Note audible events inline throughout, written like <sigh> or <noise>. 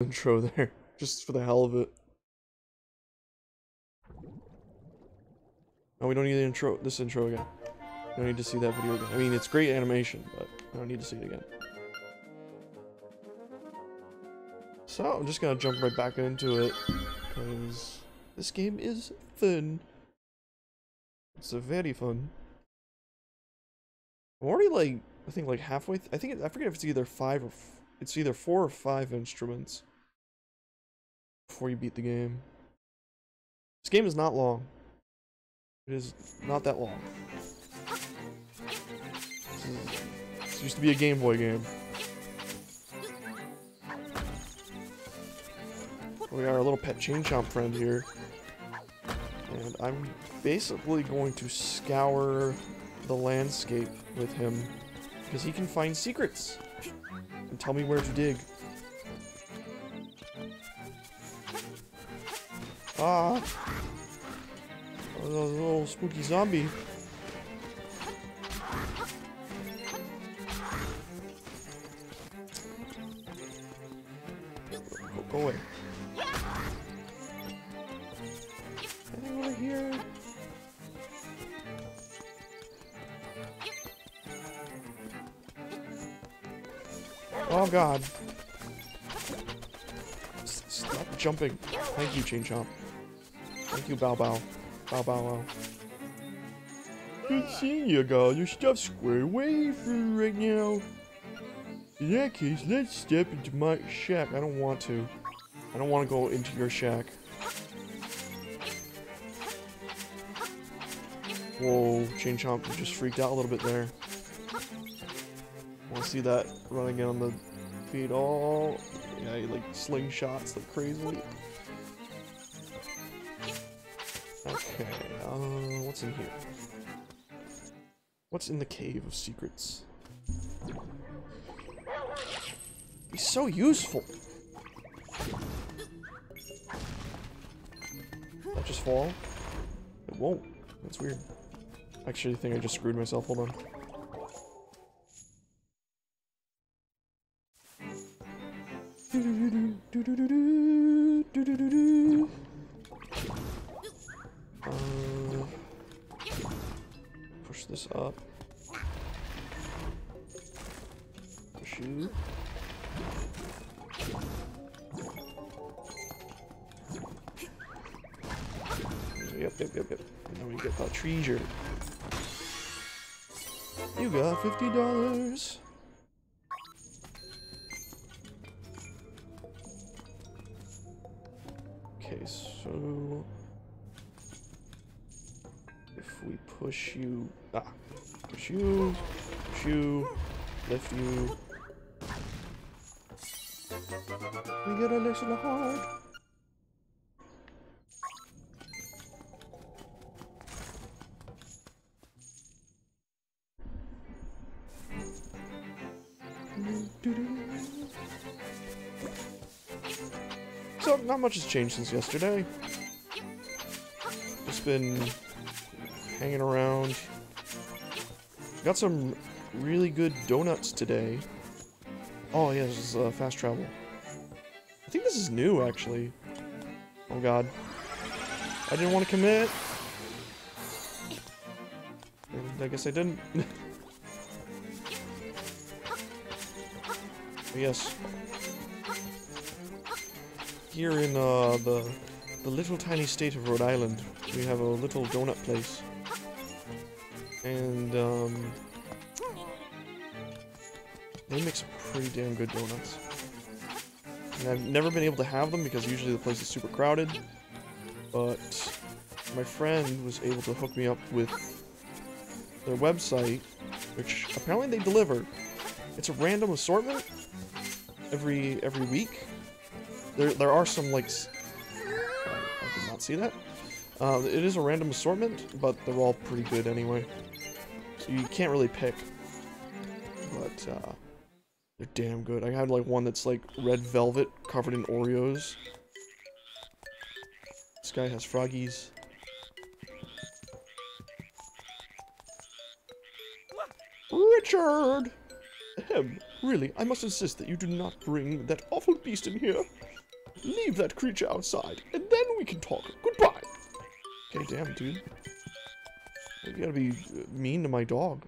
intro <laughs> there, just for the hell of it. Oh, we don't need the intro, this intro again. I don't need to see that video again. I mean, it's great animation, but I don't need to see it again. So, I'm just gonna jump right back into it, because this game is fun. It's a very fun. I'm already like, I think like halfway, I think, it, I forget if it's either five or, it's either four or five instruments before you beat the game. This game is not long. It is not that long. This used to be a Game Boy game. We got our little pet Chain Chomp friend here. And I'm basically going to scour the landscape with him because he can find secrets and tell me where to dig. Ah! A little spooky zombie. Go, away. Anything over here? Oh god. Stop jumping. Thank you, Chain Chomp. Thank you, Bow Bow. Bow Bow Wow. Good seeing you, girl. Your stuff's squared away for you right now. In that case, let's step into my shack. I don't want to. I don't want to go into your shack. Whoa, Chain Chomp just freaked out a little bit there. Want to see that running on the feet all? Yeah, he like slingshots like crazy. Okay, uh, what's in here? What's in the Cave of Secrets? He's so useful! That just fall? It won't. That's weird. Actually, I think I just screwed myself. Hold on. Uh, <laughs> push you, ah, push you, push you, lift you, we get a little hard. So, not much has changed since yesterday. Just been hanging around. Got some really good donuts today. Oh, yeah, this is uh, fast travel. I think this is new, actually. Oh, God. I didn't want to commit. And I guess I didn't. <laughs> yes. Here in uh, the the little tiny state of Rhode Island, we have a little donut place, and um, they make some pretty damn good donuts. And I've never been able to have them because usually the place is super crowded, but my friend was able to hook me up with their website, which apparently they deliver. It's a random assortment every every week. There there are some like I did not see that. Uh, it is a random assortment, but they're all pretty good anyway. You can't really pick. But uh, they're damn good. I had like one that's like red velvet covered in Oreos. This guy has froggies. Richard! Ahem. Really, I must insist that you do not bring that awful beast in here. Leave that creature outside, and then we can talk. Goodbye. Okay, damn, dude. You gotta be mean to my dog.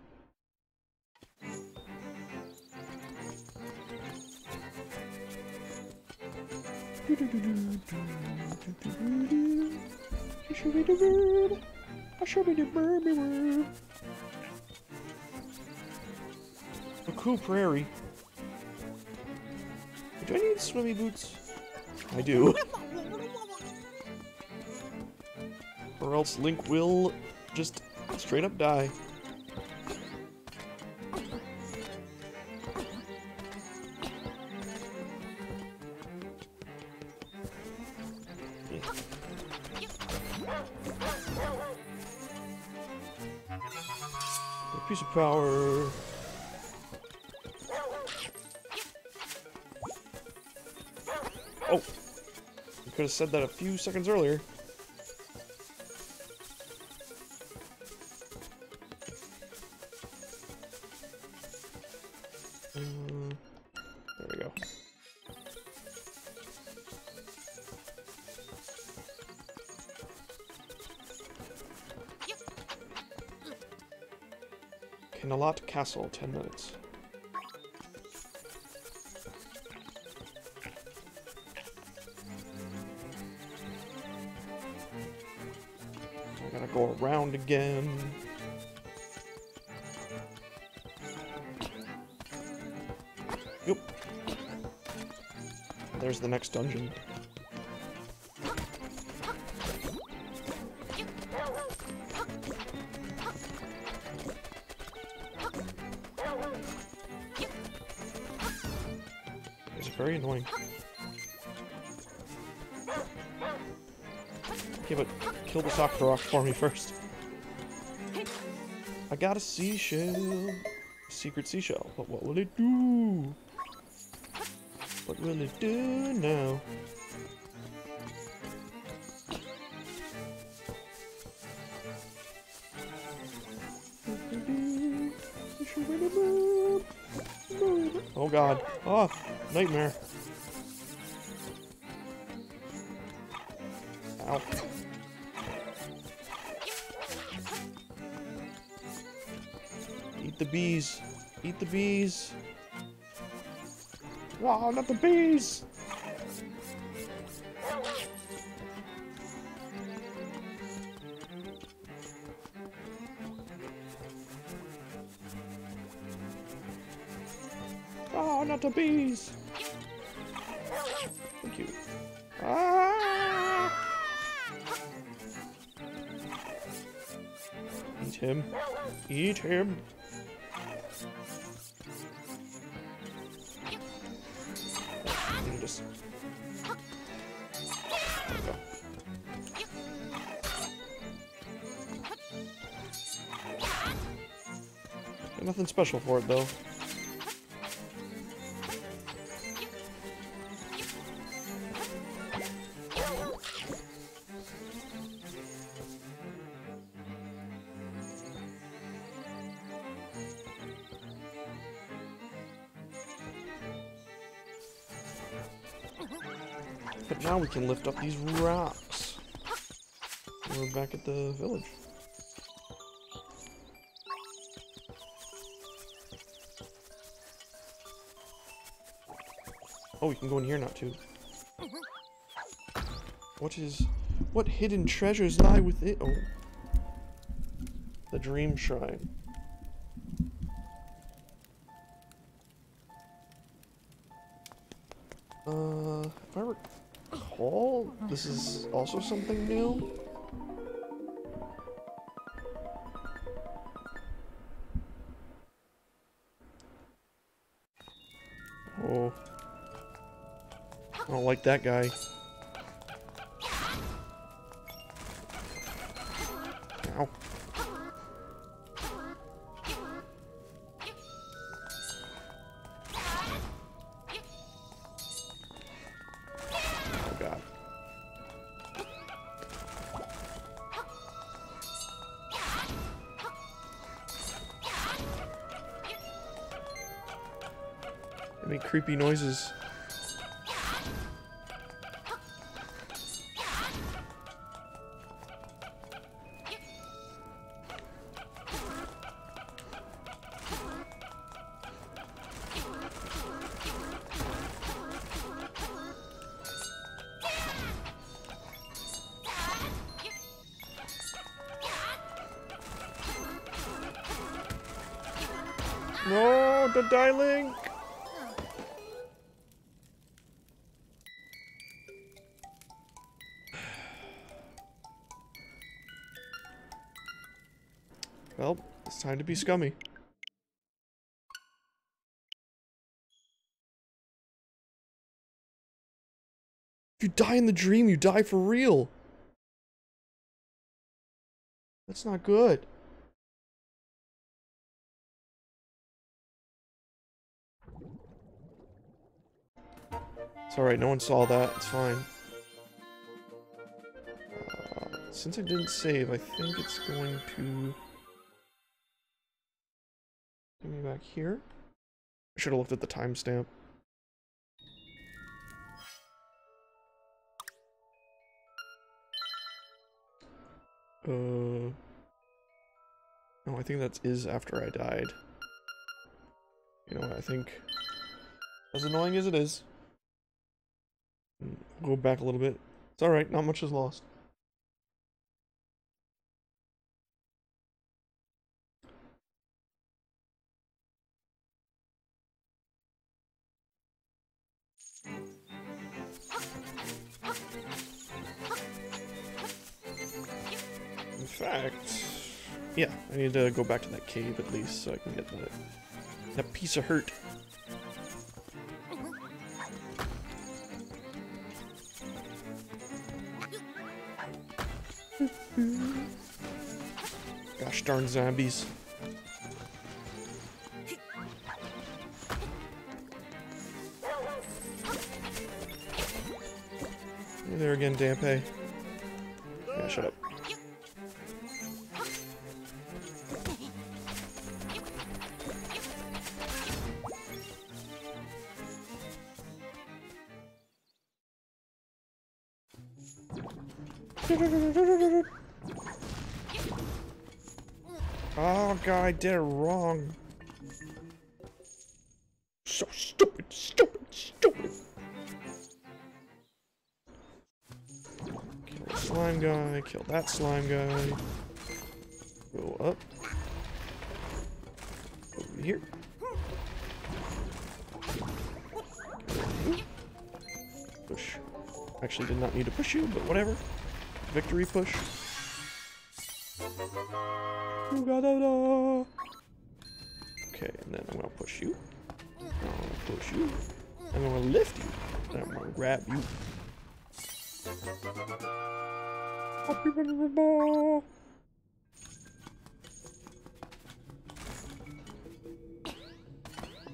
A cool prairie. Do I need swimmy boots? I do. <laughs> or else Link will just straight up die. A piece of power. Oh! I could have said that a few seconds earlier. Castle, 10 minutes. I gotta go around again. Yep. There's the next dungeon. Kill rock for me first. I got a seashell. A secret seashell. But what will it do? What will it do now? Oh god. Oh, nightmare. Bees. Eat the bees. Wow, not the bees! Oh, not the bees! Thank you. Ah! Eat him. Eat him. Special for it, though. But now we can lift up these rocks. We're back at the village. Can go in here now too. What is... What hidden treasures lie within... Oh. The Dream Shrine. Uh, if I recall, this is also something new. Like that guy. Ow. Oh creepy noises. Be scummy. You die in the dream, you die for real. That's not good. It's alright, no one saw that. It's fine. Uh, since I didn't save, I think it's going to... here. I should have looked at the timestamp. Uh... No, I think that is after I died. You know what, I think... As annoying as it is, Go back a little bit. It's alright, not much is lost. Fact, yeah, I need to go back to that cave at least so I can get that, that piece of hurt. Gosh darn zombies. There again, Dampe. Yeah, shut up. I did it wrong. So stupid, stupid, stupid. Kill slime guy, kill that slime guy. Go up. Over here. Push. Actually did not need to push you, but whatever. Victory push. Okay, and then I'm gonna push you. I'm gonna push you. I'm gonna lift you. And I'm gonna grab you.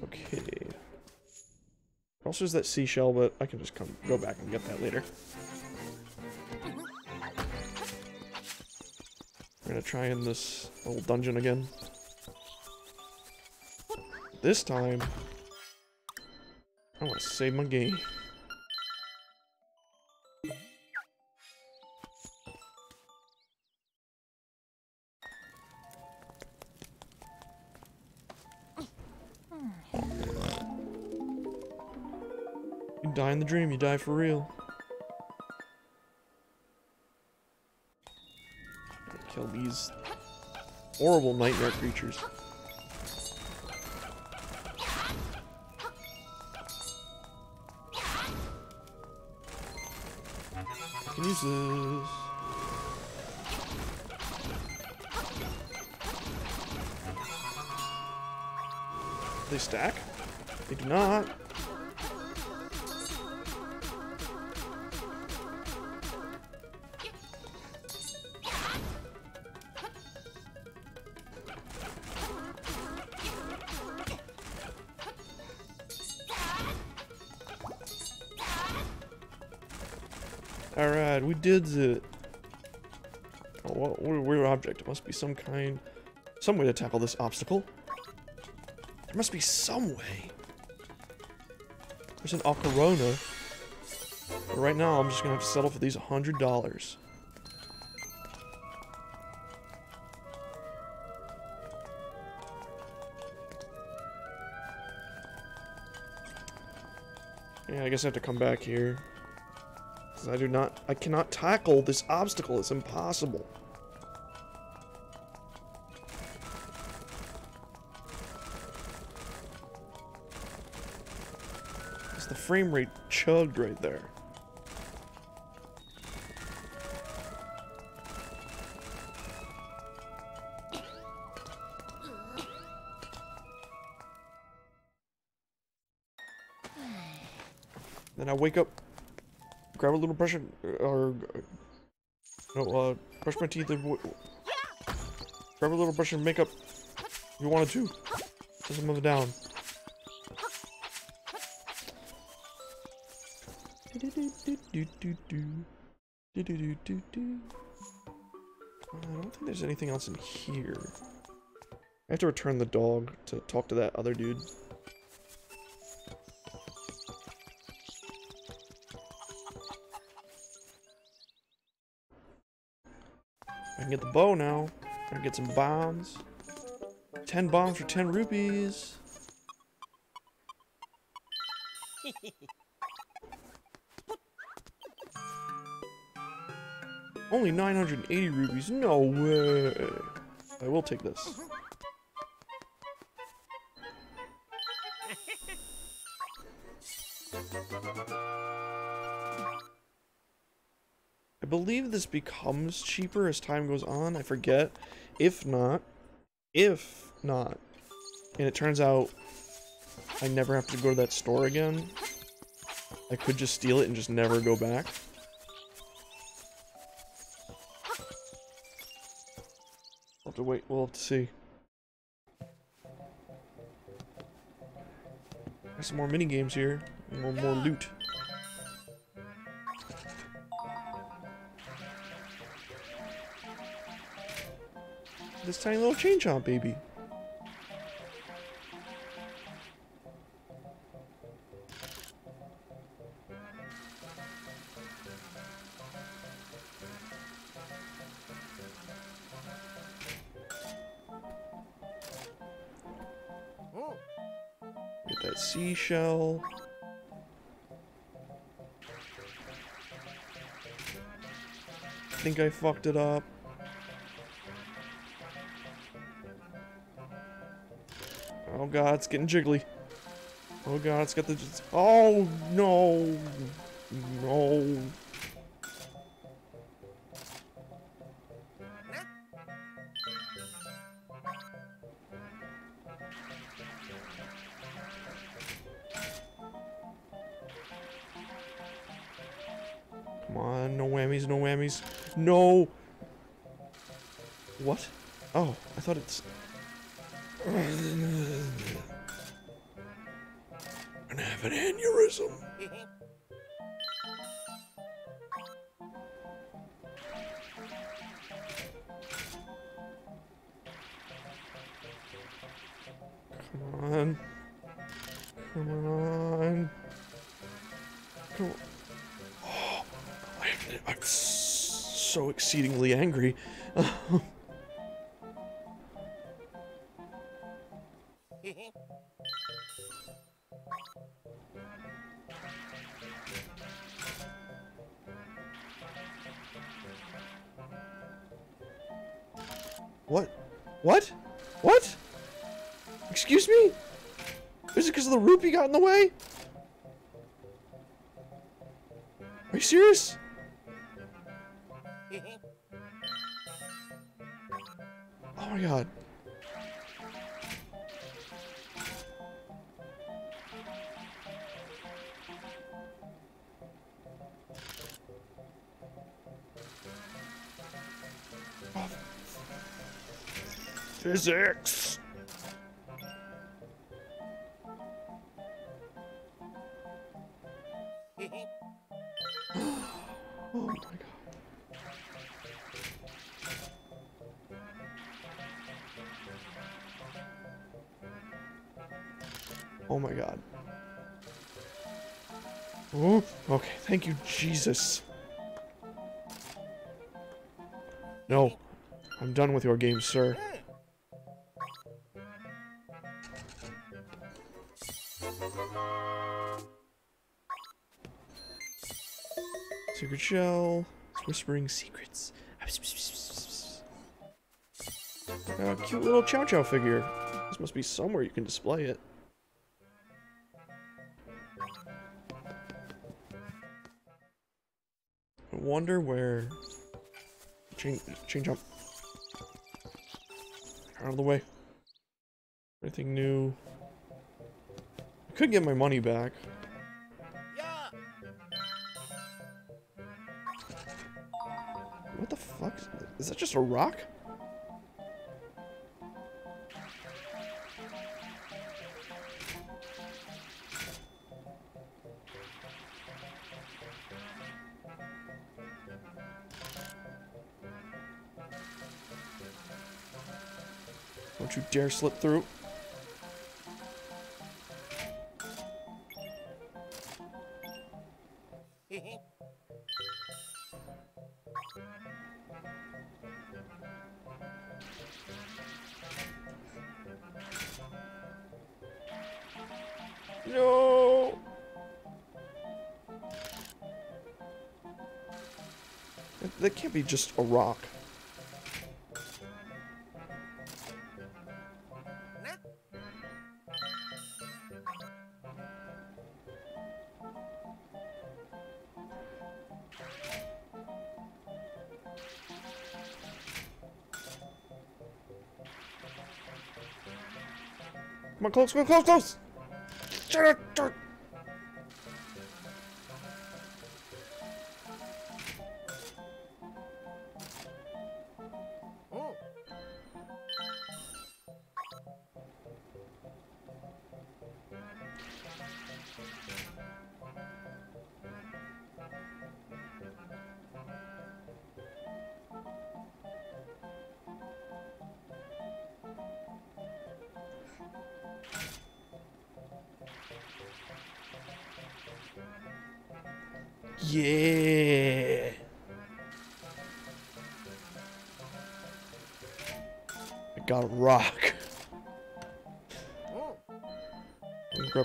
Okay. Also, is that seashell, but I can just come go back and get that later. We're gonna try in this old dungeon again. This time, I want to save my game. You die in the dream, you die for real. kill these horrible nightmare creatures. This. They stack? They do not. Did it. Oh, what, weird object. It must be some kind... Some way to tackle this obstacle. There must be some way. There's an Ocarina. But right now, I'm just gonna have to settle for these $100. Yeah, I guess I have to come back here. I do not- I cannot tackle this obstacle, it's impossible. It's the frame rate chugged right there. Then I wake up, grab a little brush, or no, uh, brush my teeth and grab a little brush of makeup. If you wanted to, put some of it down. I don't think there's anything else in here. I have to return the dog to talk to that other dude. Can get the bow now. I can get some bombs. 10 bombs for 10 rupees. <laughs> Only 980 rupees? No way. I will take this. Believe this becomes cheaper as time goes on. I forget. If not, if not, and it turns out I never have to go to that store again, I could just steal it and just never go back. We'll have to wait. We'll have to see. There's some more mini games here. More more loot. This tiny little chain chomp baby. Get that seashell. I think I fucked it up. God, it's getting jiggly. Oh god, it's got the. Oh no! No. Come on, no whammies, no whammies. No! What? Oh, I thought it's. Aneurysm. Come on. Come on. Come on. <gasps> Oh, I'm so exceedingly angry. <laughs> Physics. Oh my god. Oh my god. Oh, okay. Thank you, Jesus. No. I'm done with your game, sir. Shell. Whispering secrets. A cute little Chow Chow figure. This must be somewhere you can display it. I wonder where... Chain jump. Out of the way. Anything new? I could get my money back. Fuck? Is that just a rock? Don't you dare slip through. Just a rock. Come on, close, close, close, close! Shut up!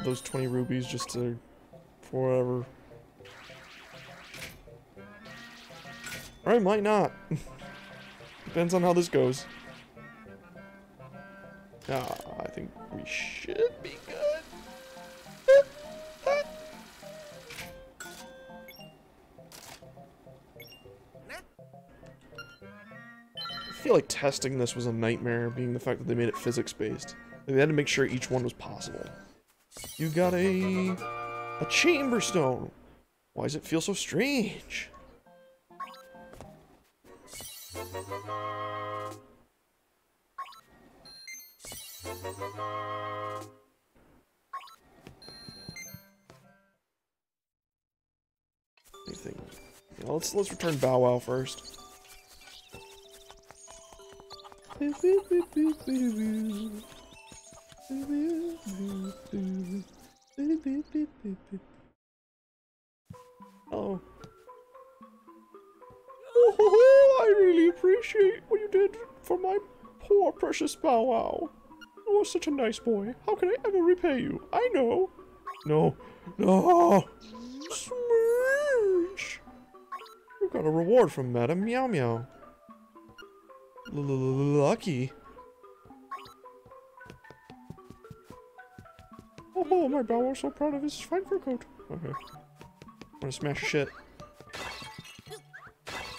Those 20 rubies just to for whatever. Or I might not. <laughs> Depends on how this goes. Ah, I think we should be good. I feel like testing this was a nightmare, being the fact that they made it physics-based. They had to make sure each one was possible. You got a... a chamber stone. Why does it feel so strange? Anything? Yeah, let's let's return Bow Wow first. Oh. Oh, I really appreciate what you did for my poor precious Bow Wow. You are such a nice boy. How can I ever repay you? I know. No. No. Smash. You got a reward from Madame Meow Meow. Lucky. Oh, my Bow so proud of his fine fur coat. Okay. I'm gonna smash shit.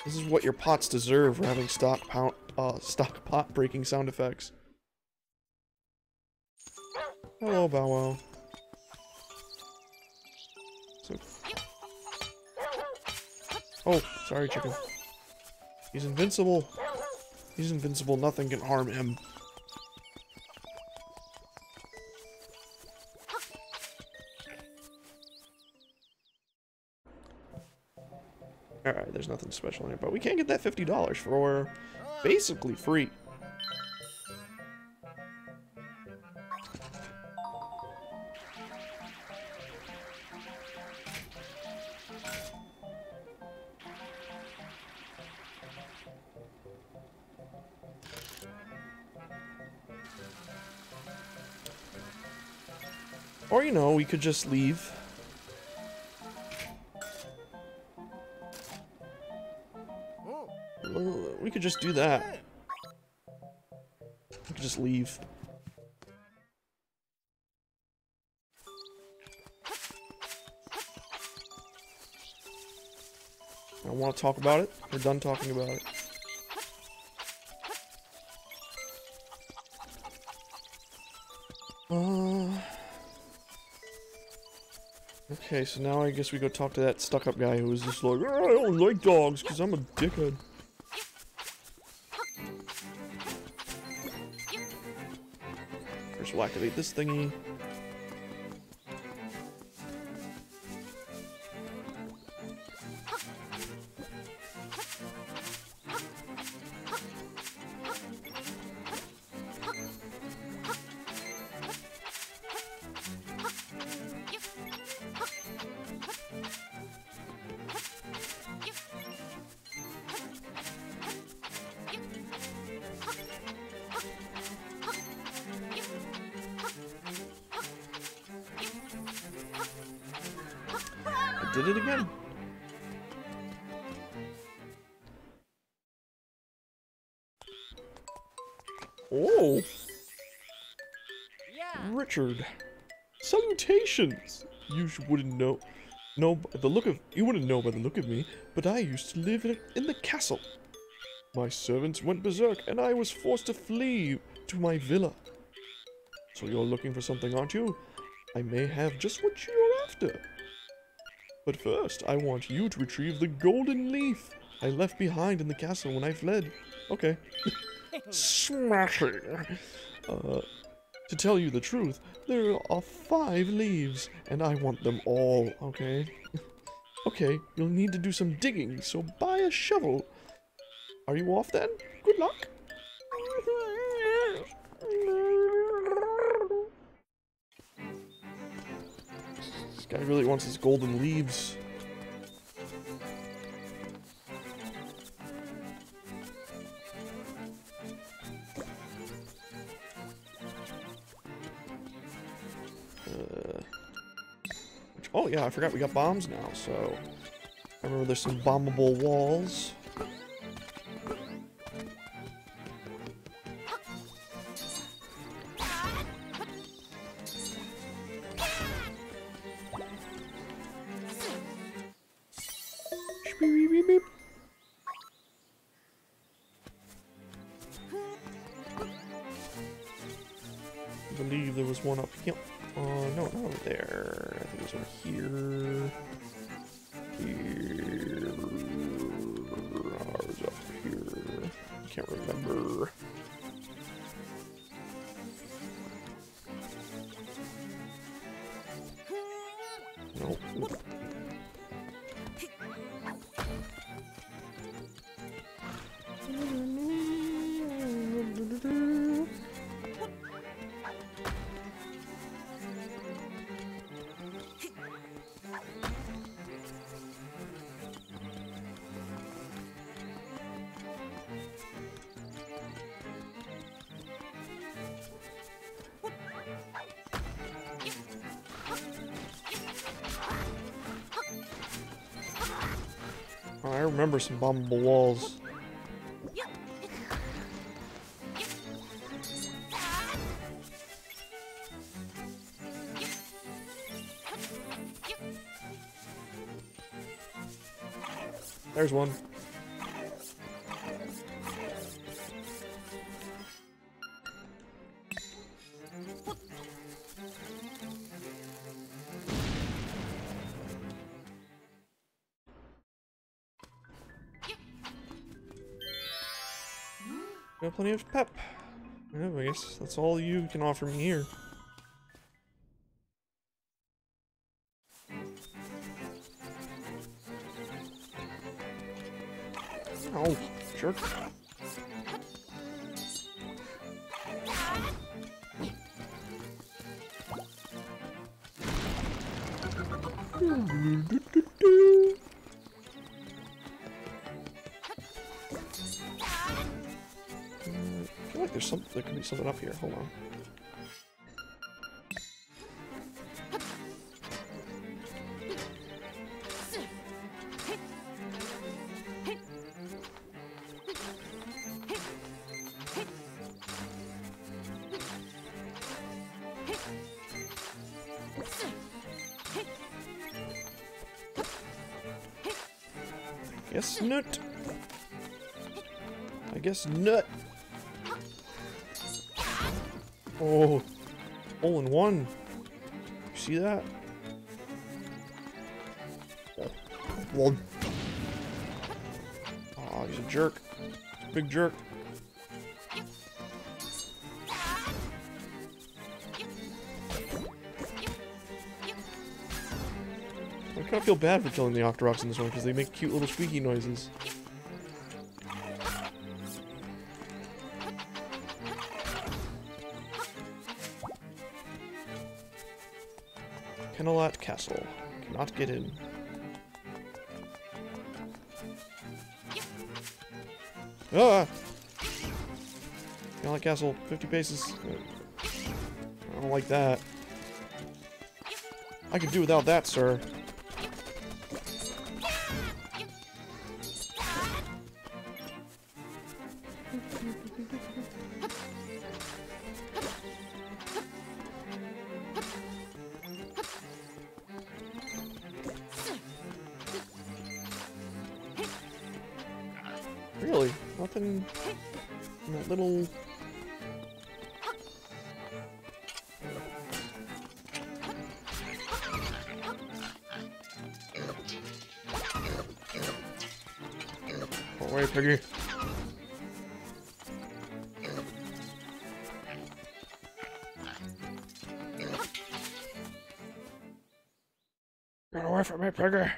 This is what your pots deserve for having stock pound, uh, stock pot breaking sound effects. Hello, Bow Wow. So... Oh, sorry, chicken. He's invincible. He's invincible. Nothing can harm him. Alright, there's nothing special in here, but we can't get that $50 for basically free. Or, you know, we could just leave just do that. We could just leave. I don't want to talk about it. We're done talking about it. Uh, okay, so now I guess we go talk to that stuck-up guy who was just like, "Oh, I don't like dogs because I'm a dickhead. We'll activate this thingy. Know the look of you wouldn't know by the look of me, but I used to live in, in the castle. My servants went berserk, and I was forced to flee to my villa. So you're looking for something, aren't you? I may have just what you're after. But first, I want you to retrieve the golden leaf I left behind in the castle when I fled. Okay. <laughs> Smashing. Uh, to tell you the truth, there are five leaves, and I want them all, okay? <laughs> okay, you'll need to do some digging, so buy a shovel. Are you off then? Good luck. This guy really wants his golden leaves. Yeah, I forgot we got bombs now, so I remember there's some bombable walls. Nope. Remember some bombable walls. There's one. Plenty of pep. Yeah, I guess that's all you can offer me here. something up here. Hold on. Guess nut. I guess nut. One. You see that? Oh, oh he's a jerk. Big jerk. I kind of feel bad for killing the Octoroks in this one because they make cute little squeaky noises. Get in. Ah! Castle, 50 paces. I don't like that. I could do without that, sir. Piggy.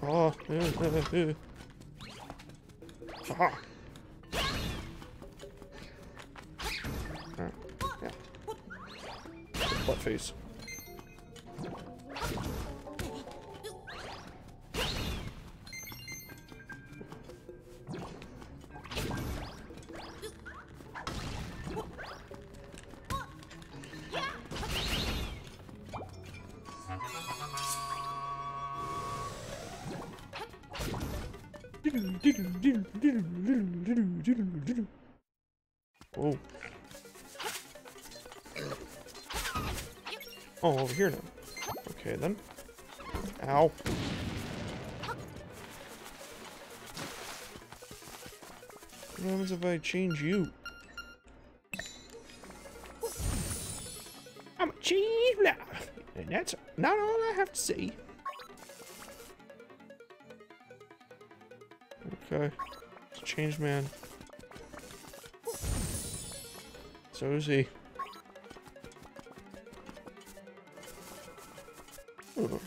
Oh, <laughs> I change you? I'm a change now. And that's not all I have to say. Okay. It's a changed man. So is he. Oh,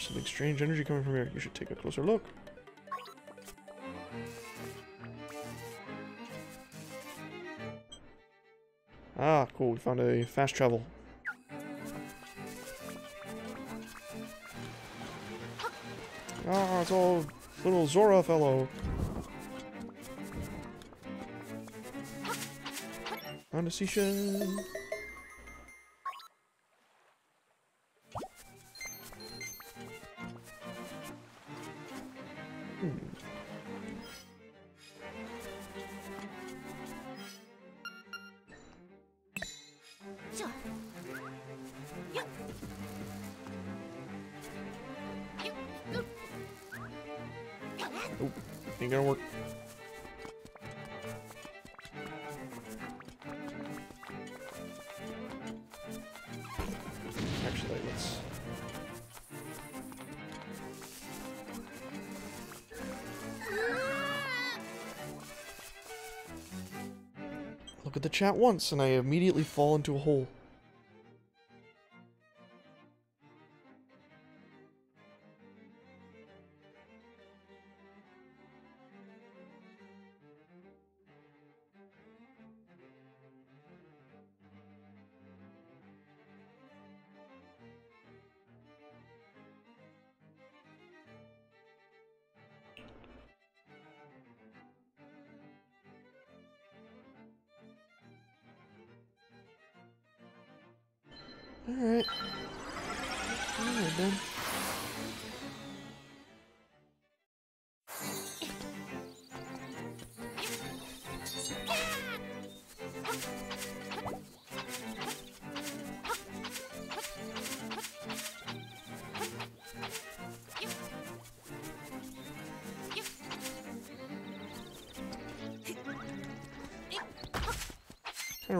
something strange energy coming from here. You should take a closer look. We found a fast travel. Ah, it's all little Zora fellow. Found a seashell. Ain't gonna work. At the chat once, and I immediately fall into a hole.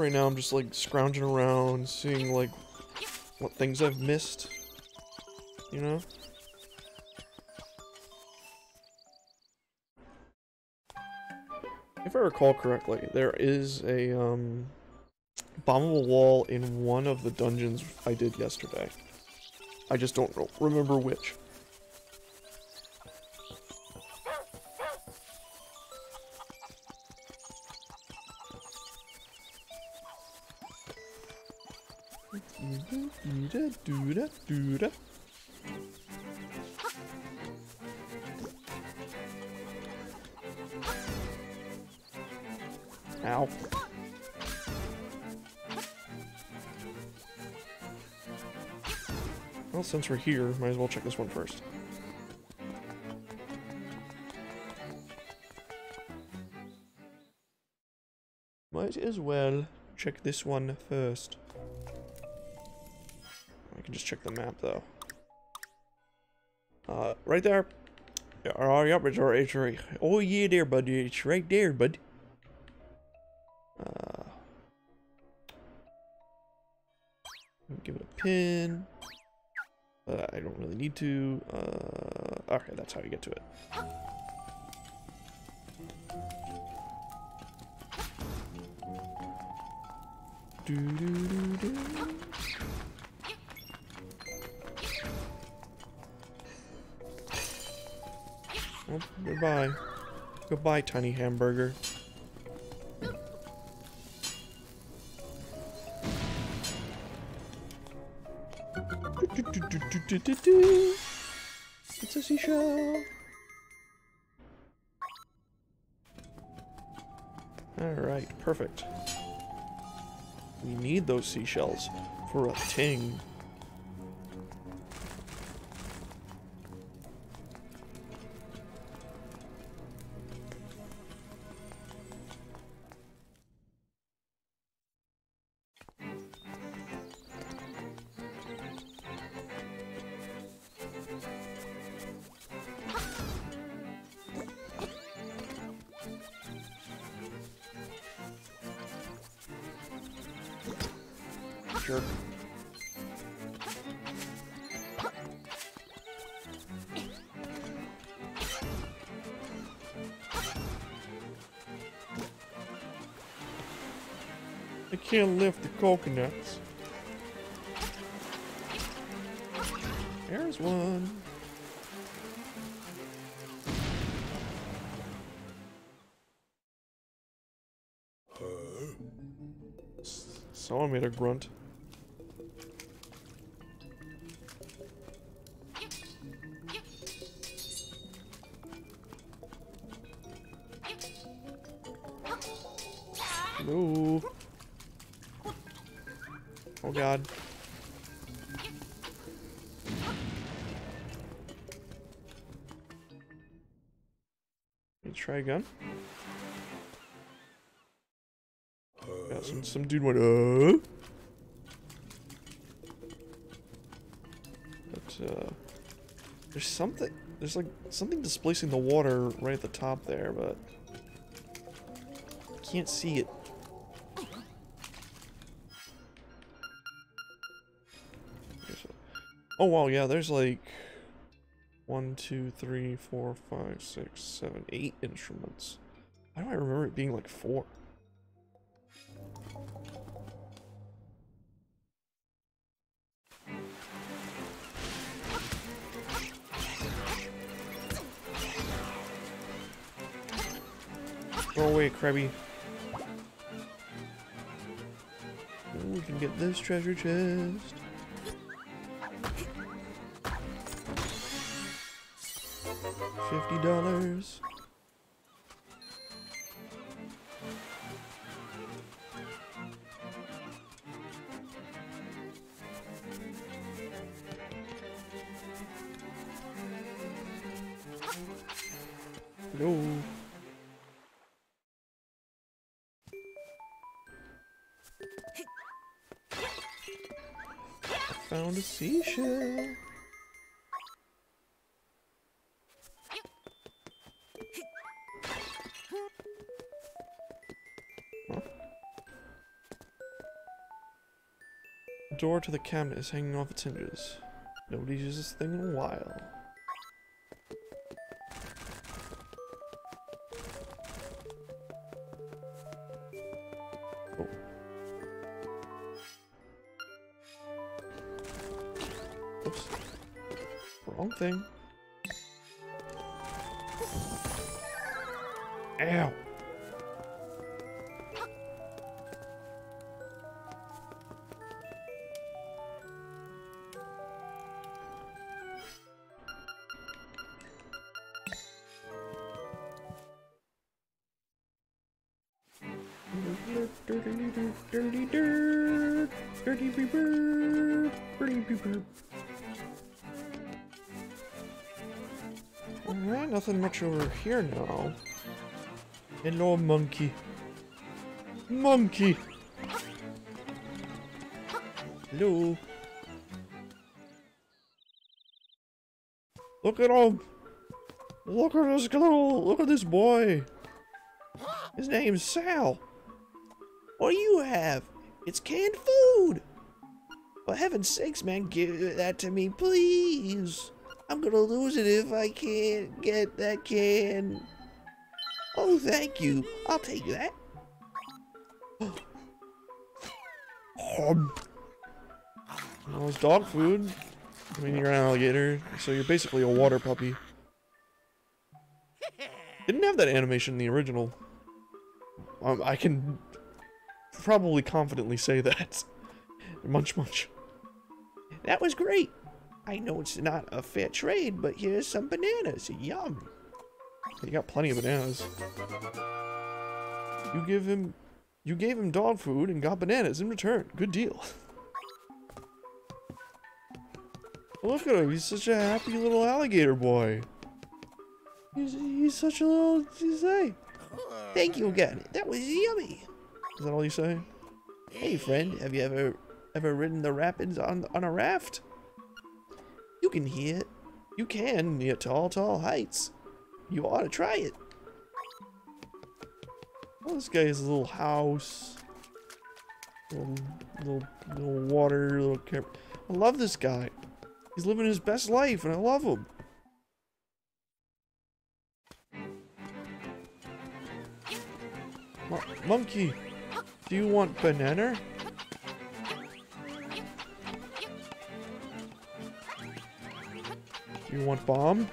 Right now I'm just like scrounging around, seeing like what things I've missed. You know? If I recall correctly, there is a um, bombable wall in one of the dungeons I did yesterday. I just don't remember which. Ow. Well, since we're here, might as well check this one first. Might as well check this one first. Can just check the map, though. Uh, right there. Oh, right. Oh, yeah, there, buddy. It's right there, bud. Uh, give it a pin. Uh, I don't really need to. Uh, okay, that's how you get to it. Do, do, do, well, goodbye. Goodbye, tiny hamburger. It's a seashell. Alright, perfect. We need those seashells for a ting. Can't lift the coconuts. There's one. Someone made a grunt. Again. Yeah, some, some dude went, uh. But, uh. There's something. There's like something displacing the water right at the top there, but. Can't see it. Oh wow, yeah, there's like one, two, three, four, five, six, seven, eight instruments. Why do I remember it being like four? Go away, Krabby. Ooh, we can get this treasure chest. $50. Door to the cabinet is hanging off its hinges. Nobody's used this thing in a while. Oh. Oops. Wrong thing. Here now. Hello, monkey. Monkey! Hello. Look at him! Look at this girl! Look at this boy! His name's Sal! What do you have? It's canned food! For heaven's sakes, man, give that to me, please! I'm gonna lose it if I can't get that can. Oh, thank you. I'll take that. um. Well, it's dog food. I mean, you're an alligator, so you're basically a water puppy. Didn't have that animation in the original. Um, I can probably confidently say that. <laughs> munch munch. That was great. I know it's not a fair trade, but here's some bananas. Yum. You got plenty of bananas. You give him... You gave him dog food and got bananas in return. Good deal. Look at him. He's such a happy little alligator boy. He's, he's such a little... Say. Thank you again. That was yummy. Is that all you say? Hey friend, have you ever ever ridden the rapids on on a raft? You can hear it. You can near tall, tall heights. You ought to try it. Oh, this guy has a little house. Little, little, little water, little camp. I love this guy. He's living his best life, and I love him. monkey. Do you want banana? You want bomb?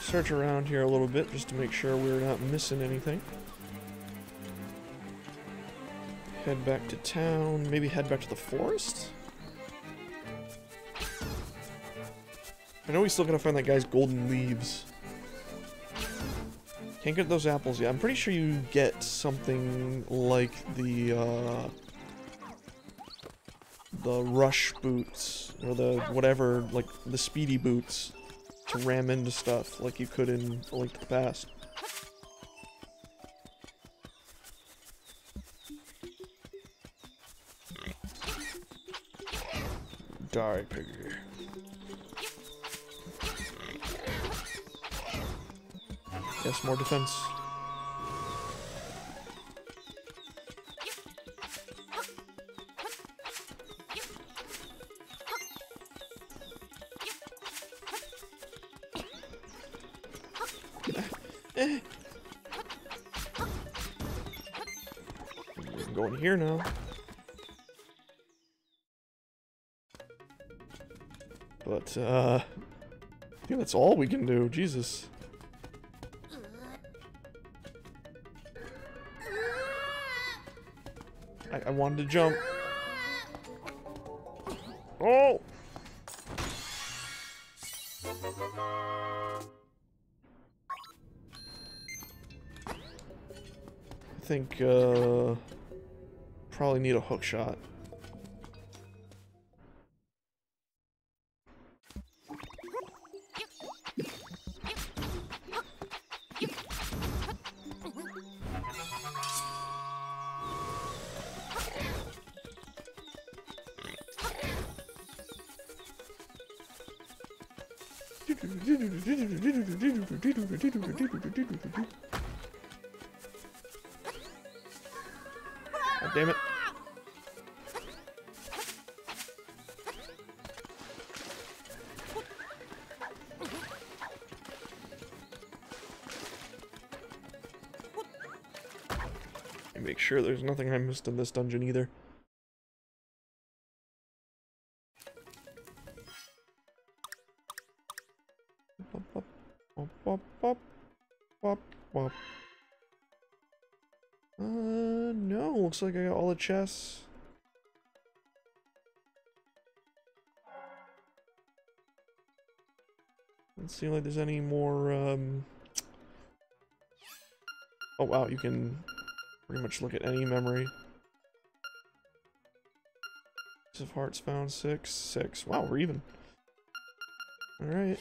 search around here a little bit just to make sure we're not missing anything. Head back to town, maybe head back to the forest? I know we still gotta find that guy's golden leaves. Can't get those apples yet. I'm pretty sure you get something like the, uh... The rush boots, or the whatever, like the speedy boots to ram into stuff like you could in like, the Past. Die, piggy. Yes, more defense. <laughs> going here now. Uh... I think that's all we can do. Jesus. I, I wanted to jump. Oh! I think, uh probably need a hook shot. God damn it. And make sure there's nothing I missed in this dungeon either. Looks like I got all the chests. Doesn't seem like there's any more, um... Oh wow, you can pretty much look at any memory. Six of hearts found, six, six. Wow, we're even. Alright.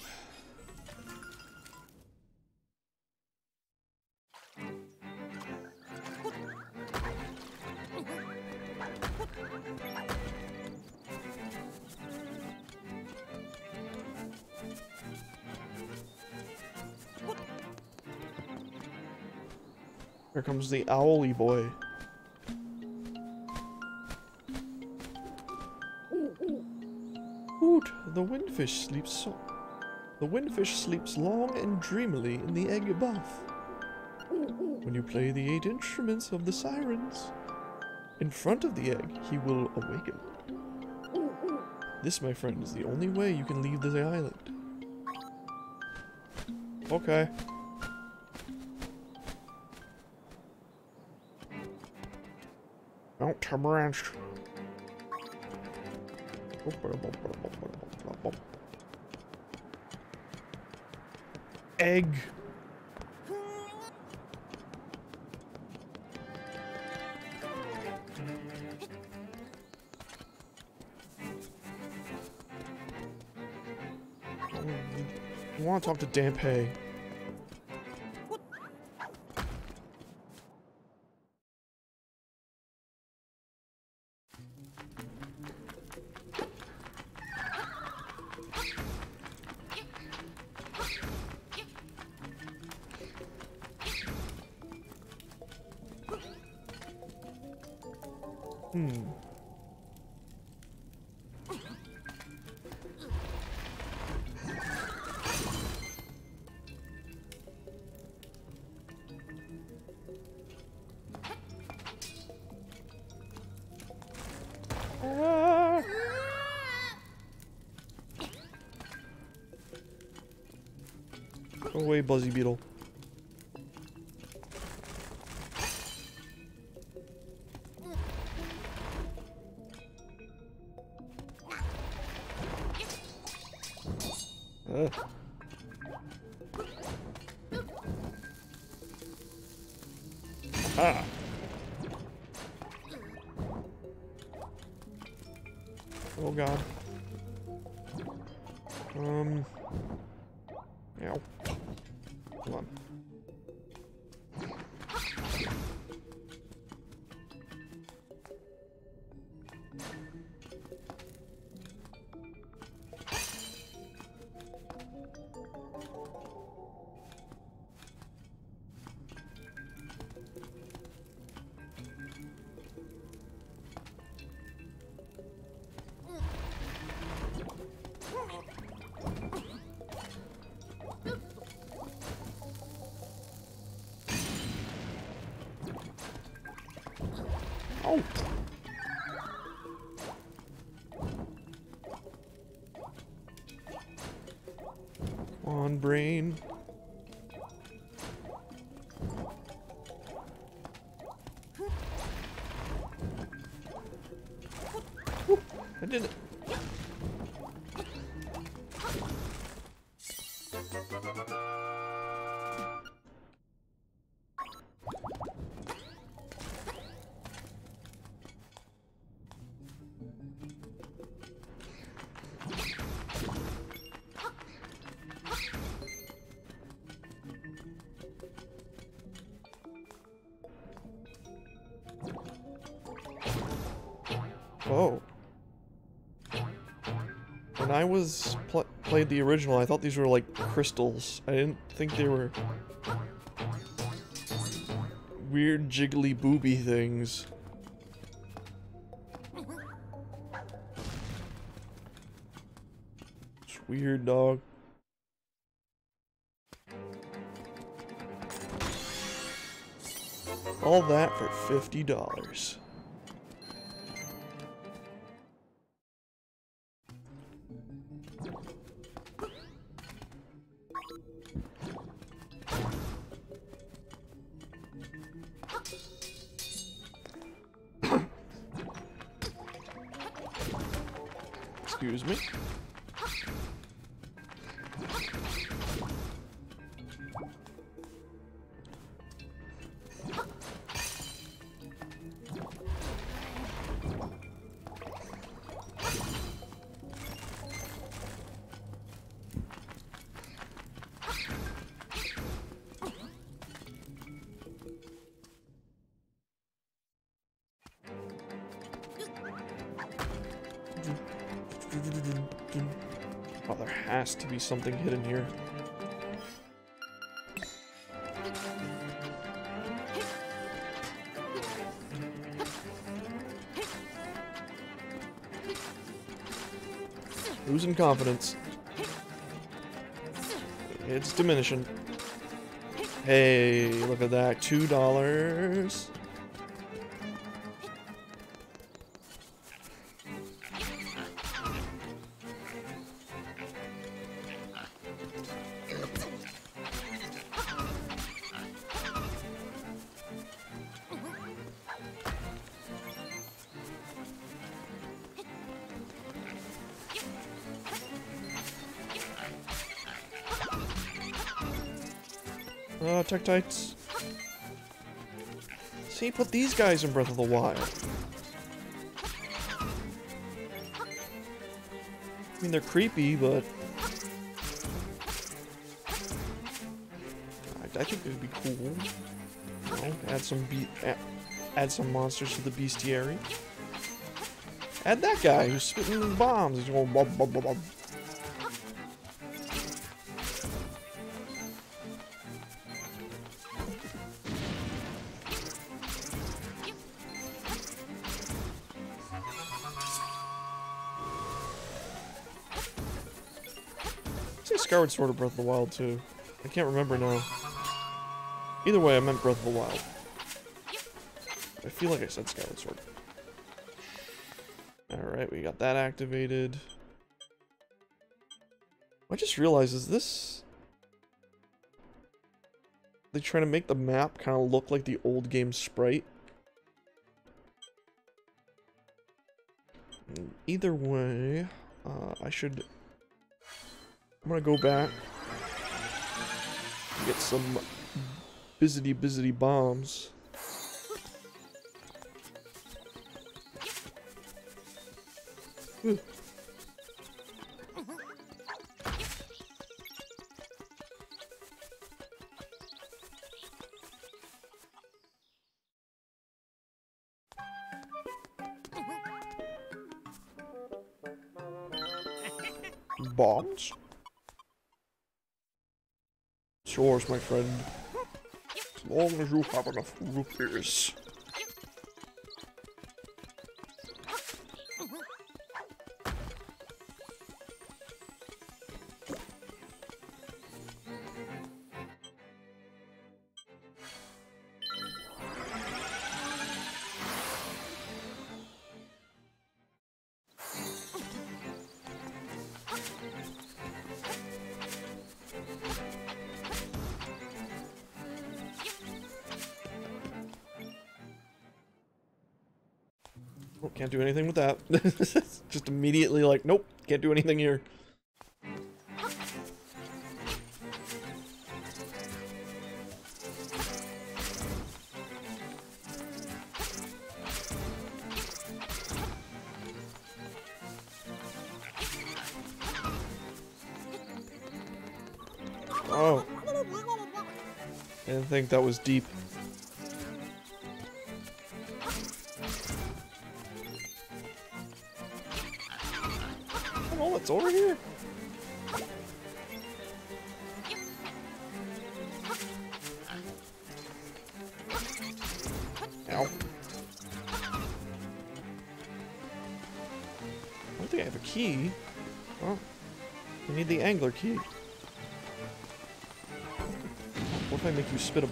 The owly boy. Hoot, the windfish sleeps so the windfish sleeps long and dreamily in the egg above. When you play the eight instruments of the sirens, in front of the egg, he will awaken. This, my friend, is the only way you can leave the island. Okay. Branch. Egg. I want to talk to Dampe. Buzzy Beetle. I was pl played the original, I thought these were like crystals. I didn't think they were weird jiggly booby things. It's weird, dog. All that for $50. Has to be something hidden here. Losing confidence. It's diminishing. Hey, look at that. Two dollars. Tektites. See, put these guys in Breath of the Wild. I mean, they're creepy, but... I, I think it'd be cool. You know, add some be add, add some monsters to the bestiary. Add that guy who's spitting bombs. He's going bum, bum, bum, bum. Skyward Sword or Breath of the Wild too. I can't remember now. Either way, I meant Breath of the Wild. I feel like I said Skyward Sword. Alright, we got that activated. I just realized, is this... They trying to make the map kind of look like the old game sprite? Either way, uh, I should I'm gonna go back. Get some busy busy bombs. Ooh. Yours, my friend. As long as you have enough rupees. <laughs> Just immediately like, nope, can't do anything here. Oh. I didn't think that was deep.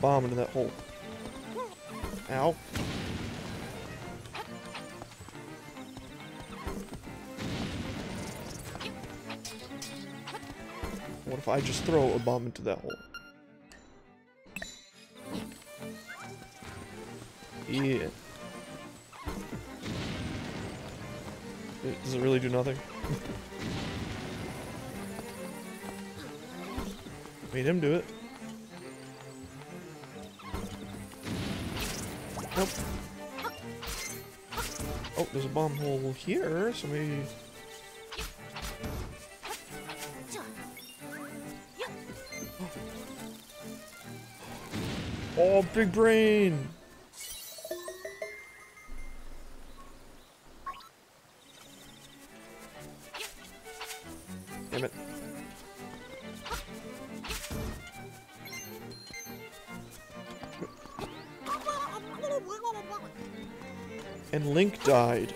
Bomb into that hole? Ow. What if I just throw a bomb into that hole? Yeah. Does it really do nothing? <laughs> Made him do it. Here, so maybe... Oh, oh, big brain! Damn it. And Link died.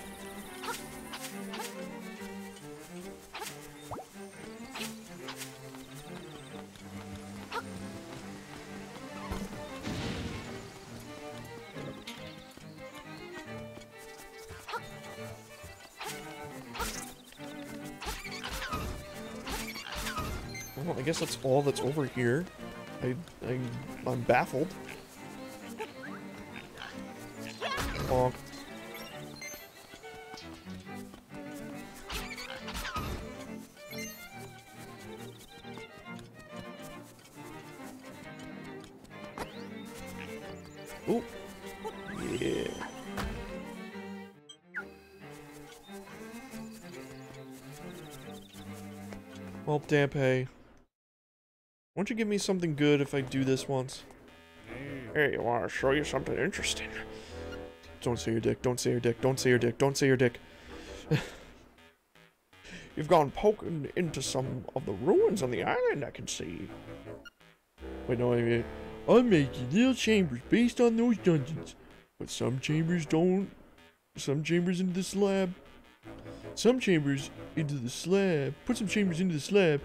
That's all that's over here. I, I, I'm baffled. Bonk. Ooh. Yeah. Well, Dampe. You give me something good if I do this once? Hey, I want to show you something interesting. Don't say your dick, don't say your dick, don't say your dick, don't say your dick. <laughs> You've gone poking into some of the ruins on the island, I can see. Wait, no, I mean, I'm making little chambers based on those dungeons. But some chambers don't. Some chambers into the slab. Some chambers into the slab. Put some chambers into the slab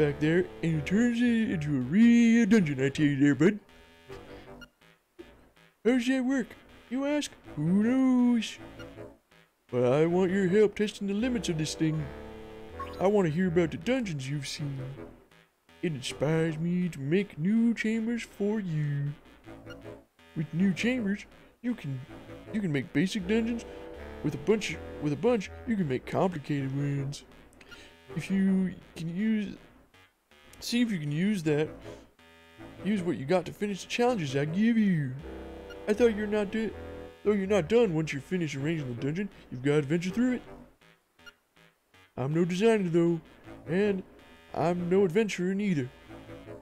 back there, and it turns it into a real dungeon, I tell you there, bud. How's that work? You ask? Who knows? But I want your help testing the limits of this thing. I want to hear about the dungeons you've seen. It inspires me to make new chambers for you. With new chambers, you can you can make basic dungeons. With a bunch with a bunch, you can make complicated ones. If you can use see if you can use that use what you got to finish the challenges I give you. I thought you're not do though you're not done once you finish arranging the dungeon, you've got to venture through it. I'm no designer though, and I'm no adventurer neither.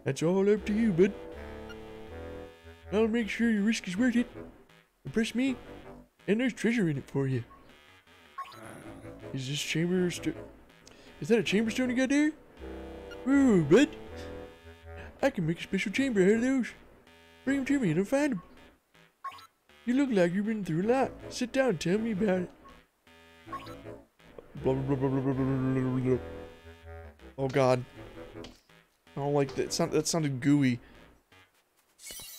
That's all up to you, bud. I'll make sure your risk is worth it. Impress me, and there's treasure in it for you. Is this chamber Is that a chamber stone you got there? Ooh, bud. I can make a special chamber out of those. Bring them to me and I'll find them. You look like you've been through a lot. Sit down, and tell me about it. Oh god. I don't like that. Sound, that sounded gooey.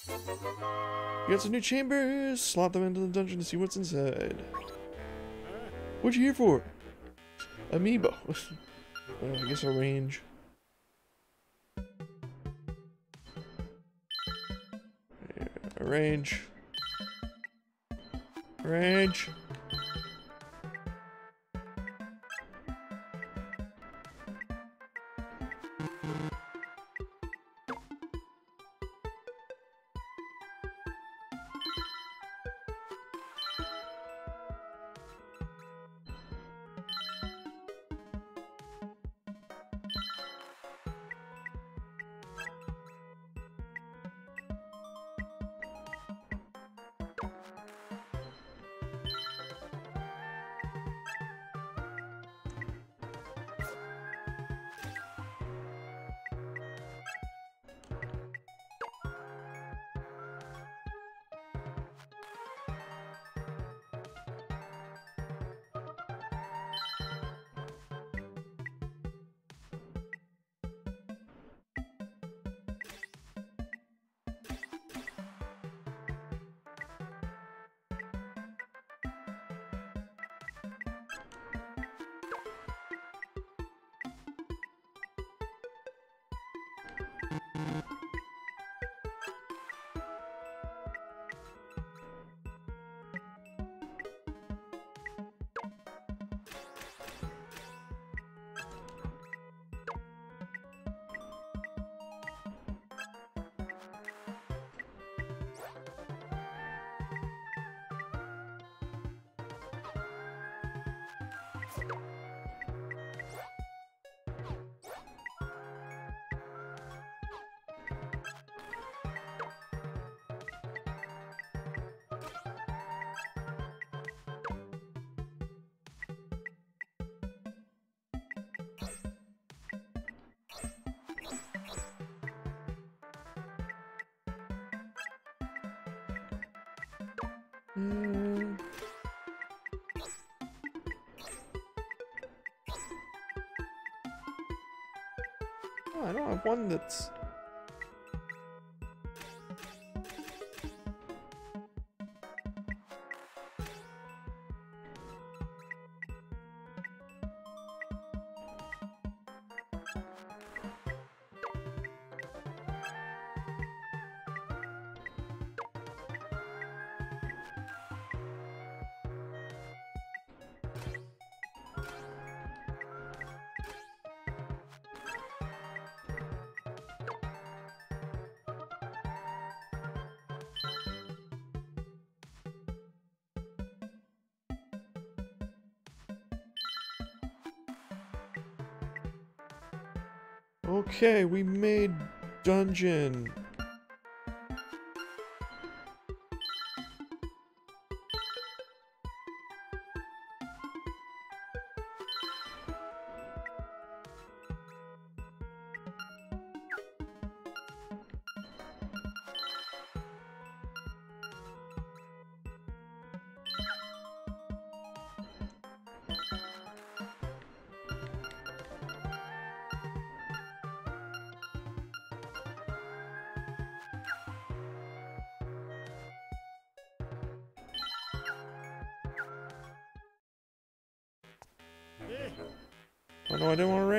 We got some new chambers. Slot them into the dungeon to see what's inside. What you here for? Amiibo. <laughs> uh, I guess a range. arrange arrange one that's Okay, we made dungeon.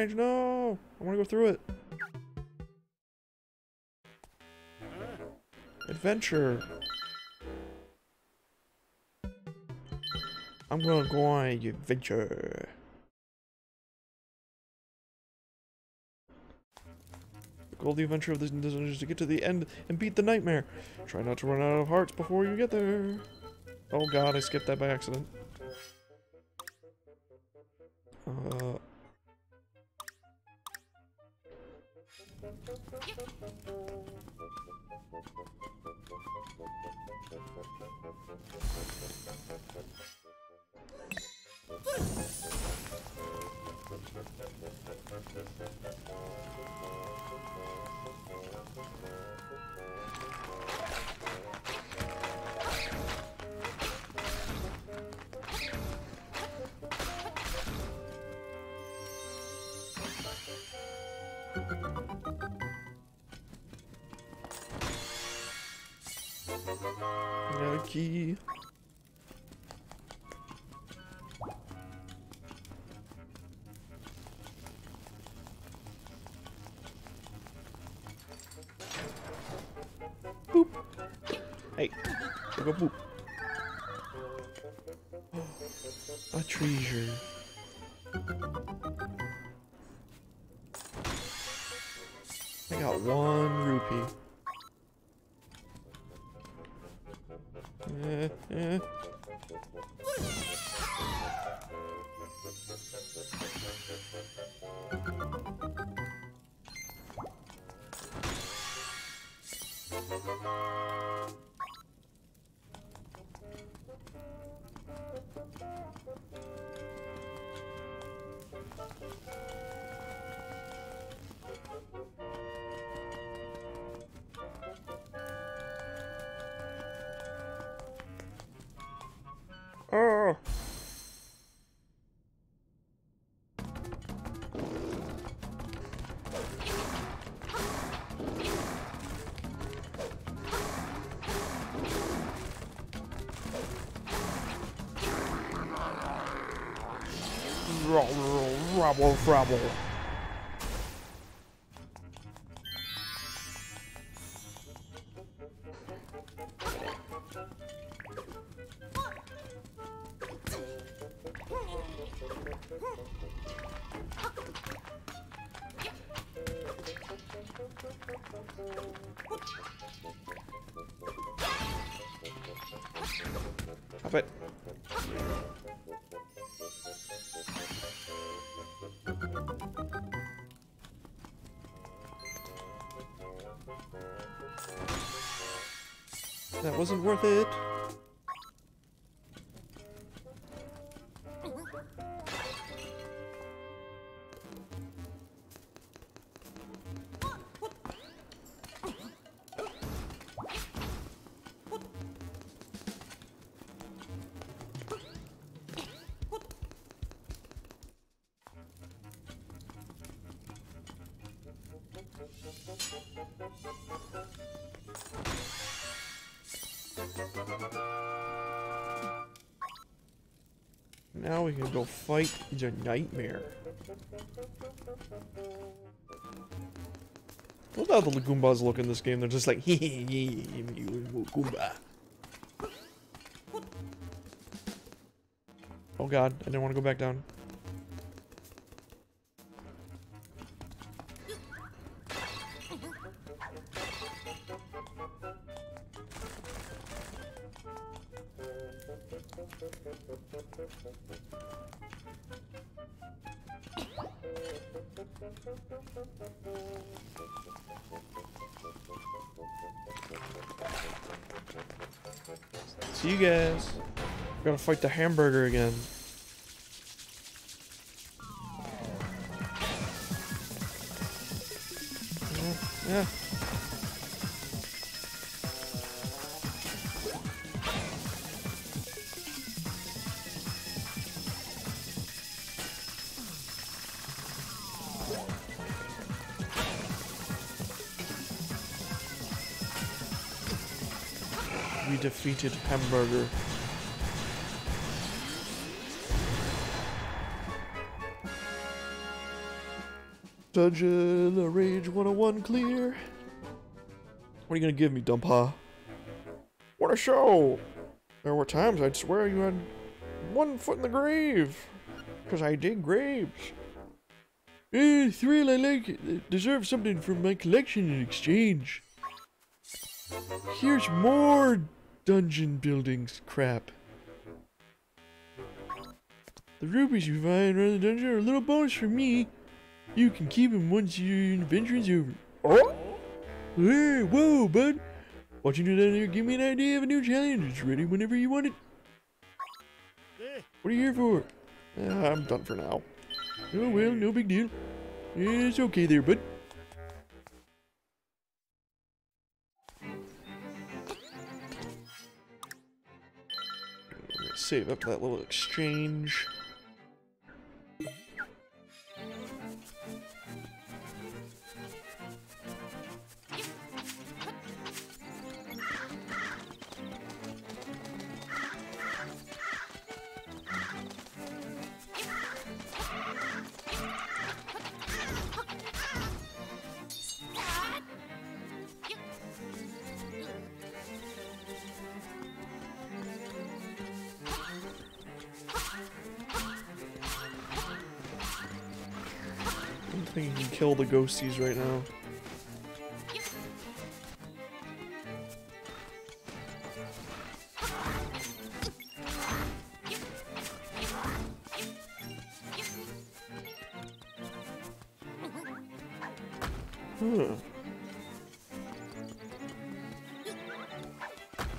Range. No! I want to go through it. Adventure. I'm gonna go on an adventure. The goal of the adventure of this dungeon is to get to the end and beat the nightmare. Try not to run out of hearts before you get there. Oh god, I skipped that by accident. Rubble, rubble. Wasn't worth it. We can go fight the nightmare. Love how the Goombas look in this game. They're just like, hee hee hee, you Goomba. Oh god, I didn't want to go back down. Fight the hamburger again. Yeah. We defeated Hamburger. Dungeon, the Rage 101 clear. What are you gonna give me, Dumpah? What a show! There were times I'd swear you had one foot in the grave. Cause I dig graves. Eh, thrill I like it. Deserve something from my collection in exchange. Here's more dungeon buildings crap. The rupees you find around the dungeon are a little bonus for me. You can keep him once your adventure's over. Oh? Hey, whoa, bud. Watching you down there give me an idea of a new challenge. It's ready whenever you want it. What are you here for? Uh, I'm done for now. Oh well, no big deal. It's okay there, bud. Save up that little exchange. Kill the ghosties right now. Huh.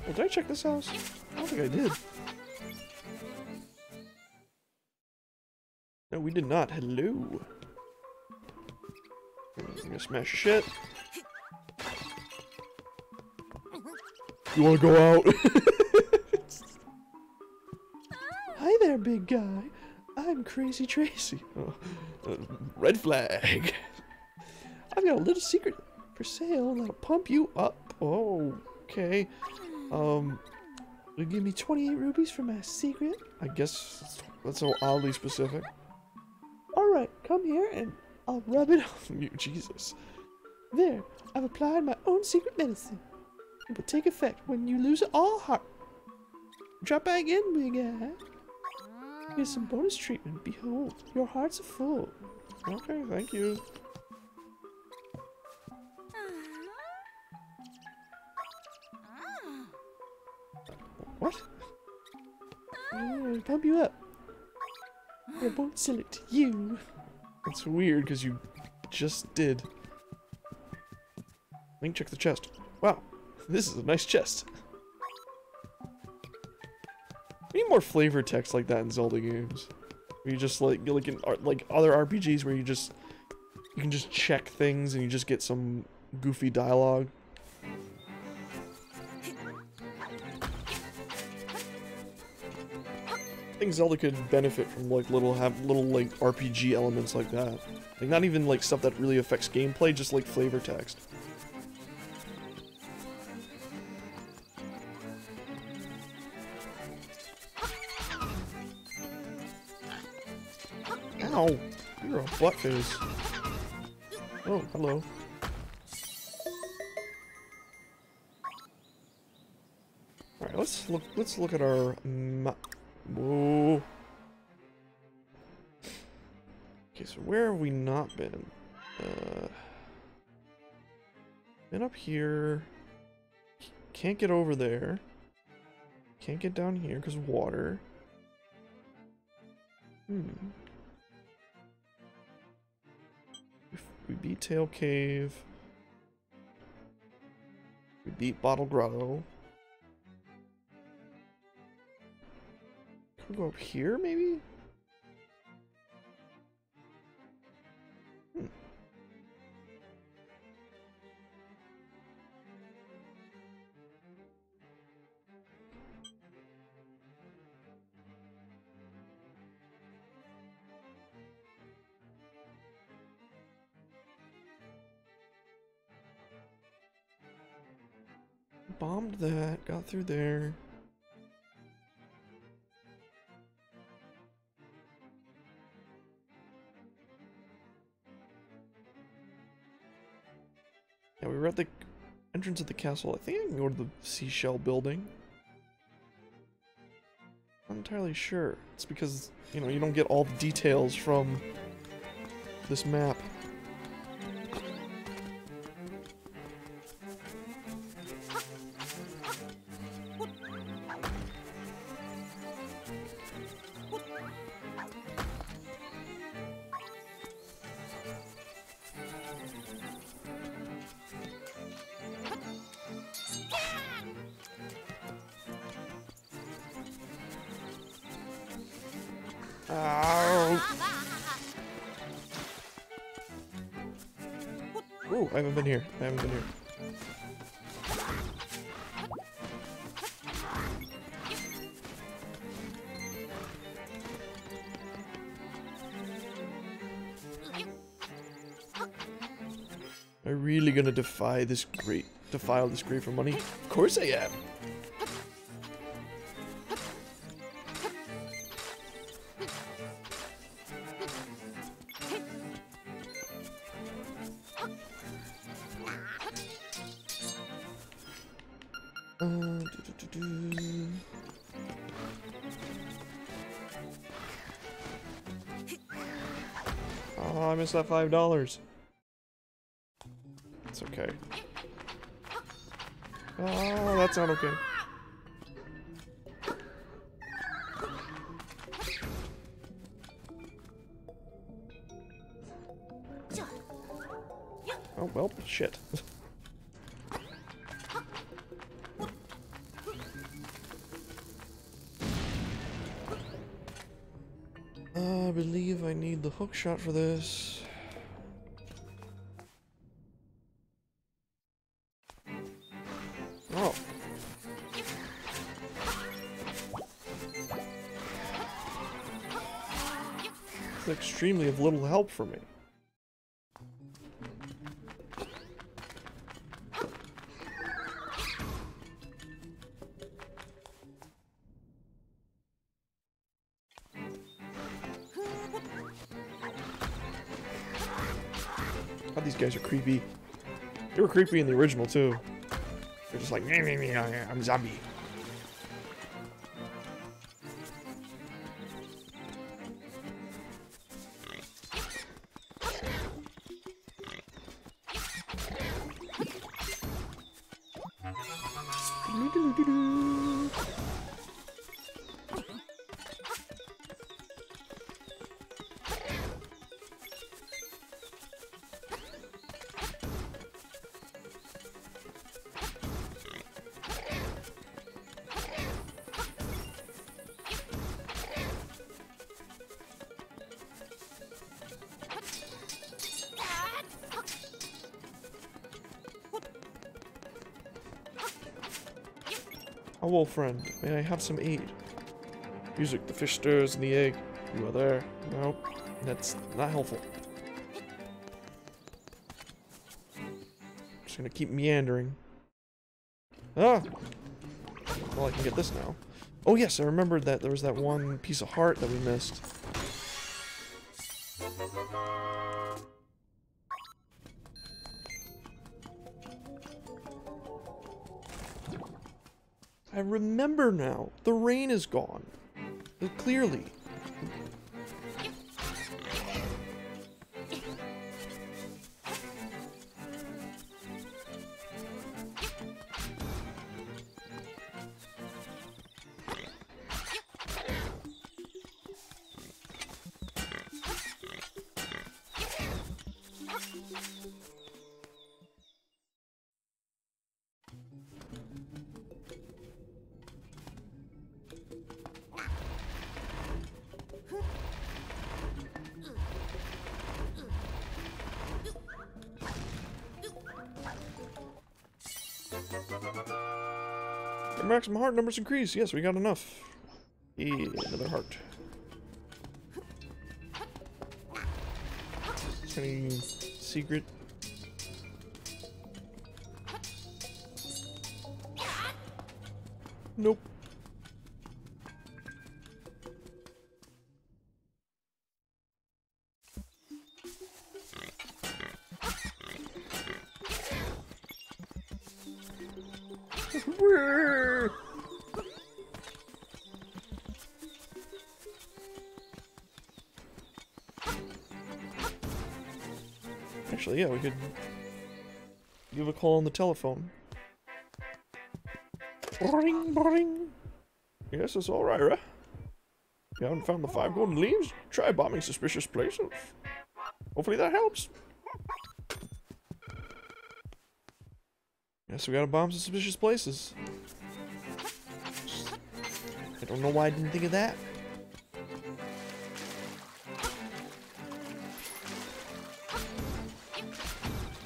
Well, did I check this house? I don't think I did. No, we did not. Hello. I'm gonna smash your shit. You wanna go out? <laughs> Hi there, big guy. I'm Crazy Tracy. Oh, <laughs> uh, red flag. I've got a little secret for sale that'll pump you up. Oh, okay. Um, you give me 28 rubies for my secret? I guess that's so oddly specific. Alright, come here and I'll rub it <laughs> off on you, Jesus. There, I've applied my own secret medicine. It will take effect when you lose all heart. Drop back in, big guy. Here's some bonus treatment. Behold, your hearts are full. Okay, thank you. What? I'll pump you up. I won't sell it to you. That's weird because you just did. Link, check the chest. Wow, this is a nice chest. We need more flavor text like that in Zelda games. Where you just like like in like other RPGs where you just you can just check things and you just get some goofy dialogue. Think Zelda could benefit from like little have little like RPG elements like that. Like not even like stuff that really affects gameplay, just like flavor text. Ow! You're a butt face. Oh, hello. Alright, let's look let's look at our map. Whoa. Okay, so where have we not been? Uh, been up here. Can't get over there. Can't get down here because water. Hmm. If we beat Tail Cave. We beat Bottle Grotto. Can we go up here, maybe? Hmm. Bombed that, got through there. Yeah, we were at the entrance of the castle. I think I can go to the seashell building. Not entirely sure. It's because, you know, you don't get all the details from this map. This great defile this grave for money? Of course I am. Oh, I missed that five dollars. That's not okay. Oh, well, shit. <laughs> I believe I need the hook shot for this. Extremely of little help for me. God, these guys are creepy. They were creepy in the original too. They're just like, me, me, me, I'm zombie. Friend, may I have some aid? Music, the fish stirs in the egg. You are there. Nope, that's not helpful. Just gonna keep meandering. Ah! Well, I can get this now. Oh yes, I remembered that there was that one piece of heart that we missed. Remember now. The rain is gone. Clearly. Maximum heart numbers increase. Yes, we got enough. Yeah, another heart. Any secret? Could give a call on the telephone. Boring, boring. Yes, it's all right, right? You haven't found the five golden leaves? Try bombing suspicious places. Hopefully that helps. Yes, we gotta bomb suspicious places. I don't know why I didn't think of that.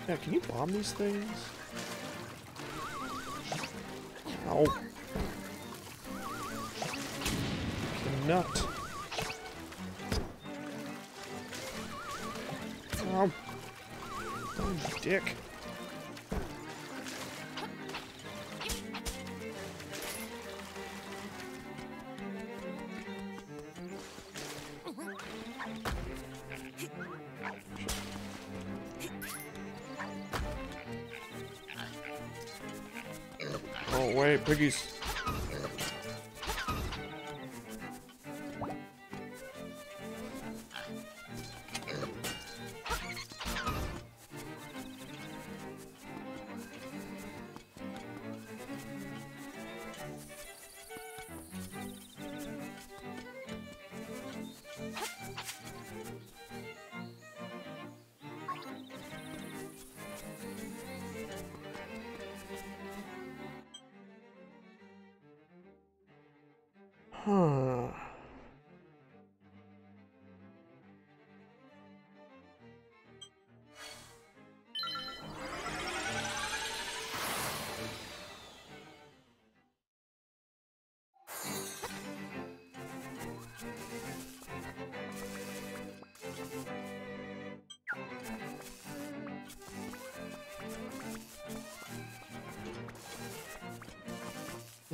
Yeah, can you bomb these things? Ow. Cannot. Ow. Oh, dick. Oh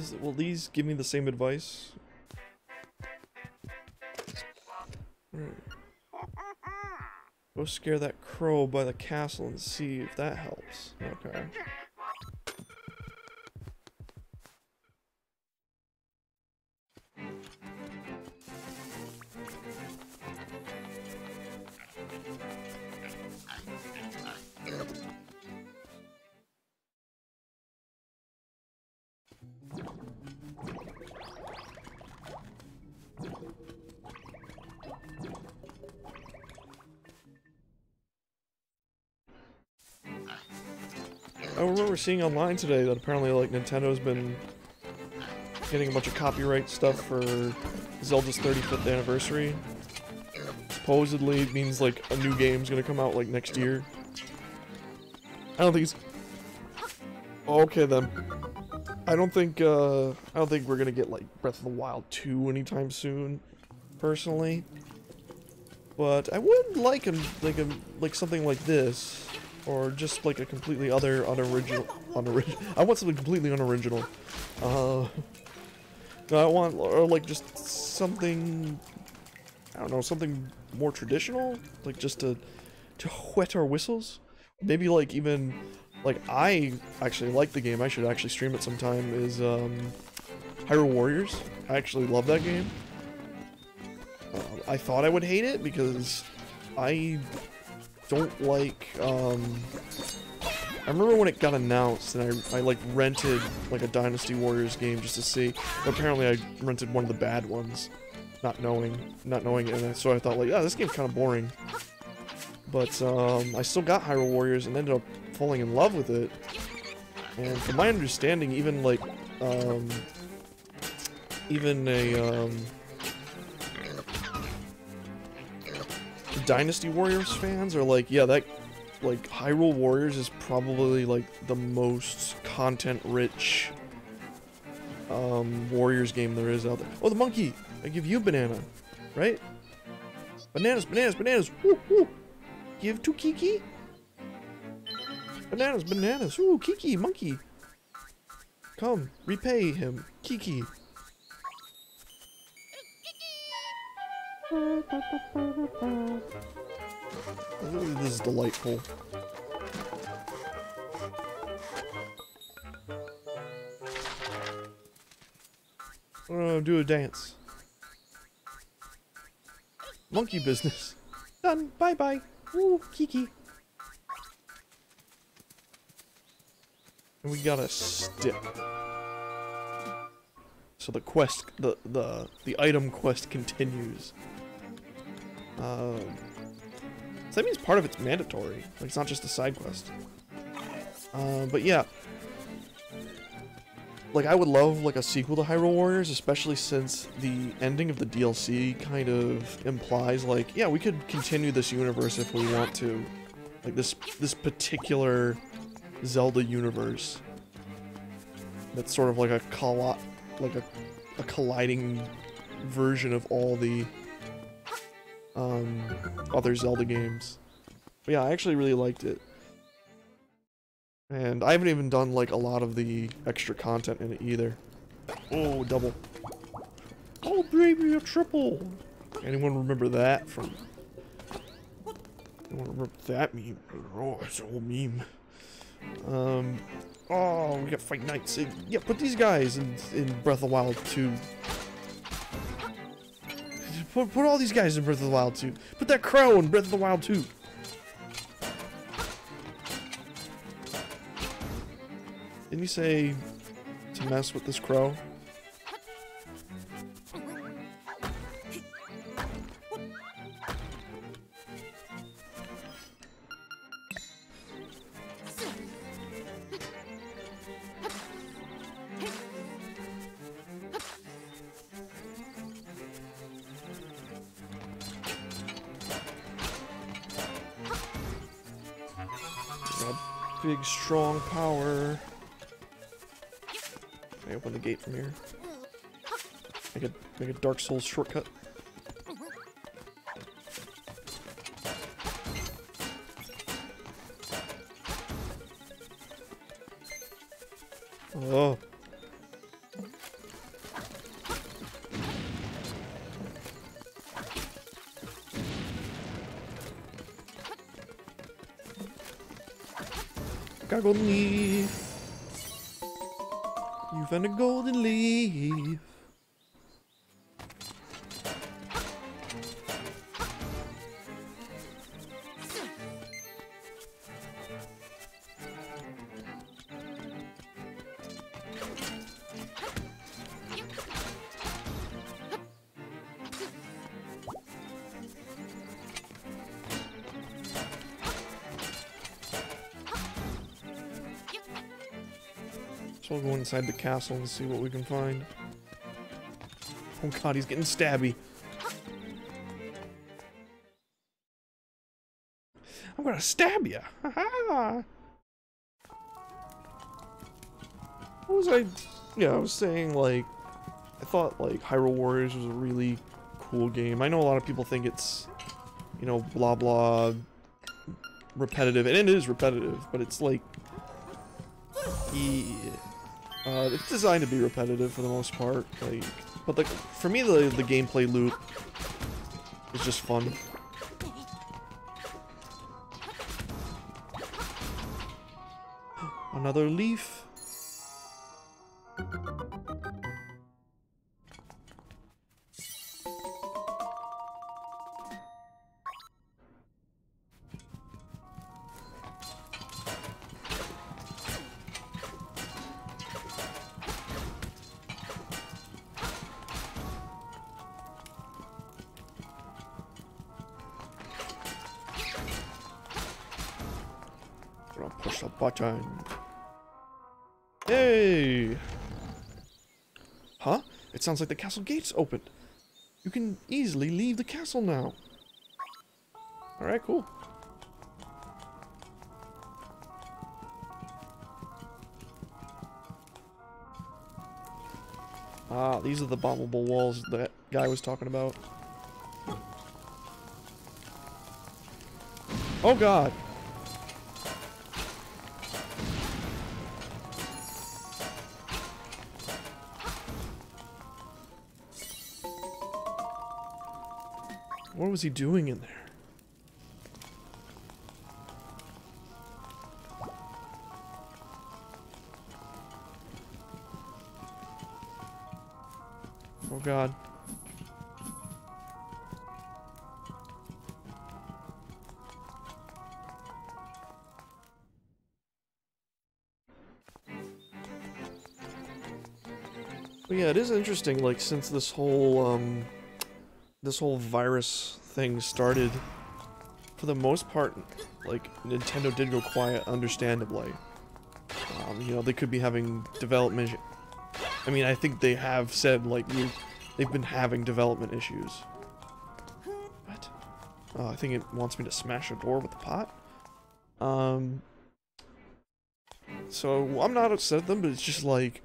Is, will these give me the same advice? Hmm. Go scare that crow by the castle and see if that helps. Okay. Seeing online today that apparently like Nintendo's been getting a bunch of copyright stuff for Zelda's 35th anniversary. Supposedly means like a new game's gonna come out like next year. I don't think it's okay then. I don't think uh I don't think we're gonna get like Breath of the Wild 2 anytime soon, personally. But I would like a like a like something like this, or just like a completely other unoriginal unoriginal. I want something completely unoriginal. Uh, I want or like just something. I don't know something more traditional, like just to to whet our whistles. Maybe like even like I actually like the game. I should actually stream it sometime. Is um, Hyrule Warriors. I actually love that game. Uh, I thought I would hate it because I don't like. Um, I remember when it got announced and I, I like rented like a Dynasty Warriors game just to see. Apparently I rented one of the bad ones, not knowing, not knowing it, and so I thought like, yeah, this game's kind of boring. But um, I still got Hyrule Warriors and ended up falling in love with it. And from my understanding, even like, um, even a um, Dynasty Warriors fans are like, yeah, that like Hyrule Warriors is probably like the most content-rich um, Warriors game there is out there. Oh, the monkey! I give you banana, right? Bananas, bananas, bananas! Woo, woo. Give to Kiki. Bananas, bananas! Ooh, Kiki, monkey! Come, repay him, Kiki. This is delightful. Uh, do a dance. Monkey business. Done. Bye bye. Ooh, Kiki. And we got a stick. So the quest, the the the item quest continues. Um, so that means part of it's mandatory. Like it's not just a side quest. Uh, but yeah, like I would love like a sequel to Hyrule Warriors, especially since the ending of the DLC kind of implies like, yeah, we could continue this universe if we want to, like this this particular Zelda universe. That's sort of like a colli like a, a colliding version of all the um, other Zelda games. But yeah, I actually really liked it. And I haven't even done like a lot of the extra content in it either. Oh, double. Oh, baby, a triple. Anyone remember that from... Anyone remember that meme? Oh, it's an old meme. Um, oh, we got Fight Nights. Yeah, put these guys in, in Breath of the Wild 2. Put, put all these guys in Breath of the Wild 2. Put that crow in Breath of the Wild 2. Didn't you say to mess with this crow? Make a Dark Souls shortcut. Castle and see what we can find. Oh god, he's getting stabby. I'm gonna stab you. what was I? Yeah, I was saying like, I thought like Hyrule Warriors was a really cool game. I know a lot of people think it's, you know, blah blah, repetitive, and it is repetitive, but it's like, yeah, uh, it's designed to be repetitive for the most part. Like, but like for me, the the gameplay loop is just fun. Another leaf. Sounds like the castle gate's opened. You can easily leave the castle now. Alright, cool. Ah, these are the bombable walls that guy was talking about. Oh god! Was he doing in there? Oh god. But yeah, it is interesting, like, since this whole, um, this whole virus thing started, for the most part, like, Nintendo did go quiet, understandably. Um, you know, they could be having development... I mean, I think they have said, like, they've been having development issues. What? Oh, I think it wants me to smash a door with a pot? Um... So, I'm not upset at them, but it's just like...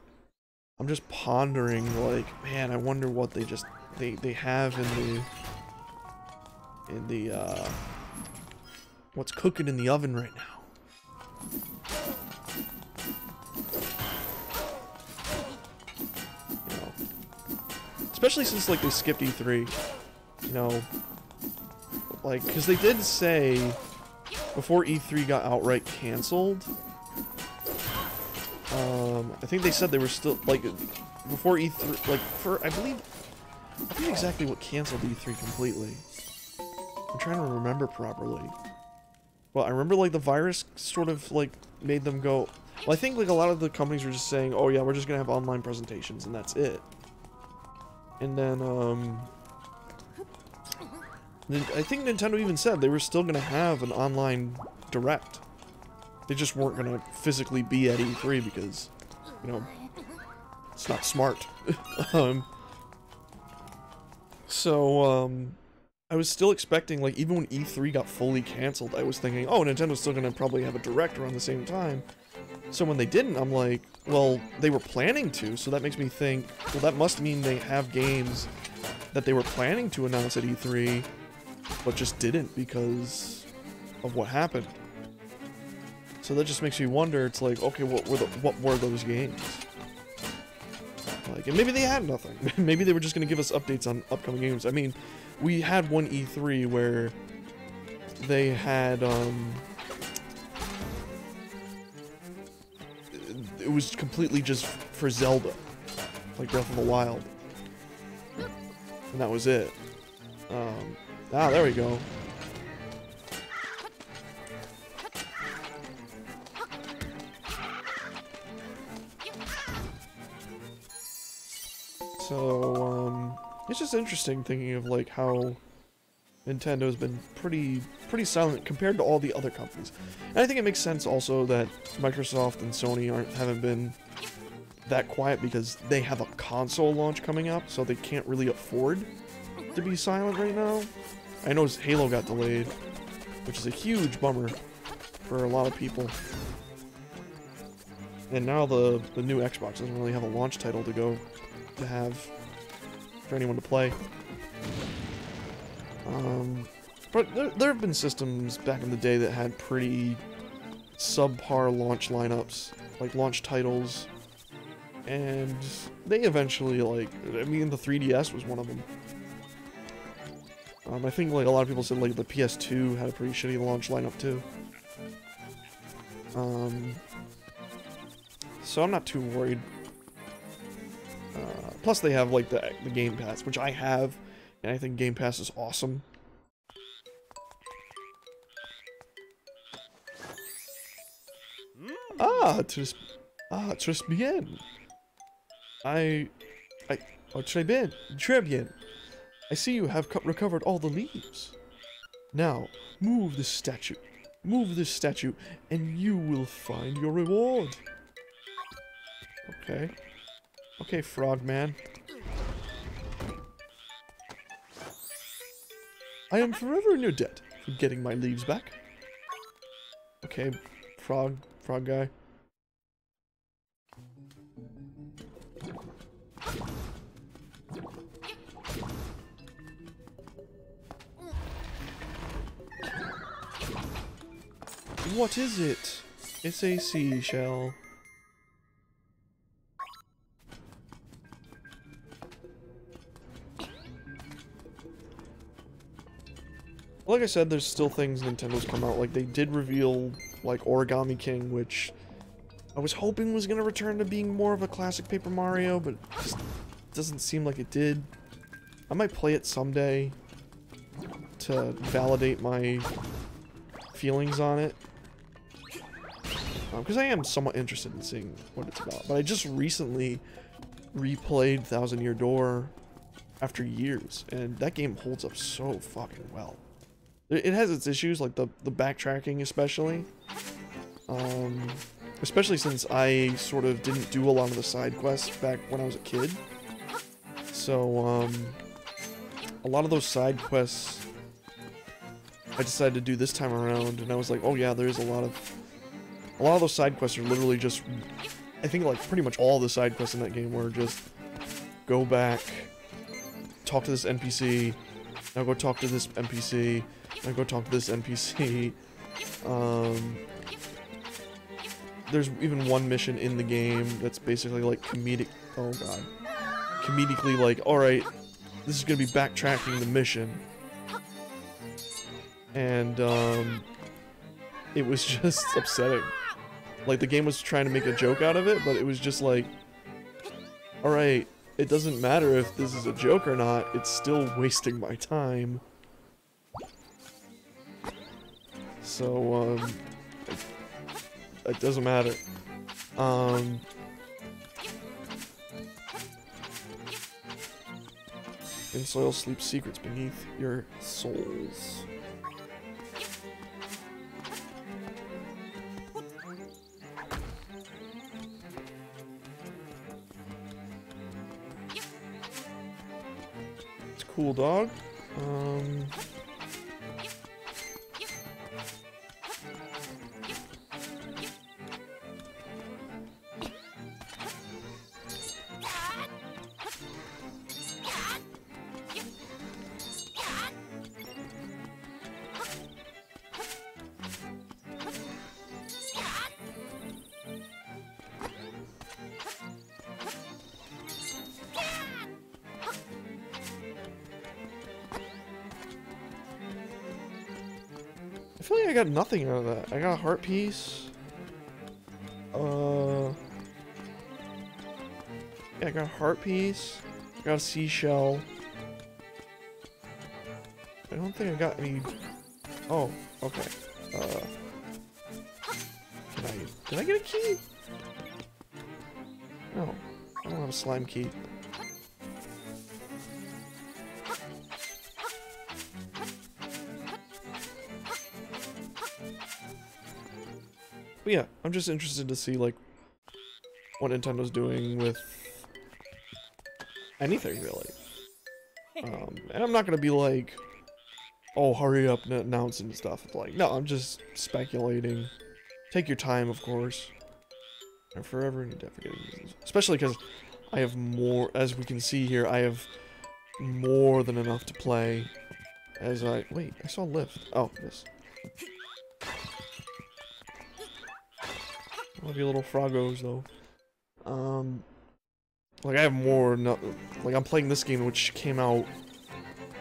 I'm just pondering, like, man, I wonder what they just they they have in the in the uh what's cooking in the oven right now. Especially since like they skipped E3, you know, like because they did say before E3 got outright canceled. Um, I think they said they were still like before E3, like for I believe I forget exactly what canceled E3 completely. I'm trying to remember properly. Well, I remember like the virus sort of like made them go. Well, I think like a lot of the companies were just saying, "Oh yeah, we're just gonna have online presentations and that's it." And then um, I think Nintendo even said they were still gonna have an online direct. They just weren't gonna physically be at E3 because, you know, it's not smart. <laughs> um, so, um, I was still expecting, like, even when E3 got fully canceled, I was thinking, oh, Nintendo's still gonna probably have a direct around the same time. So when they didn't, I'm like, well, they were planning to, so that makes me think, well, that must mean they have games that they were planning to announce at E3, but just didn't because of what happened. So that just makes me wonder, it's like, okay, what were the, what were those games? Like, and maybe they had nothing. <laughs> maybe they were just gonna give us updates on upcoming games. I mean, we had one E3 where they had, um... It was completely just for Zelda. Like Breath of the Wild. And that was it. Um, ah, there we go. It's just interesting thinking of like how Nintendo's been pretty pretty silent compared to all the other companies. And I think it makes sense also that Microsoft and Sony aren't haven't been that quiet because they have a console launch coming up, so they can't really afford to be silent right now. I know Halo got delayed, which is a huge bummer for a lot of people. And now the, the new Xbox doesn't really have a launch title to go to have for anyone to play. Um, but there, there have been systems back in the day that had pretty subpar launch lineups, like launch titles, and they eventually, like, I mean, the 3DS was one of them. Um, I think, like, a lot of people said, like, the PS2 had a pretty shitty launch lineup, too. Um, so I'm not too worried. Uh, plus, they have, like, the, the Game Pass, which I have, and I think Game Pass is awesome. Ah, tres, ah, tres bien. I, I, oh, très bien. I see you have recovered all the leaves. Now, move this statue. Move this statue, and you will find your reward. Okay. Okay, Frogman. I am forever in your debt for getting my leaves back. Okay, frog, frog guy. What is it? It's a seashell. Like I said, there's still things Nintendo's come out. Like, they did reveal, like, Origami King, which I was hoping was going to return to being more of a classic Paper Mario, but just doesn't seem like it did. I might play it someday to validate my feelings on it. Because um, I am somewhat interested in seeing what it's about. But I just recently replayed Thousand Year Door after years, and that game holds up so fucking well. It has its issues, like the, the backtracking especially. Um, especially since I sort of didn't do a lot of the side quests back when I was a kid. So, um, a lot of those side quests I decided to do this time around, and I was like, oh yeah, there's a lot of... A lot of those side quests are literally just... I think like pretty much all the side quests in that game were just go back, talk to this NPC, now go talk to this NPC, now go talk to this NPC. Um, there's even one mission in the game that's basically like comedic. Oh god, comedically like, all right, this is gonna be backtracking the mission, and um, it was <laughs> just upsetting. Like the game was trying to make a joke out of it, but it was just like, all right, it doesn't matter if this is a joke or not. It's still wasting my time. So um, it, it doesn't matter. Um, in soil sleep secrets beneath your souls. It's cool, dog. Um, nothing out of that. I got a heart piece. Uh, yeah, I got a heart piece. I got a seashell. I don't think I got any. Oh, okay. Uh, can I? Did I get a key? No, I don't have a slime key. But yeah, I'm just interested to see like what Nintendo's doing with anything really. <laughs> Um, and I'm not gonna be like, oh, hurry up and announce announcing stuff. It's like, no, I'm just speculating. Take your time, of course. And forever and getting. Especially because I have more, as we can see here, I have more than enough to play. As I, wait, I saw lift. Oh, this. <laughs> You little froggos, though. Um, like I have more, like I'm playing this game which came out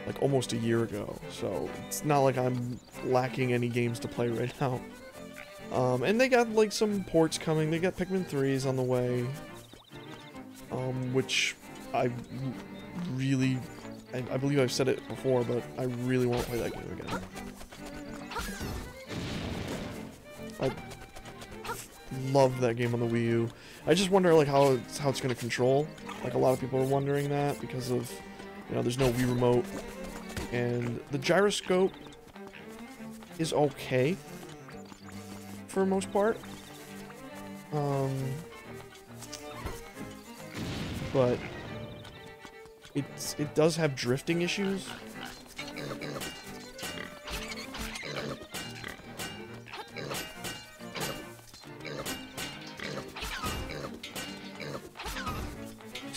like almost a year ago, so it's not like I'm lacking any games to play <laughs> right now. Um, and they got like some ports coming. They got Pikmin 3s on the way, um, which I really, I, I believe I've said it before, but I really want to play that game again. I love that game on the Wii U. I just wonder like how it's how it's gonna control. Like a lot of people are wondering that because of you know there's no Wii remote and the gyroscope is okay for the most part. Um, but it's it does have drifting issues.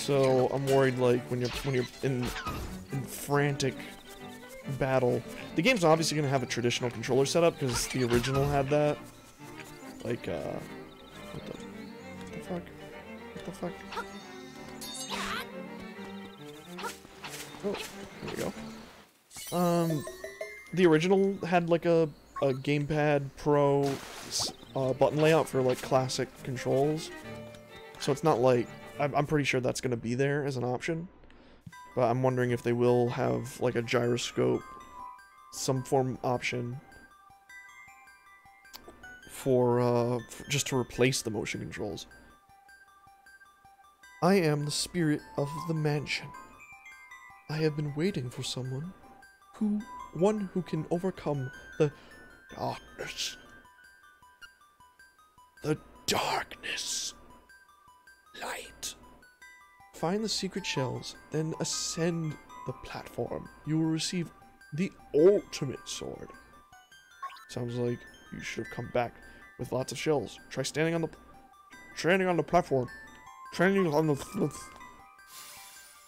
So I'm worried like when you're when you're in in frantic battle. The game's obviously gonna have a traditional controller setup because the original had that. Like uh what the, what the fuck? What the fuck? Oh, there we go. Um the original had like a a gamepad pro uh, button layout for like classic controls. So it's not like I'm, I'm pretty sure that's going to be there as an option. But I'm wondering if they will have like a gyroscope, some form option for, uh, for just to replace the motion controls. I am the spirit of the mansion. I have been waiting for someone who, one who can overcome the darkness. The darkness. Light. Find the secret shells, then ascend the platform. You will receive the ultimate sword. Sounds like you should have come back with lots of shells. Try standing on the standing on the platform. Standing on the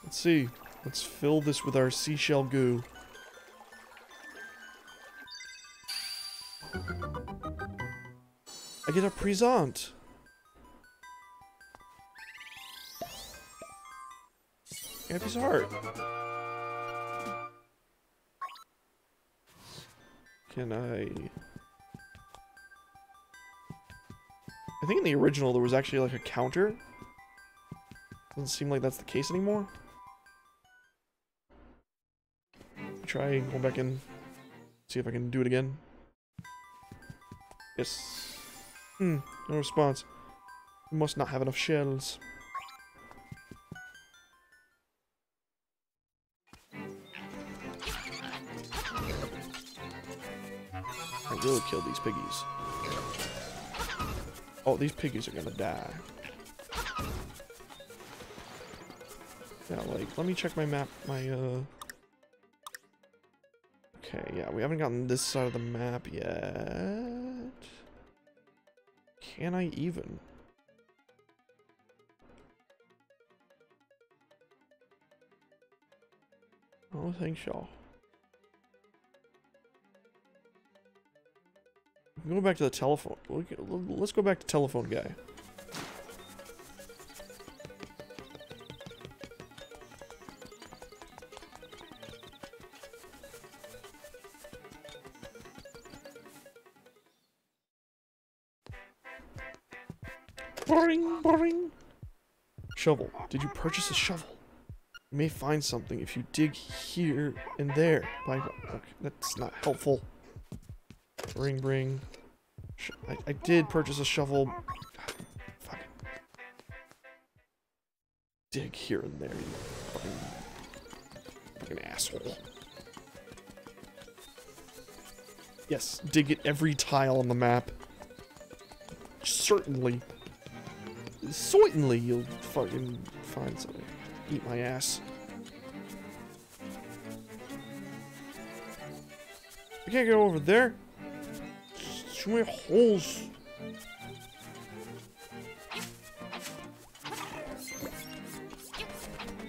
Let's see. Let's fill this with our seashell goo. I get a present. Have his heart. Can I... I think in the original there was actually like a counter. Doesn't seem like that's the case anymore. Try going back in. See if I can do it again. Yes. Hmm, no response. We must not have enough shells. Will kill these piggies. Oh, these piggies are gonna die. Yeah, like, let me check my map, my, uh... Okay, yeah, we haven't gotten this side of the map yet. Can I even? I don't think so. Go back to the telephone. Let's go back to telephone guy. Boring, boring. Shovel. Did you purchase a shovel? You may find something if you dig here and there. Okay, that's not helpful. Ring, bring. I, I did purchase a shovel. Ah, fucking. Dig here and there, you fucking. Fucking asshole. Yes, dig at every tile on the map. Certainly. certainly you'll fucking find something. Eat my ass. I can't go over there. Holes.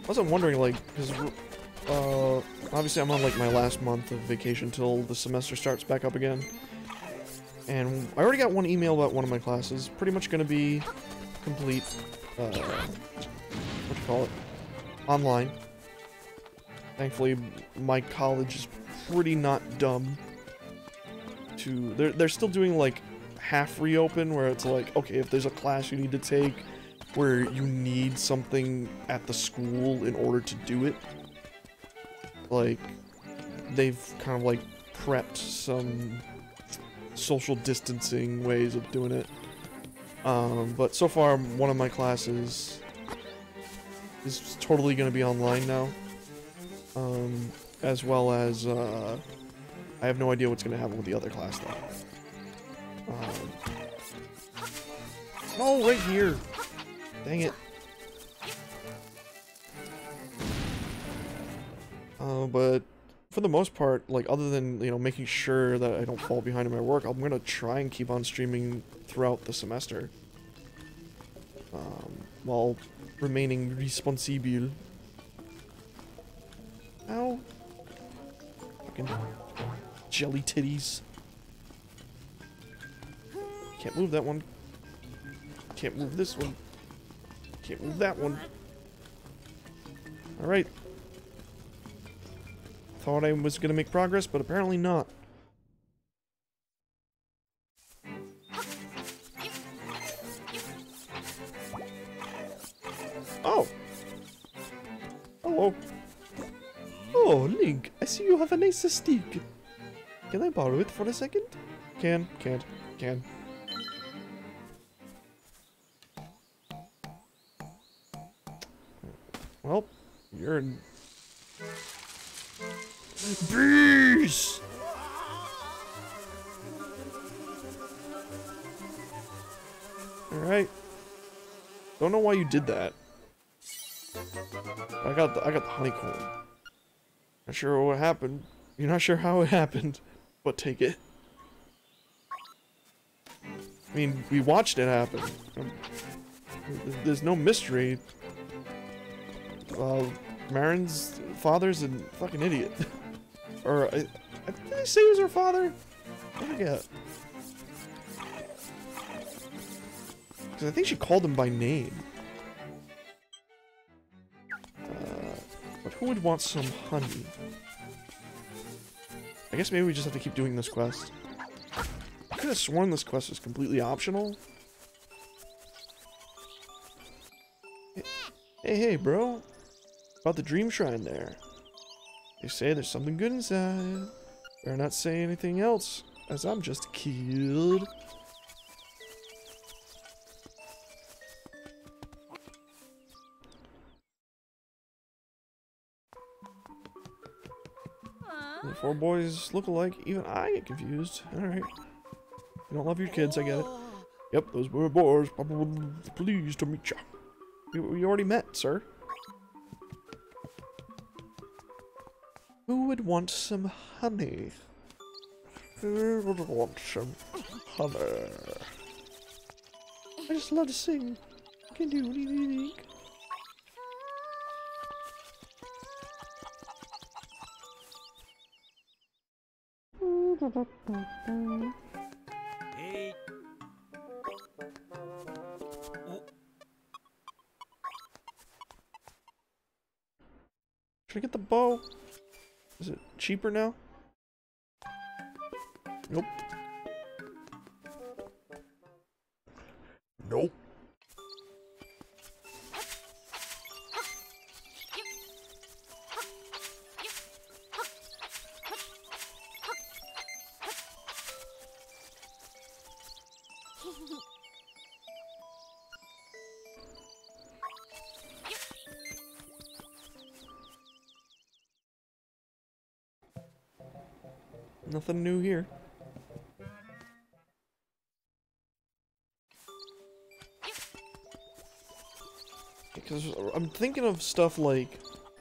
I was wondering, like, because, uh, obviously I'm on, like, my last month of vacation till the semester starts back up again. And I already got one email about one of my classes. Pretty much going to be complete, uh, what you call it, online. Thankfully, my college is pretty not dumb to... They're, they're still doing, like, half reopen, where it's like, okay, if there's a class you need to take where you need something at the school in order to do it, like, they've kind of, like, prepped some social distancing ways of doing it. Um, but so far, one of my classes is totally going to be online now. Um, as well as, uh, I have no idea what's going to happen with the other class, though. Um, oh, right here! Dang it. Uh, but for the most part, like, other than, you know, making sure that I don't fall behind in my work, I'm gonna try and keep on streaming throughout the semester. Um, while remaining responsible. Ow. Fucking jelly titties. Can't move that one. Can't move this one. Can't move that one. Alright. Thought I was gonna make progress, but apparently not. Oh! Hello. Oh, Link, I see you have a nice stick. Can I borrow it for a second? Can, can't, can. Well, you're in... Bees! Alright. Don't know why you did that. I got the, I got the honeycomb. Not sure what happened. You're not sure how it happened, but take it. I mean, we watched it happen. Um, there's no mystery. Uh, Marin's father's a fucking idiot. <laughs> or, I, I, did they say he was her father? I forget. Because I think she called him by name. Uh, but who would want some honey? I guess maybe we just have to keep doing this quest. I could have sworn this quest was completely optional. Hey, hey, bro. About the dream shrine there. They say there's something good inside. Better not say anything else, as I'm just kid. The four boys look alike. Even I get confused. Alright. You don't love your kids, I get it. Yep, those were boys. Pleased to meet. You, we already met, sir. Who would want some honey? Who would want some honey? I just love to sing. Can do anything. Should I get the bow? Is it cheaper now? Nope. Nothing new here. Because I'm thinking of stuff like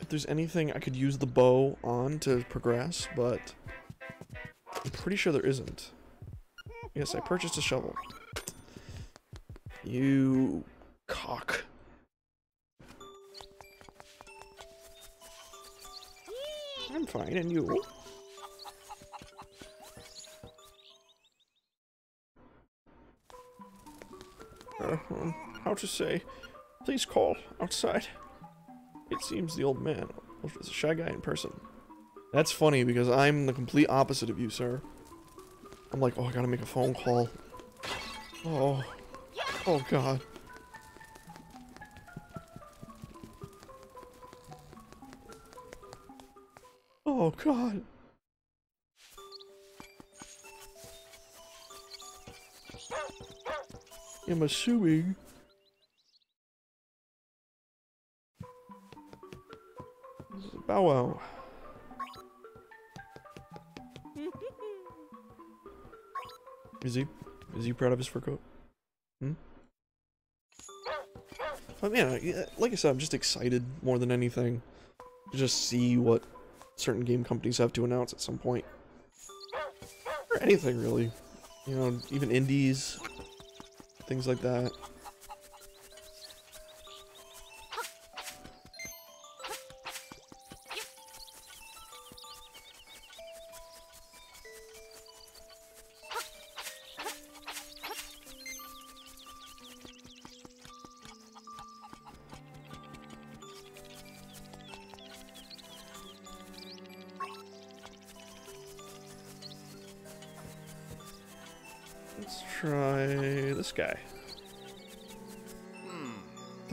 if there's anything I could use the bow on to progress, but I'm pretty sure there isn't. Yes, I purchased a shovel. You cock. I'm fine, and you? To say? Please call outside. It seems the old man was a shy guy in person. That's funny because I'm the complete opposite of you, sir. I'm like, oh, I gotta make a phone call. Oh. Oh, God. Oh, God. I'm assuming. Bow Wow. <laughs> Is he? Is he proud of his fur coat? Hmm? But I- like I said, I'm just excited more than anything to just see what certain game companies have to announce at some point. Or anything really. You know, even indies, things like that.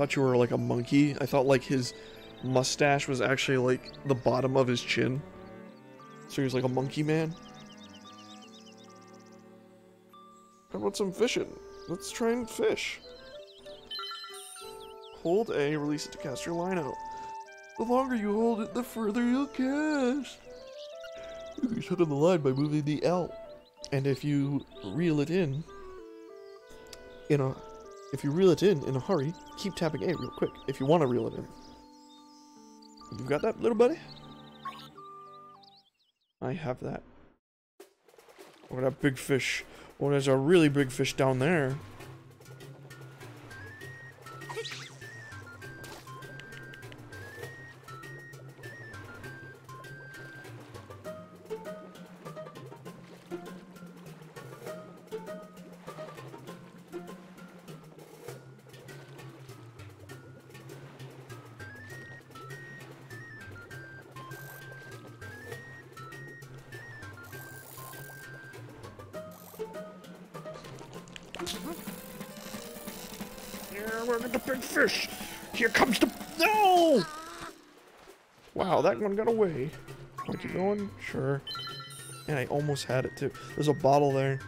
Thought you were like a monkey. I thought like his mustache was actually like the bottom of his chin. So he was like a monkey man. How about some fishing? Let's try and fish. Hold A, release it to cast your line out. The longer you hold it, the further you'll cast. You can on the line by moving the L. And if you reel it in, in a, if you reel it in in a hurry, keep tapping A real quick if you want to reel it in. You got that, little buddy? I have that. Oh, that big fish. Oh, there's a really big fish down there. That one got away. Want you going? Sure. And I almost had it too. There's a bottle there.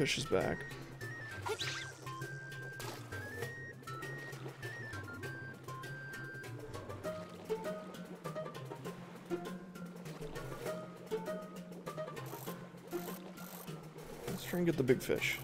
Fish is back. Let's try and get the big fish.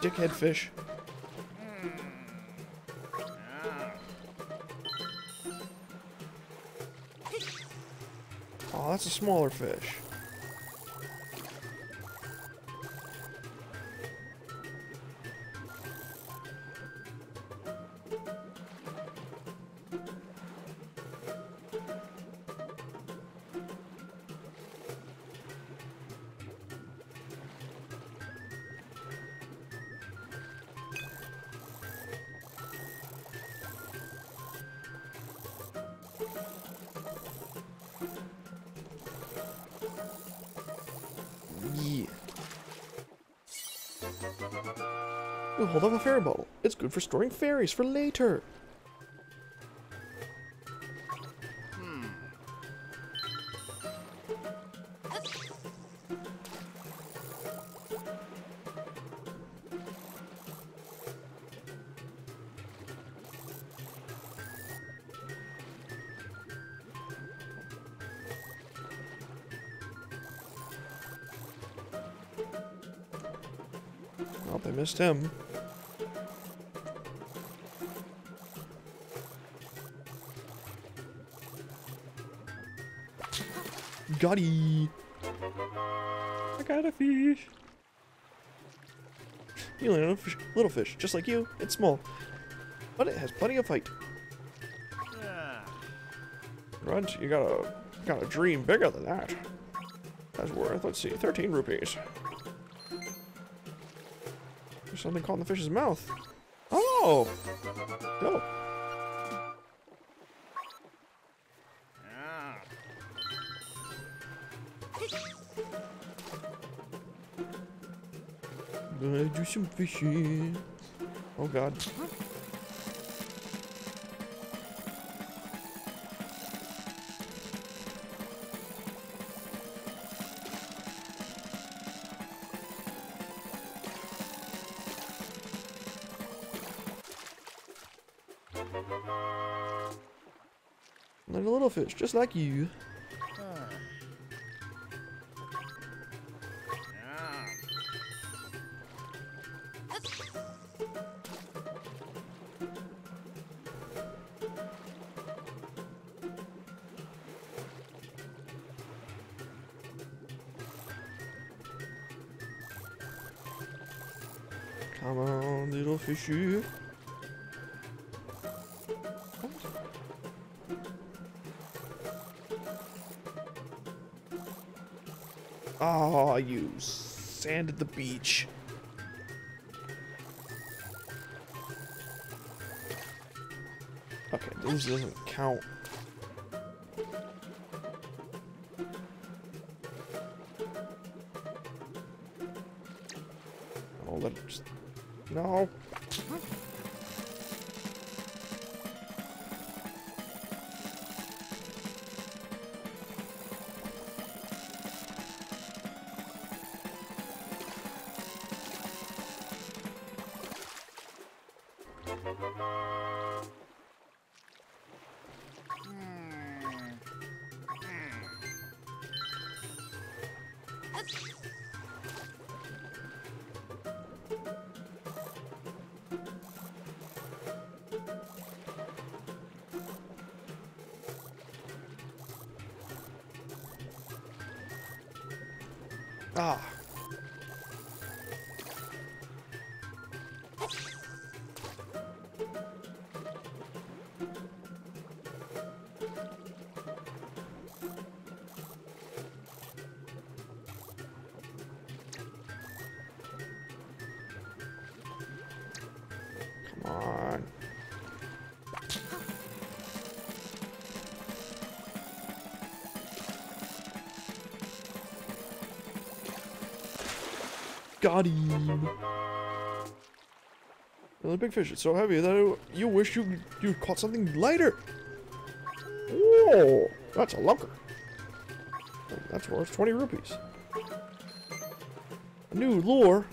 Dickhead fish. Oh, that's a smaller fish. Hold up a fairy bottle. It's good for storing fairies for later. Oh, they missed him. Got I got a fish. You know fish, little fish, just like you. It's small, but it has plenty of fight. Grunt, you got a got a dream bigger than that. That's worth, let's see, 13 rupees. There's something caught in the fish's mouth. Oh! Go. Gonna do some fishing. Oh god. Like a little fish, just like you. On. Oh, ah, you sanded the beach. Okay, this doesn't count. Got him. The big fish is so heavy that you wish you you caught something lighter. Whoa, that's a lunker. That's worth 20 rupees. A new lure.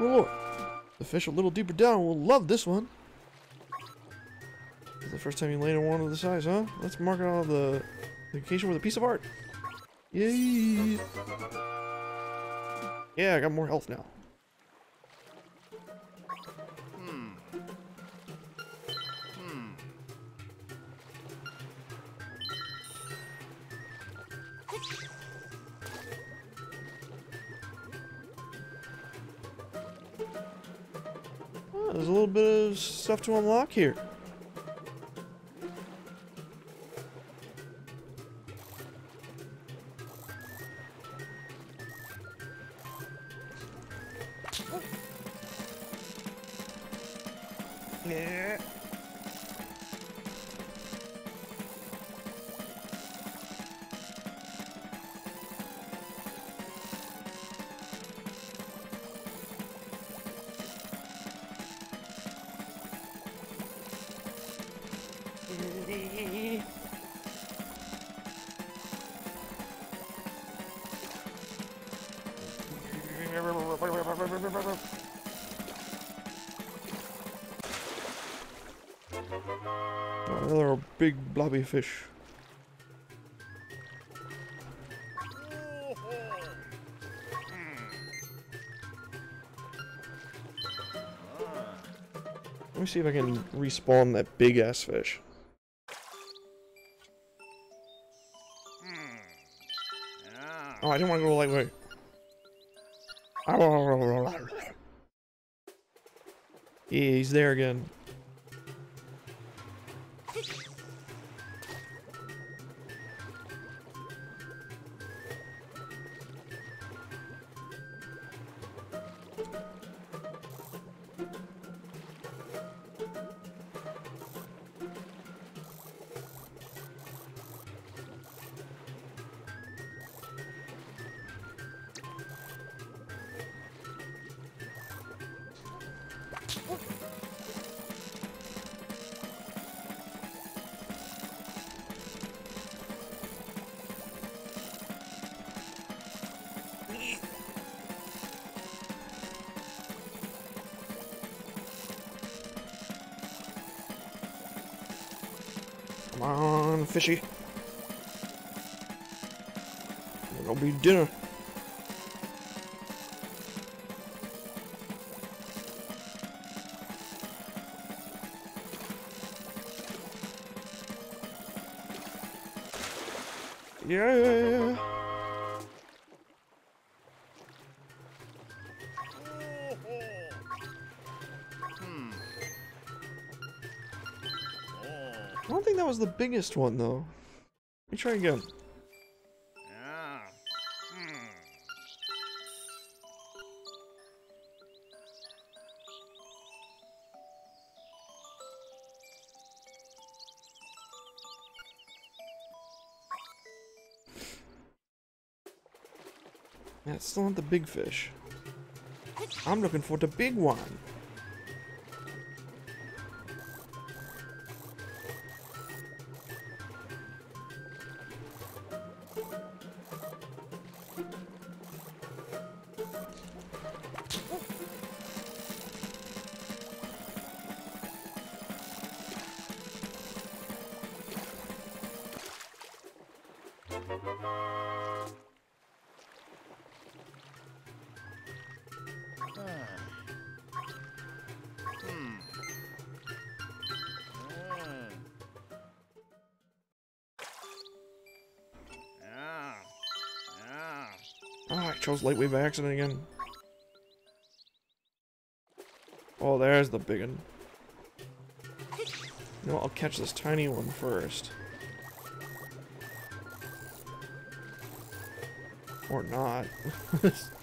Lure. The fish a little deeper down will love this one. This is the first time you landed one of the size, huh? Let's mark it on the location with a piece of art. Yay! Yeah, I got more health now. Hmm. Oh, there's a little bit of stuff to unlock here. Blobby fish. Let me see if I can respawn that big ass fish. Oh, I didn't want to go the right way. Yeah, he's there again. Fishy. It'll be dinner. Yeah. Think that was the biggest one though. Let me try again. That's still not the big fish. I'm looking for the big one. Chose accident again. Oh, there's the big one. You know, I'll catch this tiny one first. Or not. <laughs>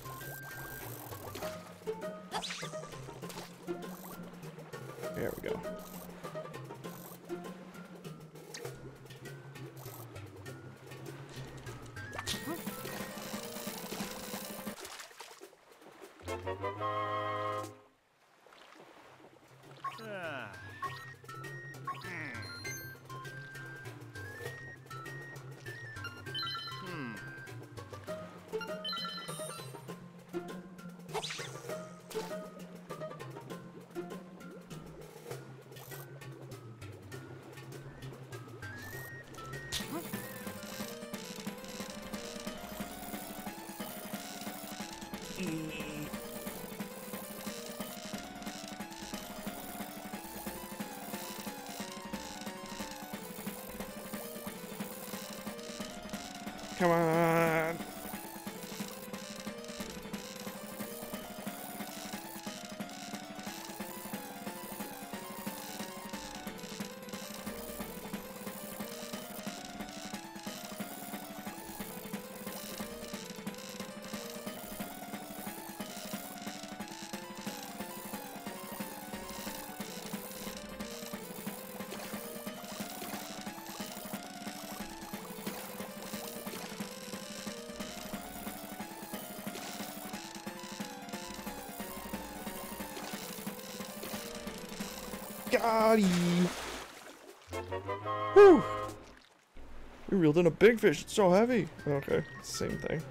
We reeled in a big fish. It's so heavy. Okay, same thing.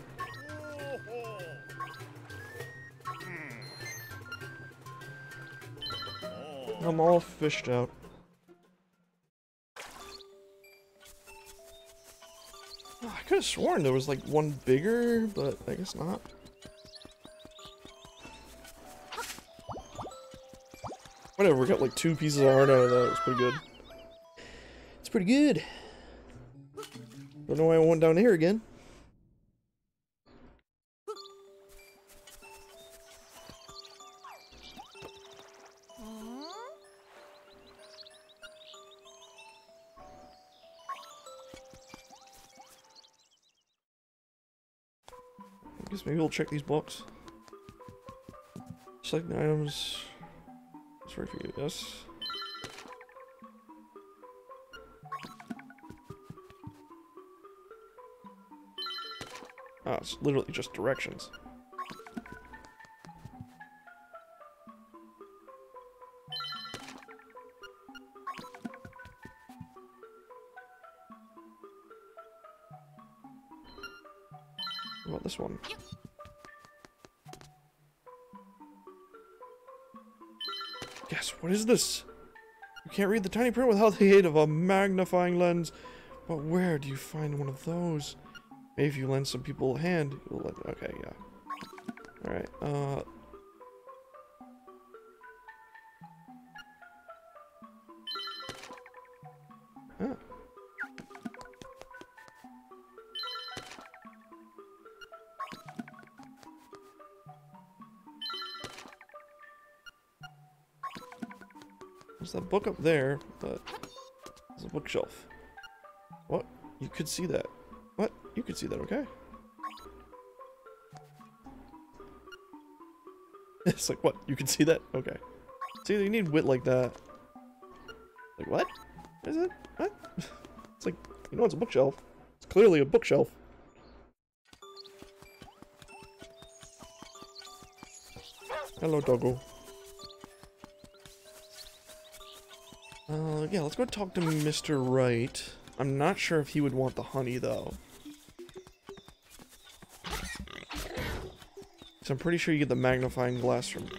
I'm all fished out. Oh, I could have sworn there was like one bigger, but I guess not. Whatever, we got like two pieces of heart out of that. It was pretty good. It's pretty good. Why I went down here again. I guess maybe we'll check these books. Select the items. Sorry for you, yes. Ah, it's literally just directions. What about this one? Yes, what is this? You can't read the tiny print without the aid of a magnifying lens. But where do you find one of those? Maybe if you lend some people a hand. Okay, yeah. Alright, uh. There's that book up there, but there's a bookshelf. What? You could see that. You can see that, okay? <laughs> it's like, what? You can see that? Okay. See, you need wit like that. Like, what? Is it? What? <laughs> it's like, you know it's a bookshelf. It's clearly a bookshelf. Hello, doggo. Uh, yeah, let's go talk to Mr. Write. I'm not sure if he would want the honey, though. So I'm pretty sure you get the magnifying glass from him.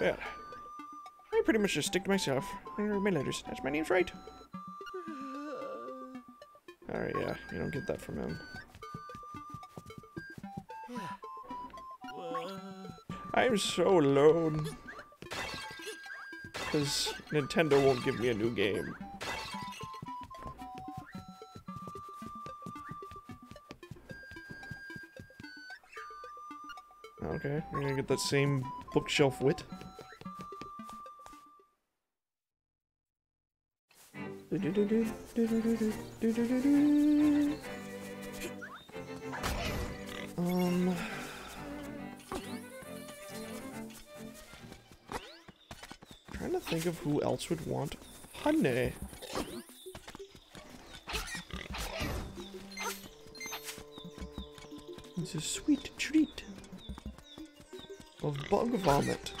Yeah. I pretty much just stick to myself. I read my letters. That's my name's right. Alright, yeah. You don't get that from him. I'm so alone. Because Nintendo won't give me a new game. Okay, we're gonna get that same bookshelf wit. Um. Trying to think of who else would want honey. It's a sweet treat of bug vomit.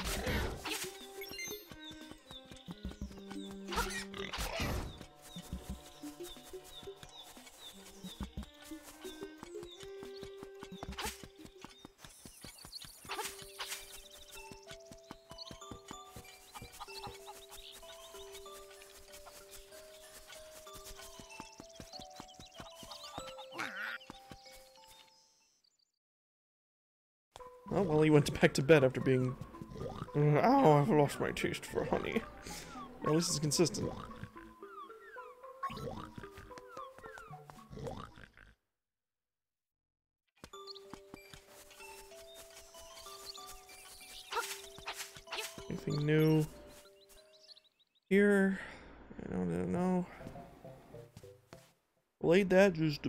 He went back to bed after being... "Mm, Oh, I've lost my taste for honey. At least it's consistent. Anything new? Here? I don't know. Ain't that just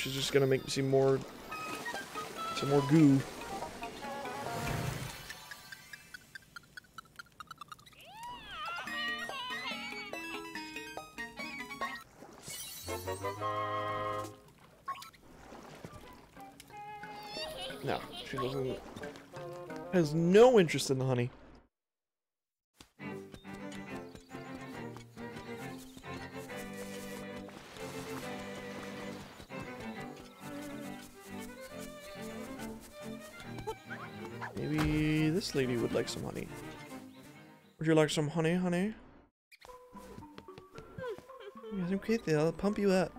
No, she's just gonna make me see more, some more goo. No, she doesn't. Has no interest in the honey. Some honey. Would you like some honey, honey? Yes, okay, then I'll pump you up.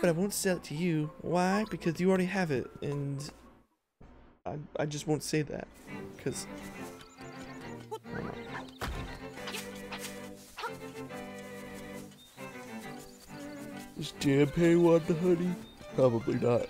But I won't sell it to you. Why? Because you already have it, and I, I just won't say that. Because... Does Dampé want the honey? Probably not.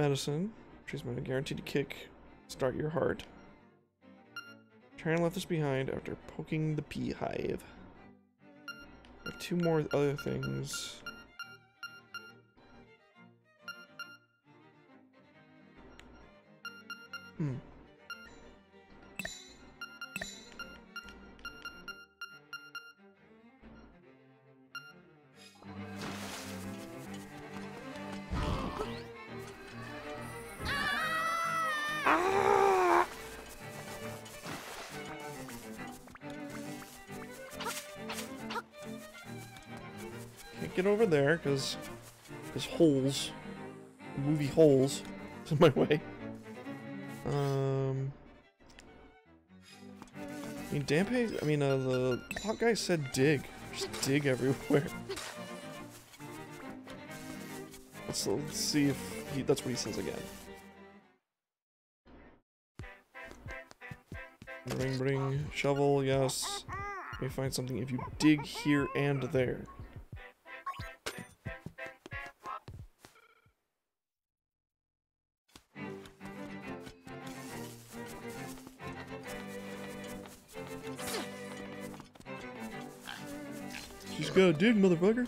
Medicine, which is going to kick, start your heart. Tarin left this behind after poking the beehive. Two more other things. Get over there because there's holes, movie holes, is <laughs> in my way. Um, I mean, Dampé, I mean, uh, the hot guy said dig. Just dig everywhere. <laughs> Let's, let's see if he, that's what he says again. Bring, bring, shovel, yes. May find something if you dig here and there. Gotta dig, motherfucker.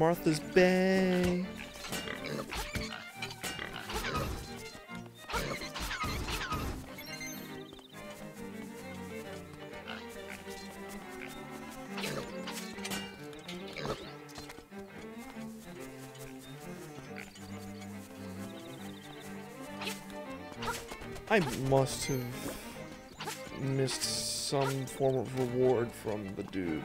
Martha's Bay. I must have missed some form of reward from the dude.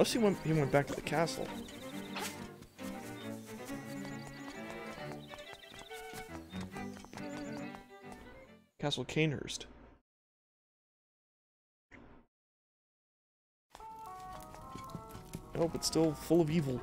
Unless he went he went back to the castle. Castle Canehurst. No, but still full of evil.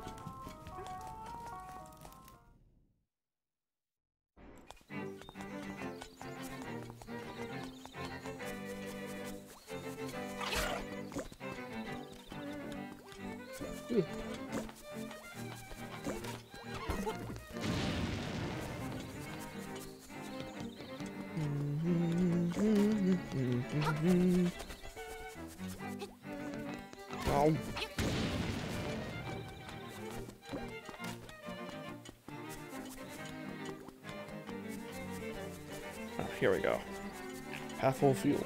Pathful Field.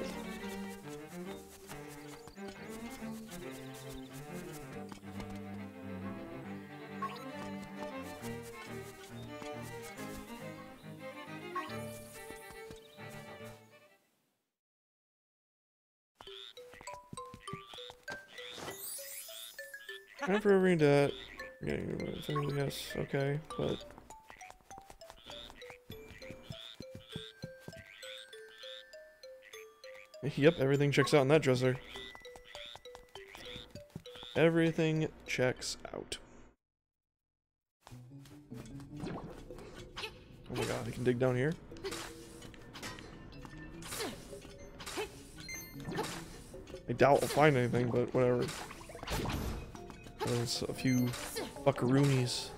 Time for every that. Getting yes, okay, but Yep, everything checks out in that dresser. Everything checks out. Oh my god, I can dig down here? I doubt I'll find anything, but whatever. There's a few buckaroonies.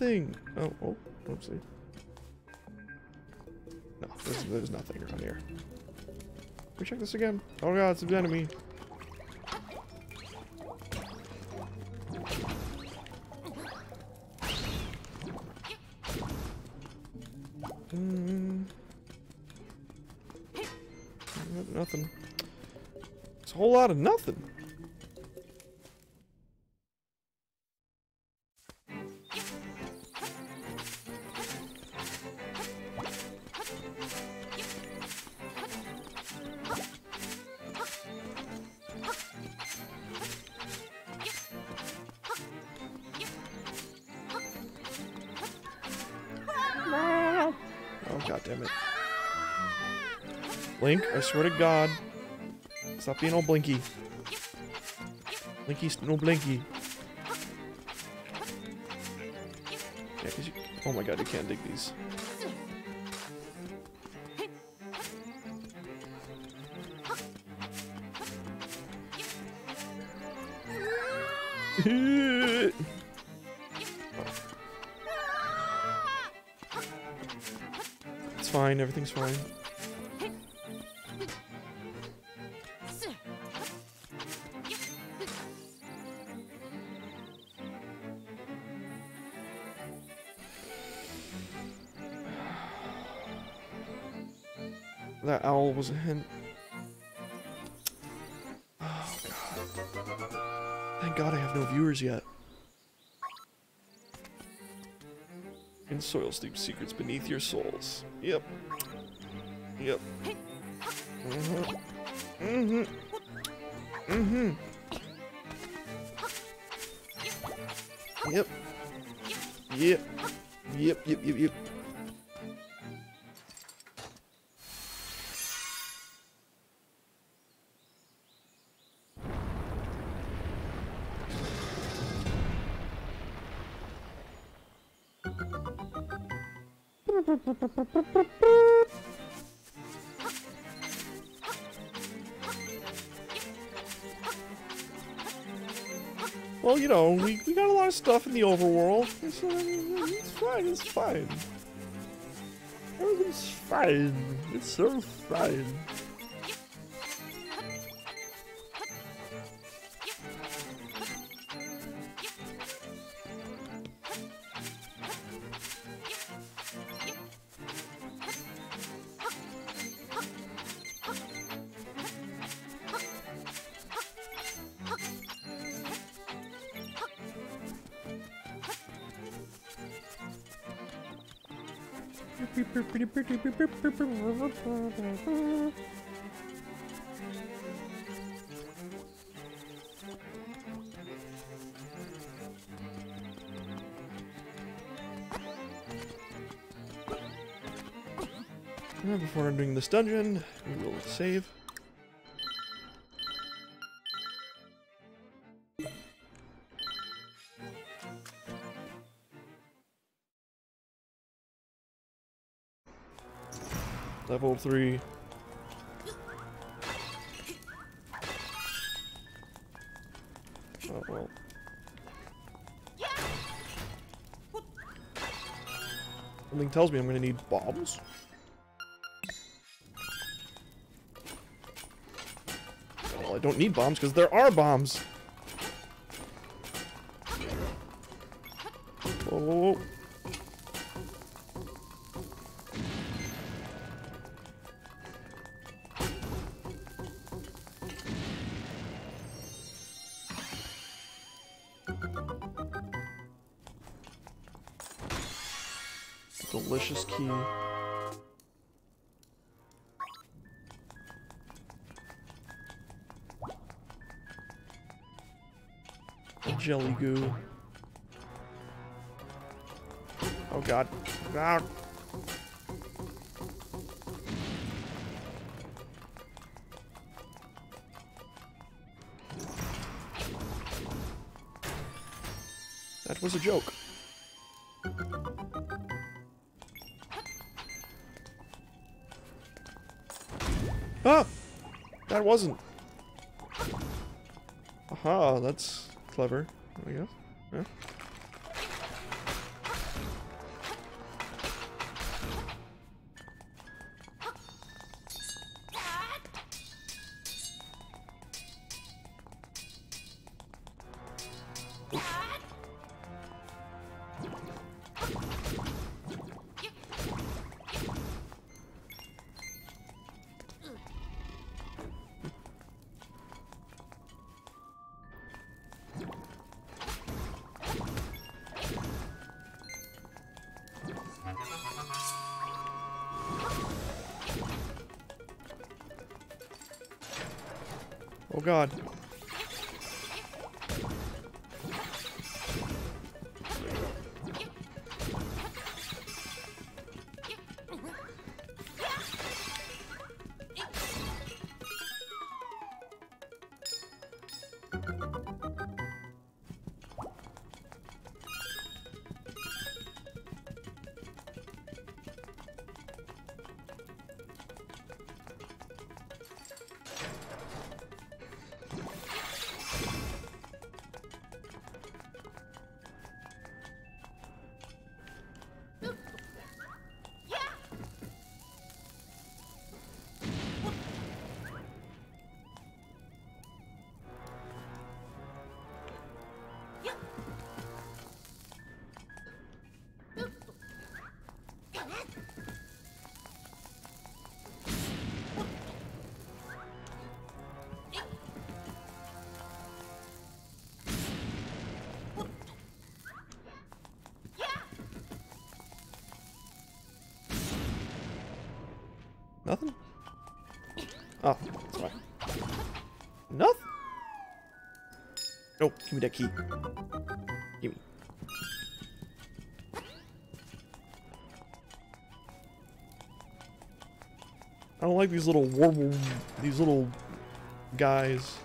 Nothing. Oh, oh, oopsie. No, there's, there's nothing around here. We check this again? Oh god, it's an enemy. Swear to god. Stop being all blinky. Blinky, no blinky. Yeah, you, oh my god, you can't dig these. <laughs> It's fine, everything's fine. Was a hint. Oh god. Thank god I have no viewers yet. In soil steep secrets beneath your souls. Yep. Yep. Mm-hmm. Mm-hmm. Mm-hmm. Yep. Yep. Yep, yep, yep, yep. The overworld. It's, it's fine, it's fine. Everything's fine. It's so fine. Before entering this dungeon, we will save. Level 3. Oh, well. Something tells me I'm gonna need bombs. Well, I don't need bombs because there are bombs. Whoa, whoa, whoa. Jelly goo. Oh god. Ah. That was a joke. Ah! That wasn't. Aha, that's clever, I guess. Yeah. What? Nothing? Give me that key. Give me. I don't like these little warble, these little guys.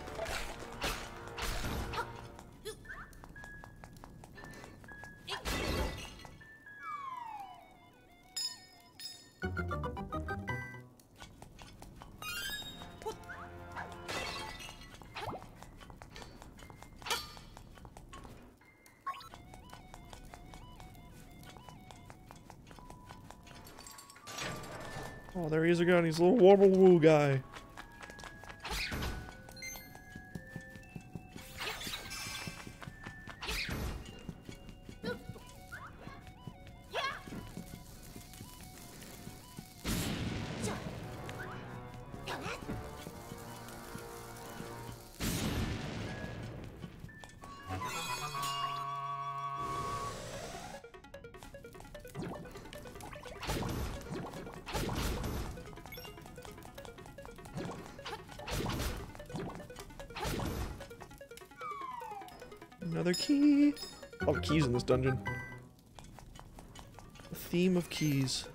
He's a little warble woo guy. This dungeon. A theme of keys.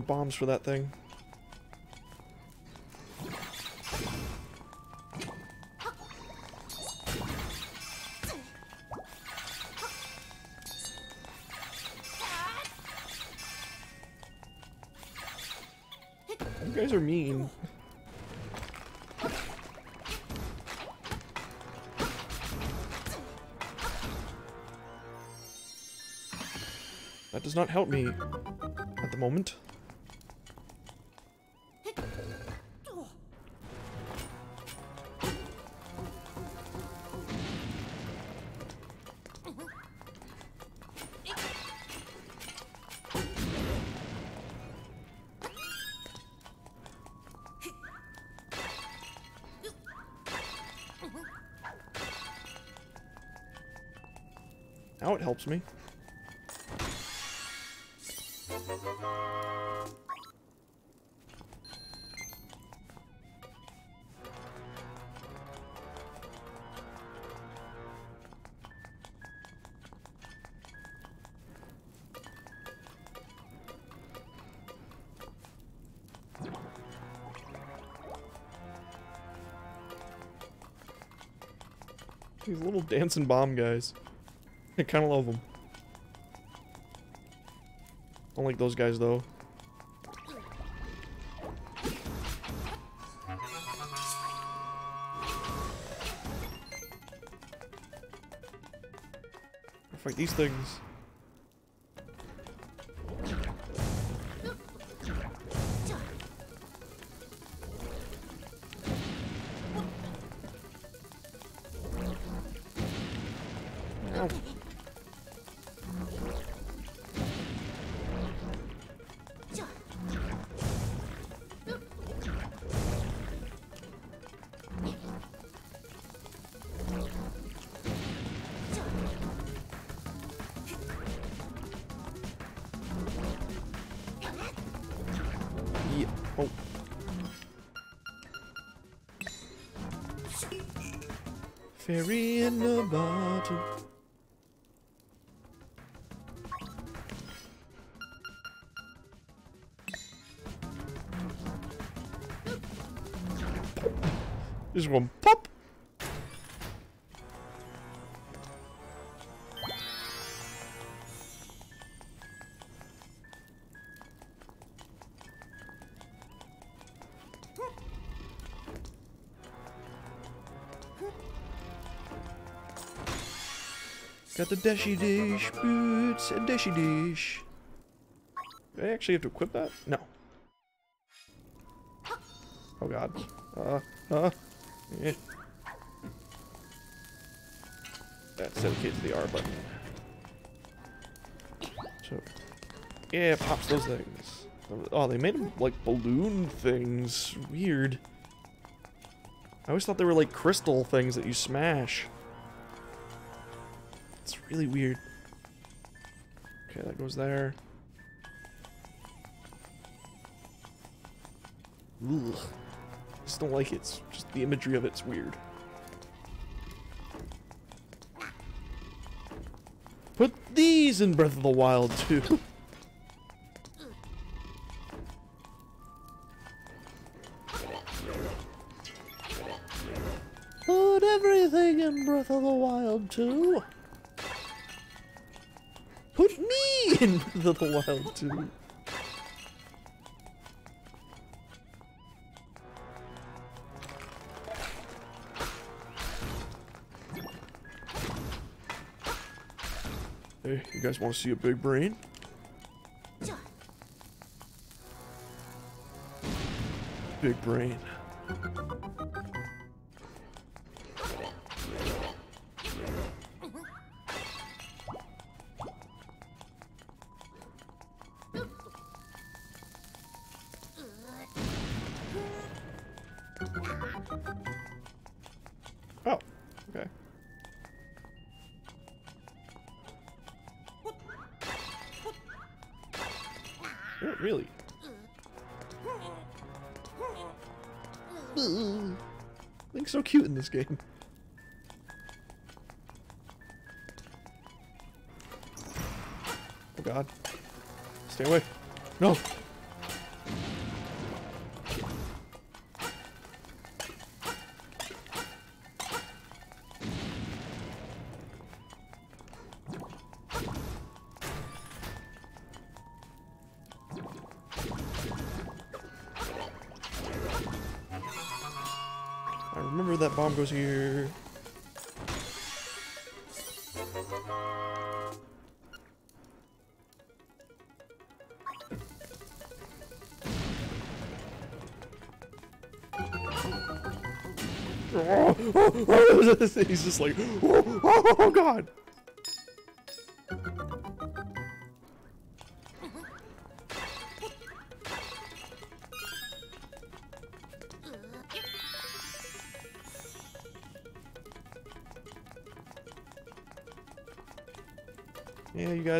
More bombs for that thing. Helps me. These little dancing bomb guys. <laughs> I kind of love them. Don't like those guys though. Fight these things. Got the dashy dish boots and dashy dish. Do I actually have to equip that? No. Oh god. Uh, uh, eh. That's dedicated to the R button. So, yeah, pops those things. Oh, they made them like balloon things. Weird. I always thought they were like crystal things that you smash. Really weird. Okay, that goes there. Ugh. I just don't like it. It's just the imagery of it's weird. Put these in Breath of the Wild too. <laughs> Put everything in Breath of the Wild too. Put me in <laughs> the Wild too. Hey, you guys want to see a big brain? Big brain. This game. Oh god. Stay away. No! Goes here. <laughs> He's just like, <laughs> oh, oh, oh god.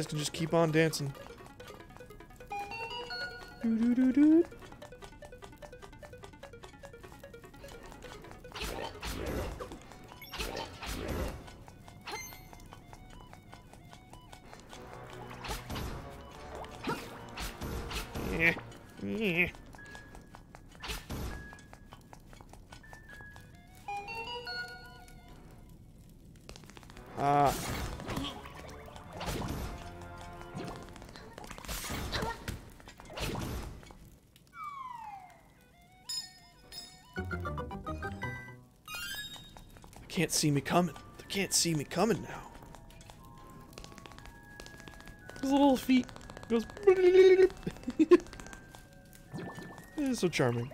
Guys can just keep on dancing. Can't see me coming. They can't see me coming now. His little feet goes. <laughs> so charming.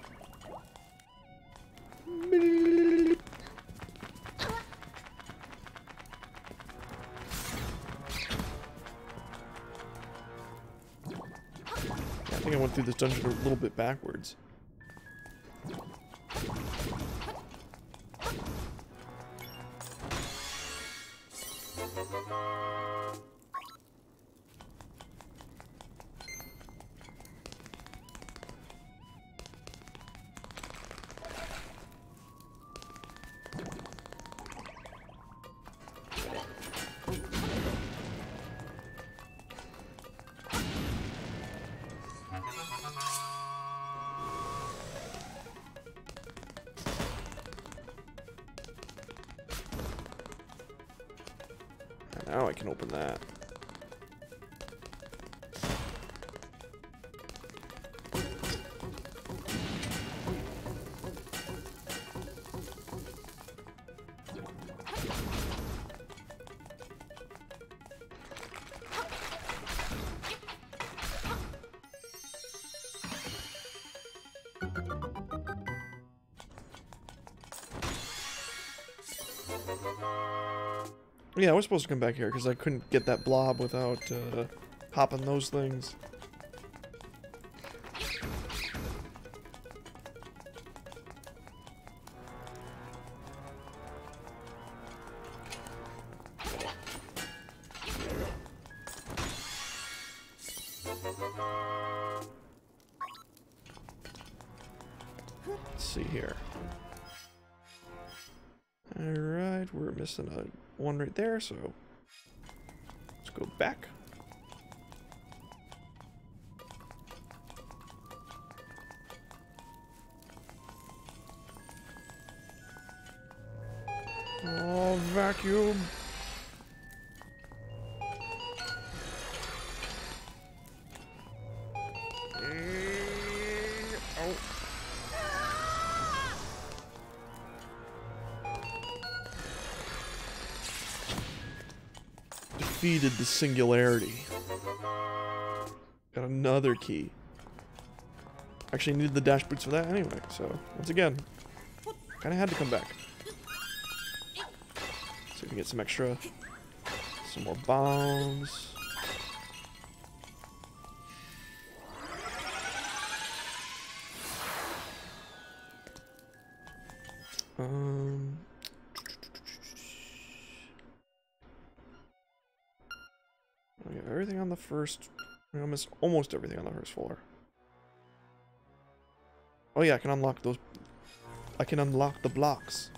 I think I went through this dungeon a little bit backwards. Yeah, we're supposed to come back here because I couldn't get that blob without uh, Popping those things. Let's see here. Alright, we're missing a one right there, so let's go back. Defeated the singularity. Got another key. Actually needed the dash boots for that anyway, so once again, kinda had to come back. So we can get some extra, some more bombs. First. I almost almost everything on the first floor. Oh yeah, I can unlock those. I can unlock the blocks.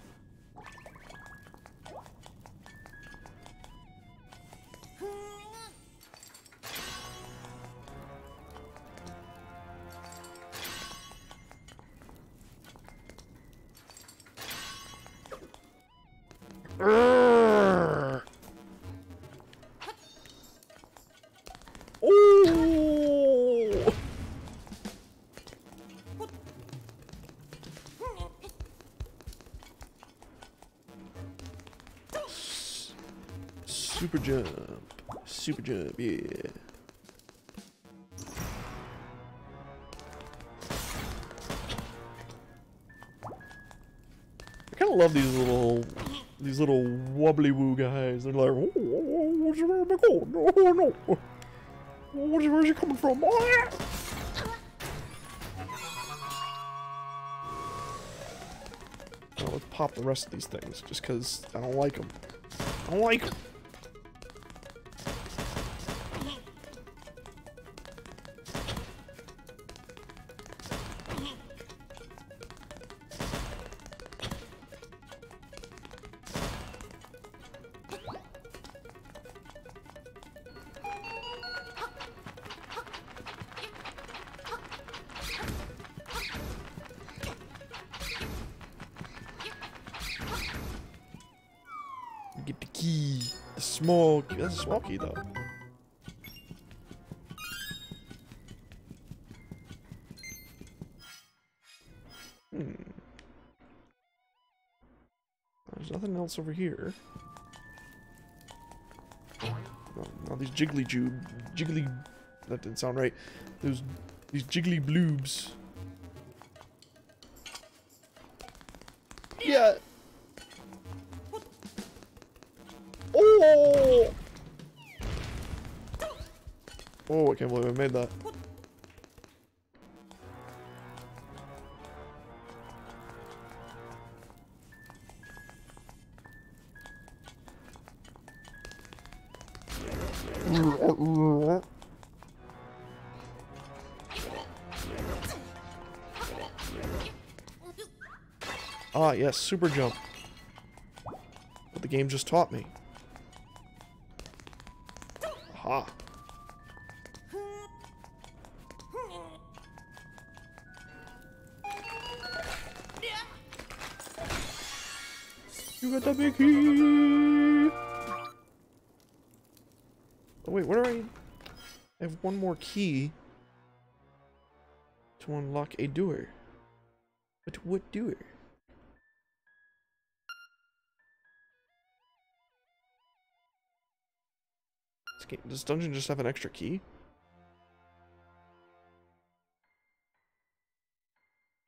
The rest of these things, just because I don't like them. I don't like them. Small key, though. Hmm. There's nothing else over here. No, no these jiggly jube, jiggly. That didn't sound right. Those these jiggly bloobs. Can't believe I made that. Ah, yes, super jump. What the game just taught me. One more key to unlock a door. But what door? Does dungeon just have an extra key?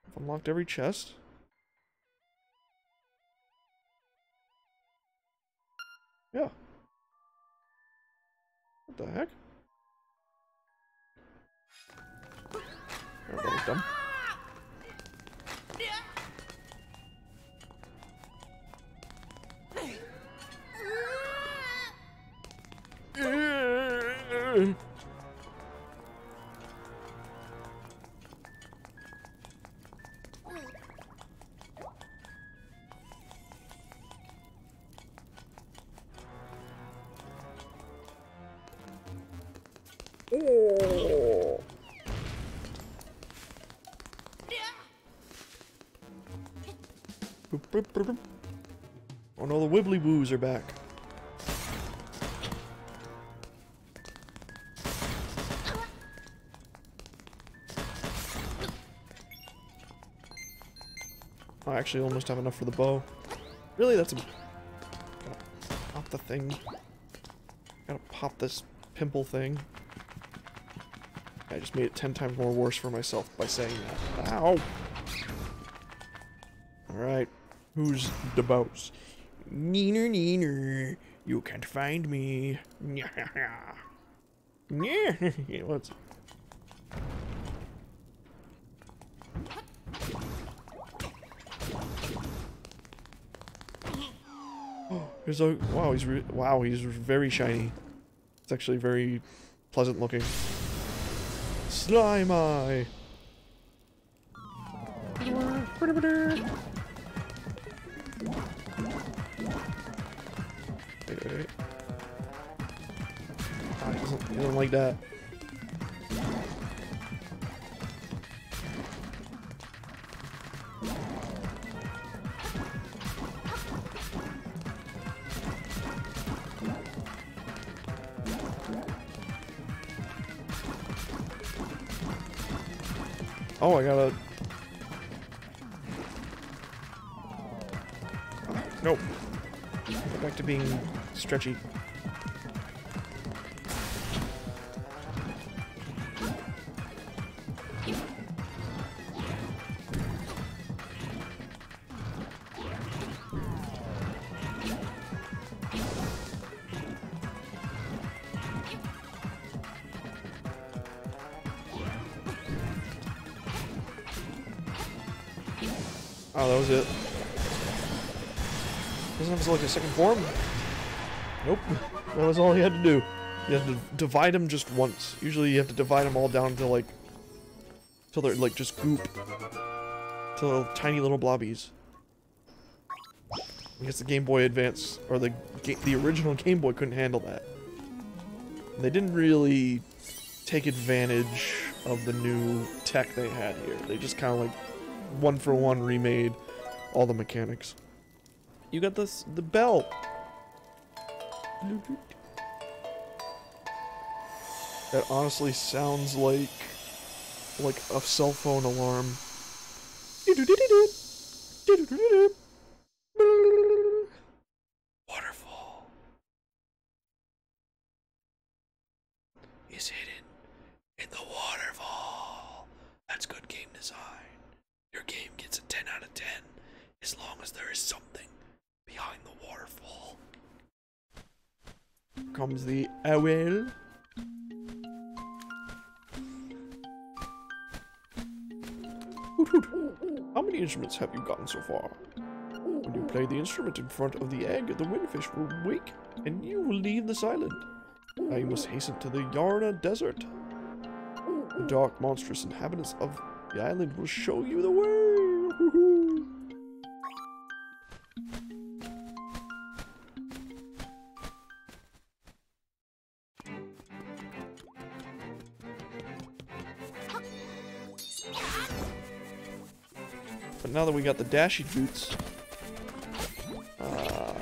I've unlocked every chest. Are back. I actually almost have enough for the bow. Really, that's a... Pop the thing. Gotta pop this pimple thing. I just made it ten times more worse for myself by saying that. Ow! Alright, who's the boss? Neener, neener, you can't find me. Yeah, what's... Here's a wow. He's wow. He's very shiny. It's actually very pleasant looking. Slime eye. Like that. Oh, I gotta... Nope. Go back to being stretchy. Second form? Nope. That was all he had to do. You had to divide them just once. Usually you have to divide them all down to like... Till they're like just goop. To tiny little blobbies. I guess the Game Boy Advance, or the the original Game Boy couldn't handle that. They didn't really take advantage of the new tech they had here. They just kind of like one for one remade all the mechanics. You got this the bell. That honestly sounds like like a cell phone alarm. Have you gotten so far? When you play the instrument in front of the egg, the windfish will wake and you will leave this island. Now you must hasten to the Yarna Desert. The dark, monstrous inhabitants of the island will show you the way. We got the dashy boots, uh,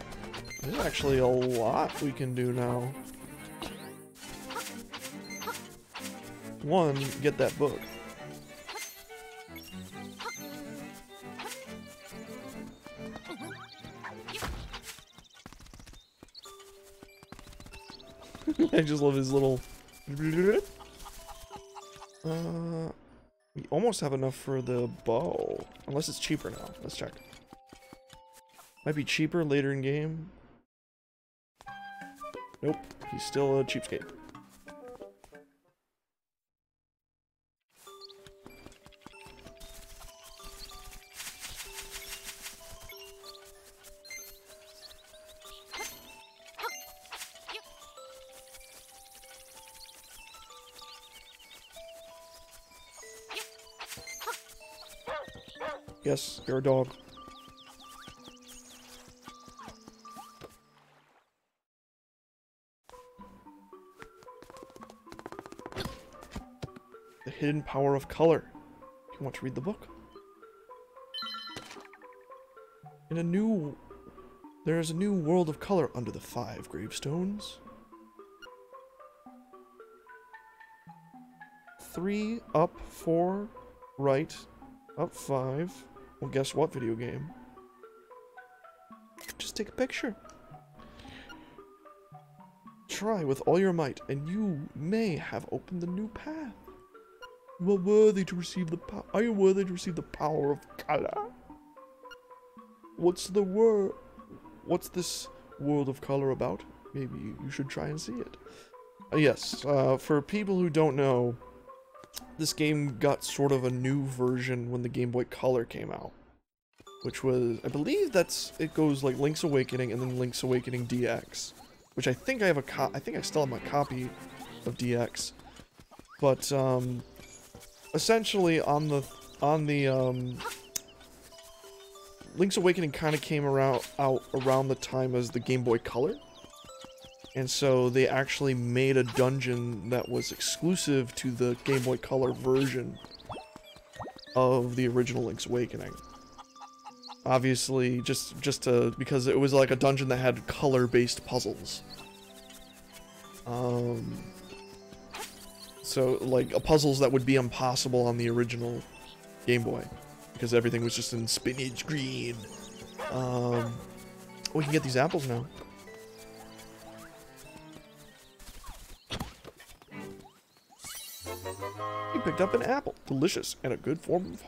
there's actually a lot we can do now. One, get that book. <laughs> I just love his little. <laughs> Uh, almost have enough for the bow, unless it's cheaper now. Let's check. Might be cheaper later in game. Nope, he's still a cheapskate. Yes, you're a dog. The Hidden Power of Color. You want to read the book? In a new... There is a new world of color under the five gravestones. Three, up, four, right, up five. Well, guess what video game? Just take a picture. Try with all your might, and you may have opened a new path. You are worthy to receive the power. Are you worthy to receive the power of color? What's the word? What's this world of color about? Maybe you should try and see it. Uh, yes, uh, for people who don't know, this game got sort of a new version when the Game Boy Color came out. Which was, I believe that's, it goes like Link's Awakening and then Link's Awakening DX. Which I think I have a co- I think I still have my copy of DX. But, um, essentially on the, on the, um, Link's Awakening kind of came around, out around the time as the Game Boy Color. And so they actually made a dungeon that was exclusive to the Game Boy Color version of the original Link's Awakening. Obviously, just just to because it was like a dungeon that had color-based puzzles. Um, so like puzzles that would be impossible on the original Game Boy because everything was just in spinach green. Um, we can get these apples now. He picked up an apple. Delicious and a good form of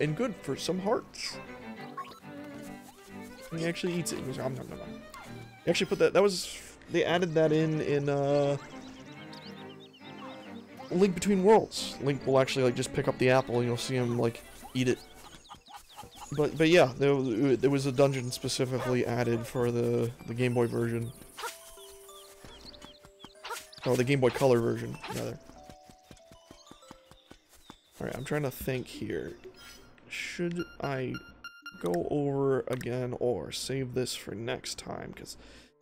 and good for some hearts. And he actually eats it. He goes, nom, nom, nom. He actually put that that was they added that in in uh Link Between Worlds. Link will actually like just pick up the apple and you'll see him like eat it. But but yeah, there, there was a dungeon specifically added for the the Game Boy version. Oh, the Game Boy Color version, rather. Alright, I'm trying to think here. Should I go over again or save this for next time? Because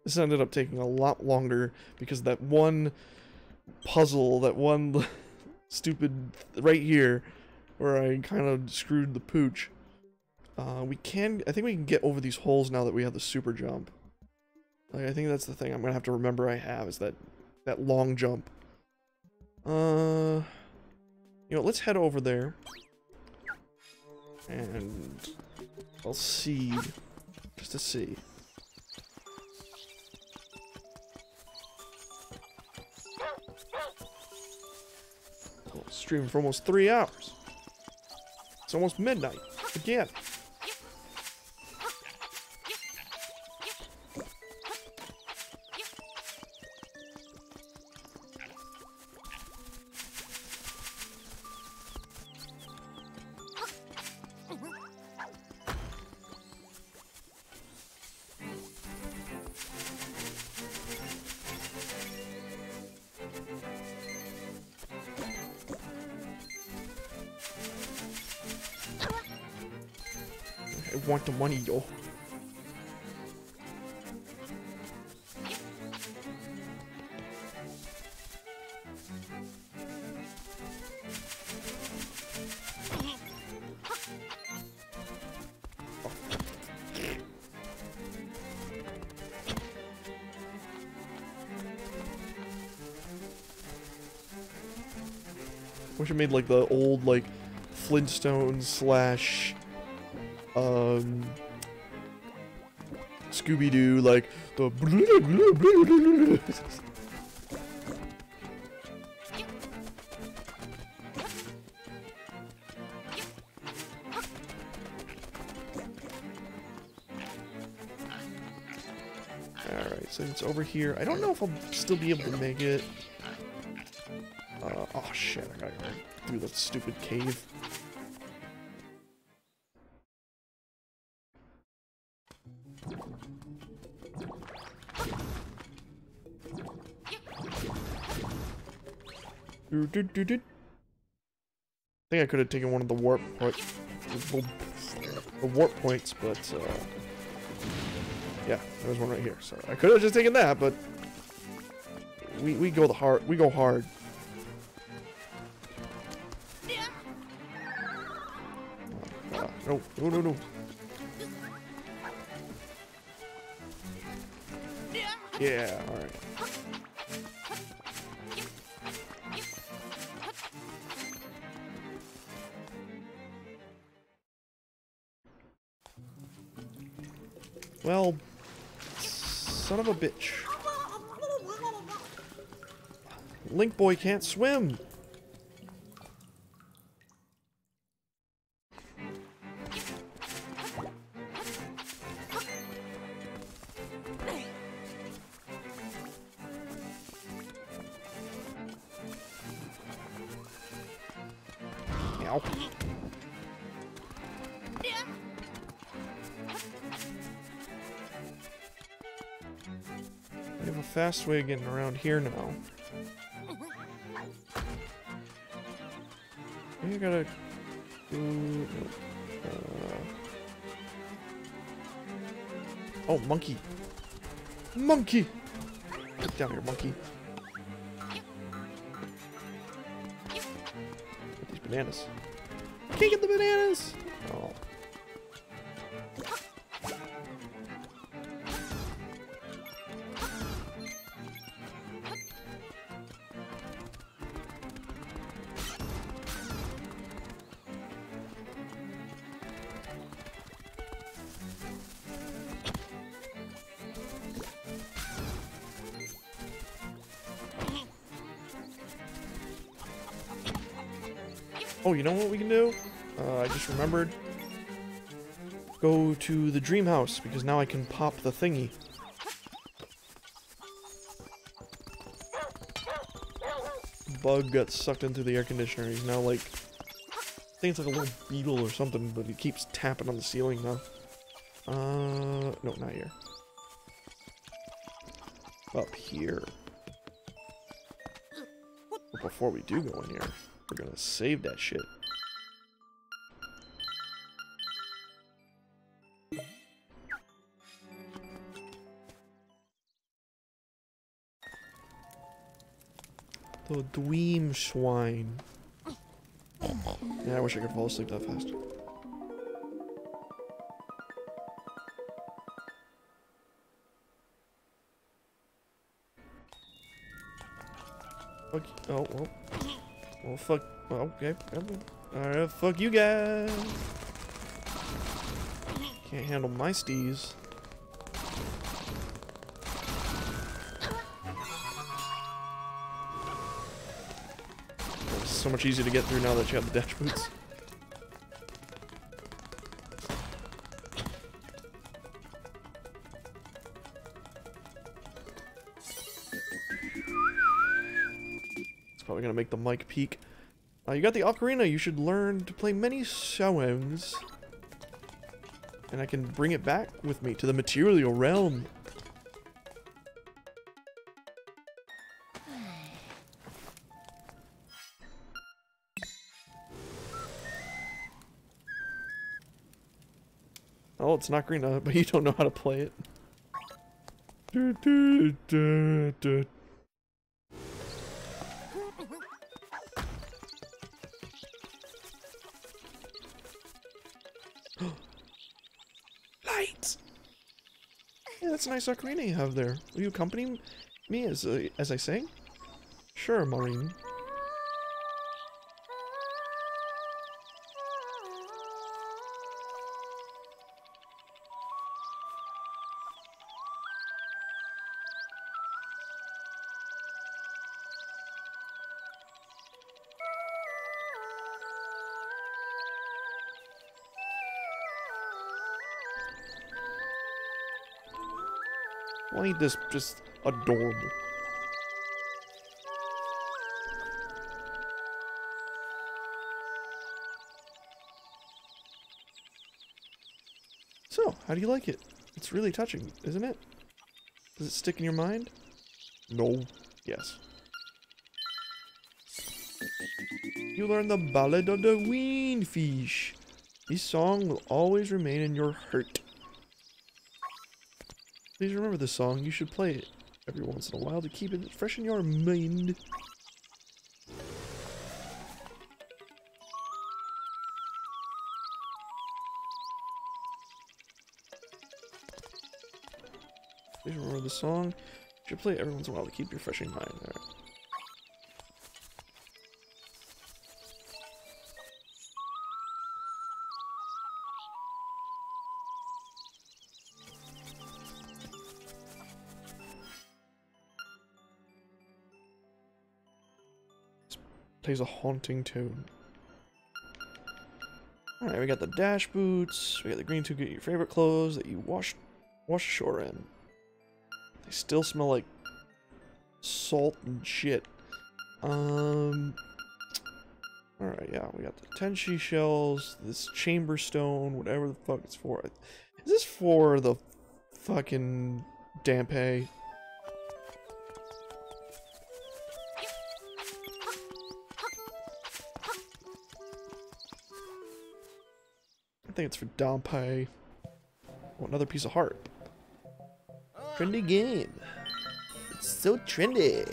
this ended up taking a lot longer because that one puzzle, that one <laughs> stupid right here, where I kind of screwed the pooch. Uh, we can, I think we can get over these holes now that we have the super jump. Like, I think that's the thing I'm gonna have to remember I have is that that long jump. Uh, you know, let's head over there. And I'll see, just to see. Streaming for almost three hours. It's almost midnight. Again. Money, yo. Wish I made like the old like Flintstones slash um Scooby Doo like the Alright, so it's over here. I don't know if I'll still be able to make it. Uh, oh shit, I gotta go through that stupid cave. Do, do, do, do. think I could have taken one of the warp point, the warp points, but uh, yeah, there's one right here. So I could have just taken that, but we we go the hard, we go hard. Uh, no, no, no, no. Yeah, all right. Link Boy can't swim. We have a fast way of getting around here now. Gotta do. Uh, oh, monkey! Monkey! Get down here, monkey. Get these bananas. Can't get the bananas! You know what we can do? Uh, I just remembered. Go to the dream house, because now I can pop the thingy. Bug got sucked into the air conditioner. He's now like... I think it's like a little beetle or something, but he keeps tapping on the ceiling now. Uh, no, not here. Up here. But before we do go in here, we're gonna save that shit. The Dweem Swine. Yeah, I wish I could fall asleep that fast. Fuck. Oh, well. Well, fuck. Well, okay. Alright, fuck you guys. Can't handle my steez. It's so much easier to get through now that you have the dash boots. Make the mic peak. Uh, you got the ocarina. You should learn to play many songs. And I can bring it back with me to the material realm. Oh, it's not green, <laughs> but you don't know how to play it. Nice ocarina you have there. Will you accompany me as, uh, as I sing? Sure, Marin. This just adorable? So, how do you like it? It's really touching, isn't it? Does it stick in your mind? No. Yes. You learn the Ballad of the Weenfish. This song will always remain in your heart. Please remember this song. You should play it every once in a while to keep it fresh in your mind. Please remember the song. You should play it every once in a while to keep your fresh in mind. Alright. Plays a haunting tune. Alright, we got the dash boots, we got the green to get your favorite clothes that you wash wash ashore in. They still smell like salt and shit. Um Alright, yeah, we got the tenshi shells, this chamber stone, whatever the fuck it's for. Is this for the fucking Dampe? Think it's for Dampe. Oh, another piece of heart. Trendy game. It's so trendy.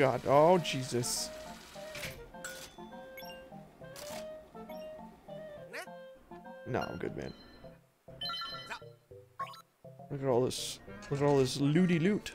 God. Oh Jesus. No, I'm good, man. Look at all this. Look at all this looty loot.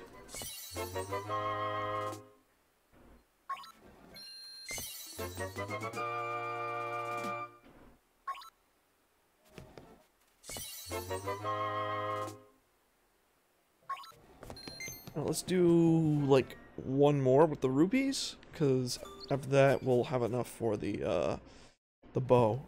Now let's do like one more with the rupees, because after that we'll have enough for the uh, the bow.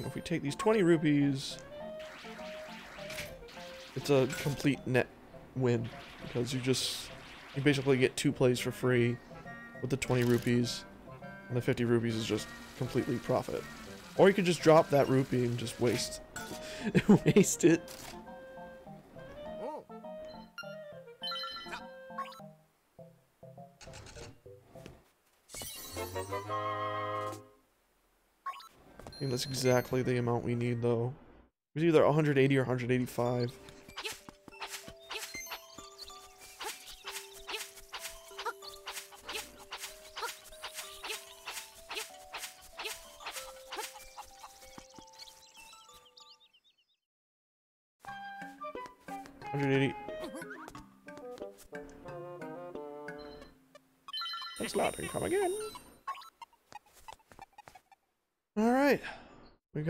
And if we take these 20 rupees, it's a complete net win because you just you basically get two plays for free with the 20 rupees, and the 50 rupees is just completely profit. Or you could just drop that rupee and just waste <laughs> waste it. That's exactly the amount we need though. It was either 180 or 185.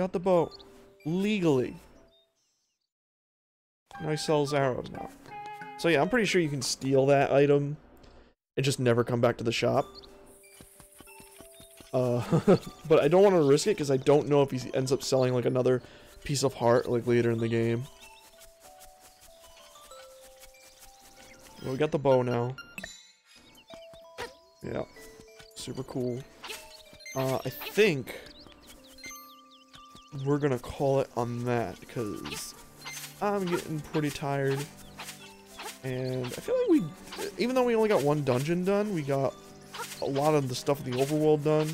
Got the bow. legally. Now he sells arrows now. So yeah, I'm pretty sure you can steal that item and just never come back to the shop. Uh, <laughs> but I don't want to risk it because I don't know if he ends up selling like another piece of heart like later in the game. Well, we got the bow now. Yeah, super cool. Uh, I think we're gonna call it on that because I'm getting pretty tired. And I feel like we, even though we only got one dungeon done, we got a lot of the stuff in the overworld done.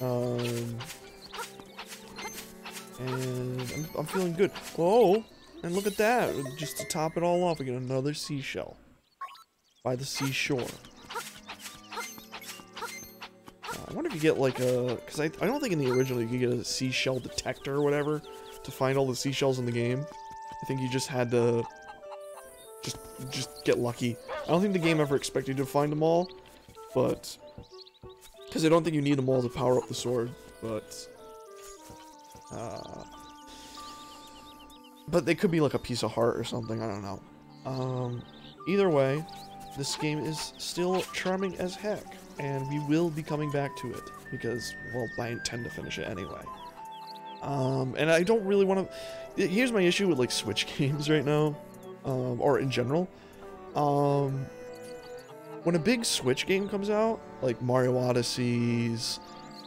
Um, and I'm, I'm feeling good. Whoa! And look at that! Just to top it all off, we get another seashell by the seashore. I wonder if you get like a, because I, I don't think in the original you could get a seashell detector or whatever to find all the seashells in the game. I think you just had to just just get lucky. I don't think the game ever expected you to find them all, but because I don't think you need them all to power up the sword, but uh, but they could be like a piece of heart or something. I don't know. Um, either way, this game is still charming as heck, and we will be coming back to it because well, I intend to finish it anyway. Um, and I don't really want to. Here's my issue with like Switch <laughs> games right now, um, or in general. Um, when a big Switch game comes out, like Mario Odysseys,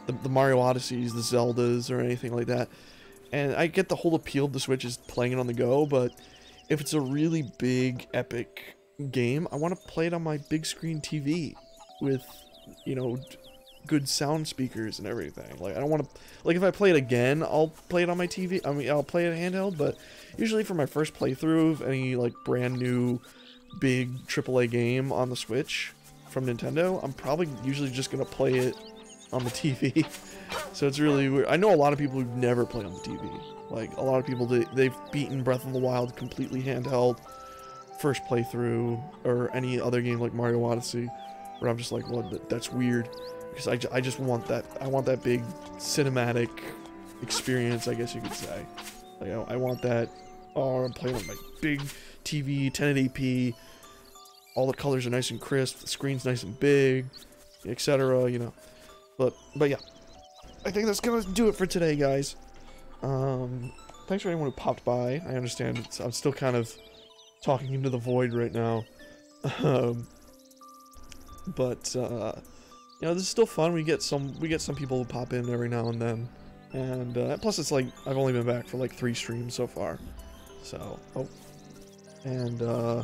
the, the Mario Odysseys, the Zeldas, or anything like that, and I get the whole appeal of the Switch is playing it on the go, but if it's a really big, epic game, I want to play it on my big screen TV with, you know, good sound speakers and everything. Like I don't want to, like if I play it again, I'll play it on my TV. I mean, I'll play it handheld, but usually for my first playthrough of any like brand new big AAA game on the Switch from Nintendo, I'm probably usually just gonna play it on the <laughs> TV. so it's really weird. I know a lot of people who never play on the TV. Like a lot of people, they, they've beaten Breath of the Wild completely handheld, first playthrough, or any other game like Mario Odyssey, I'm just like, well, th- that's weird, because I, I just want that, I want that big cinematic experience, I guess you could say. Like I, I want that. Oh, I'm playing on my big TV, 1080p. All the colors are nice and crisp. The screen's nice and big, etc. You know, but but yeah, I think that's gonna do it for today, guys. Um, thanks for anyone who popped by. I understand it's, I'm still kind of talking into the void right now, <laughs> um, but uh, you know this is still fun. We get some we get some people who pop in every now and then, and uh, plus it's like I've only been back for like three streams so far, so oh, and uh,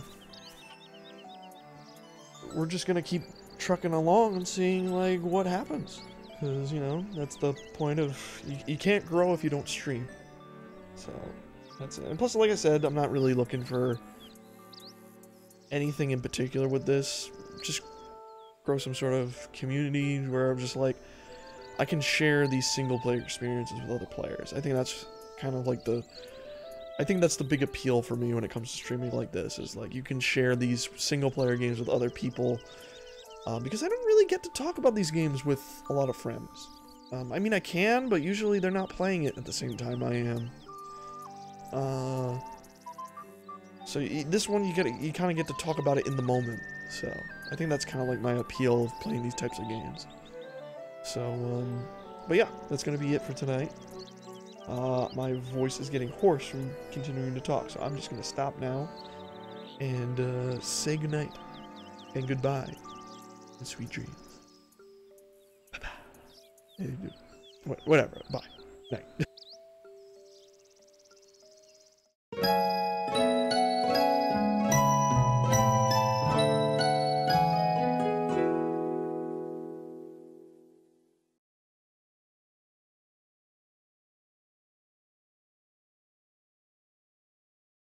we're just gonna keep trucking along and seeing like what happens. Because you know that's the point of you, you can't grow if you don't stream. So that's it. And plus like i said i'm not really looking for anything in particular with this. Just grow some sort of community where i'm just like i can share these single player experiences with other players i think that's kind of like the i think that's the big appeal for me when it comes to streaming like this is like you can share these single player games with other people um, because I don't really get to talk about these games with a lot of friends. Um, I mean, I can, but usually they're not playing it at the same time I am. Uh, so this one you get you kind of get to talk about it in the moment. So I think that's kind of like my appeal of playing these types of games. So, um, but yeah, that's going to be it for tonight. Uh, my voice is getting hoarse from continuing to talk, so I'm just going to stop now and uh, say goodnight and goodbye and sweet dreams. Bye-bye. Uh, whatever. Bye. Night. <laughs>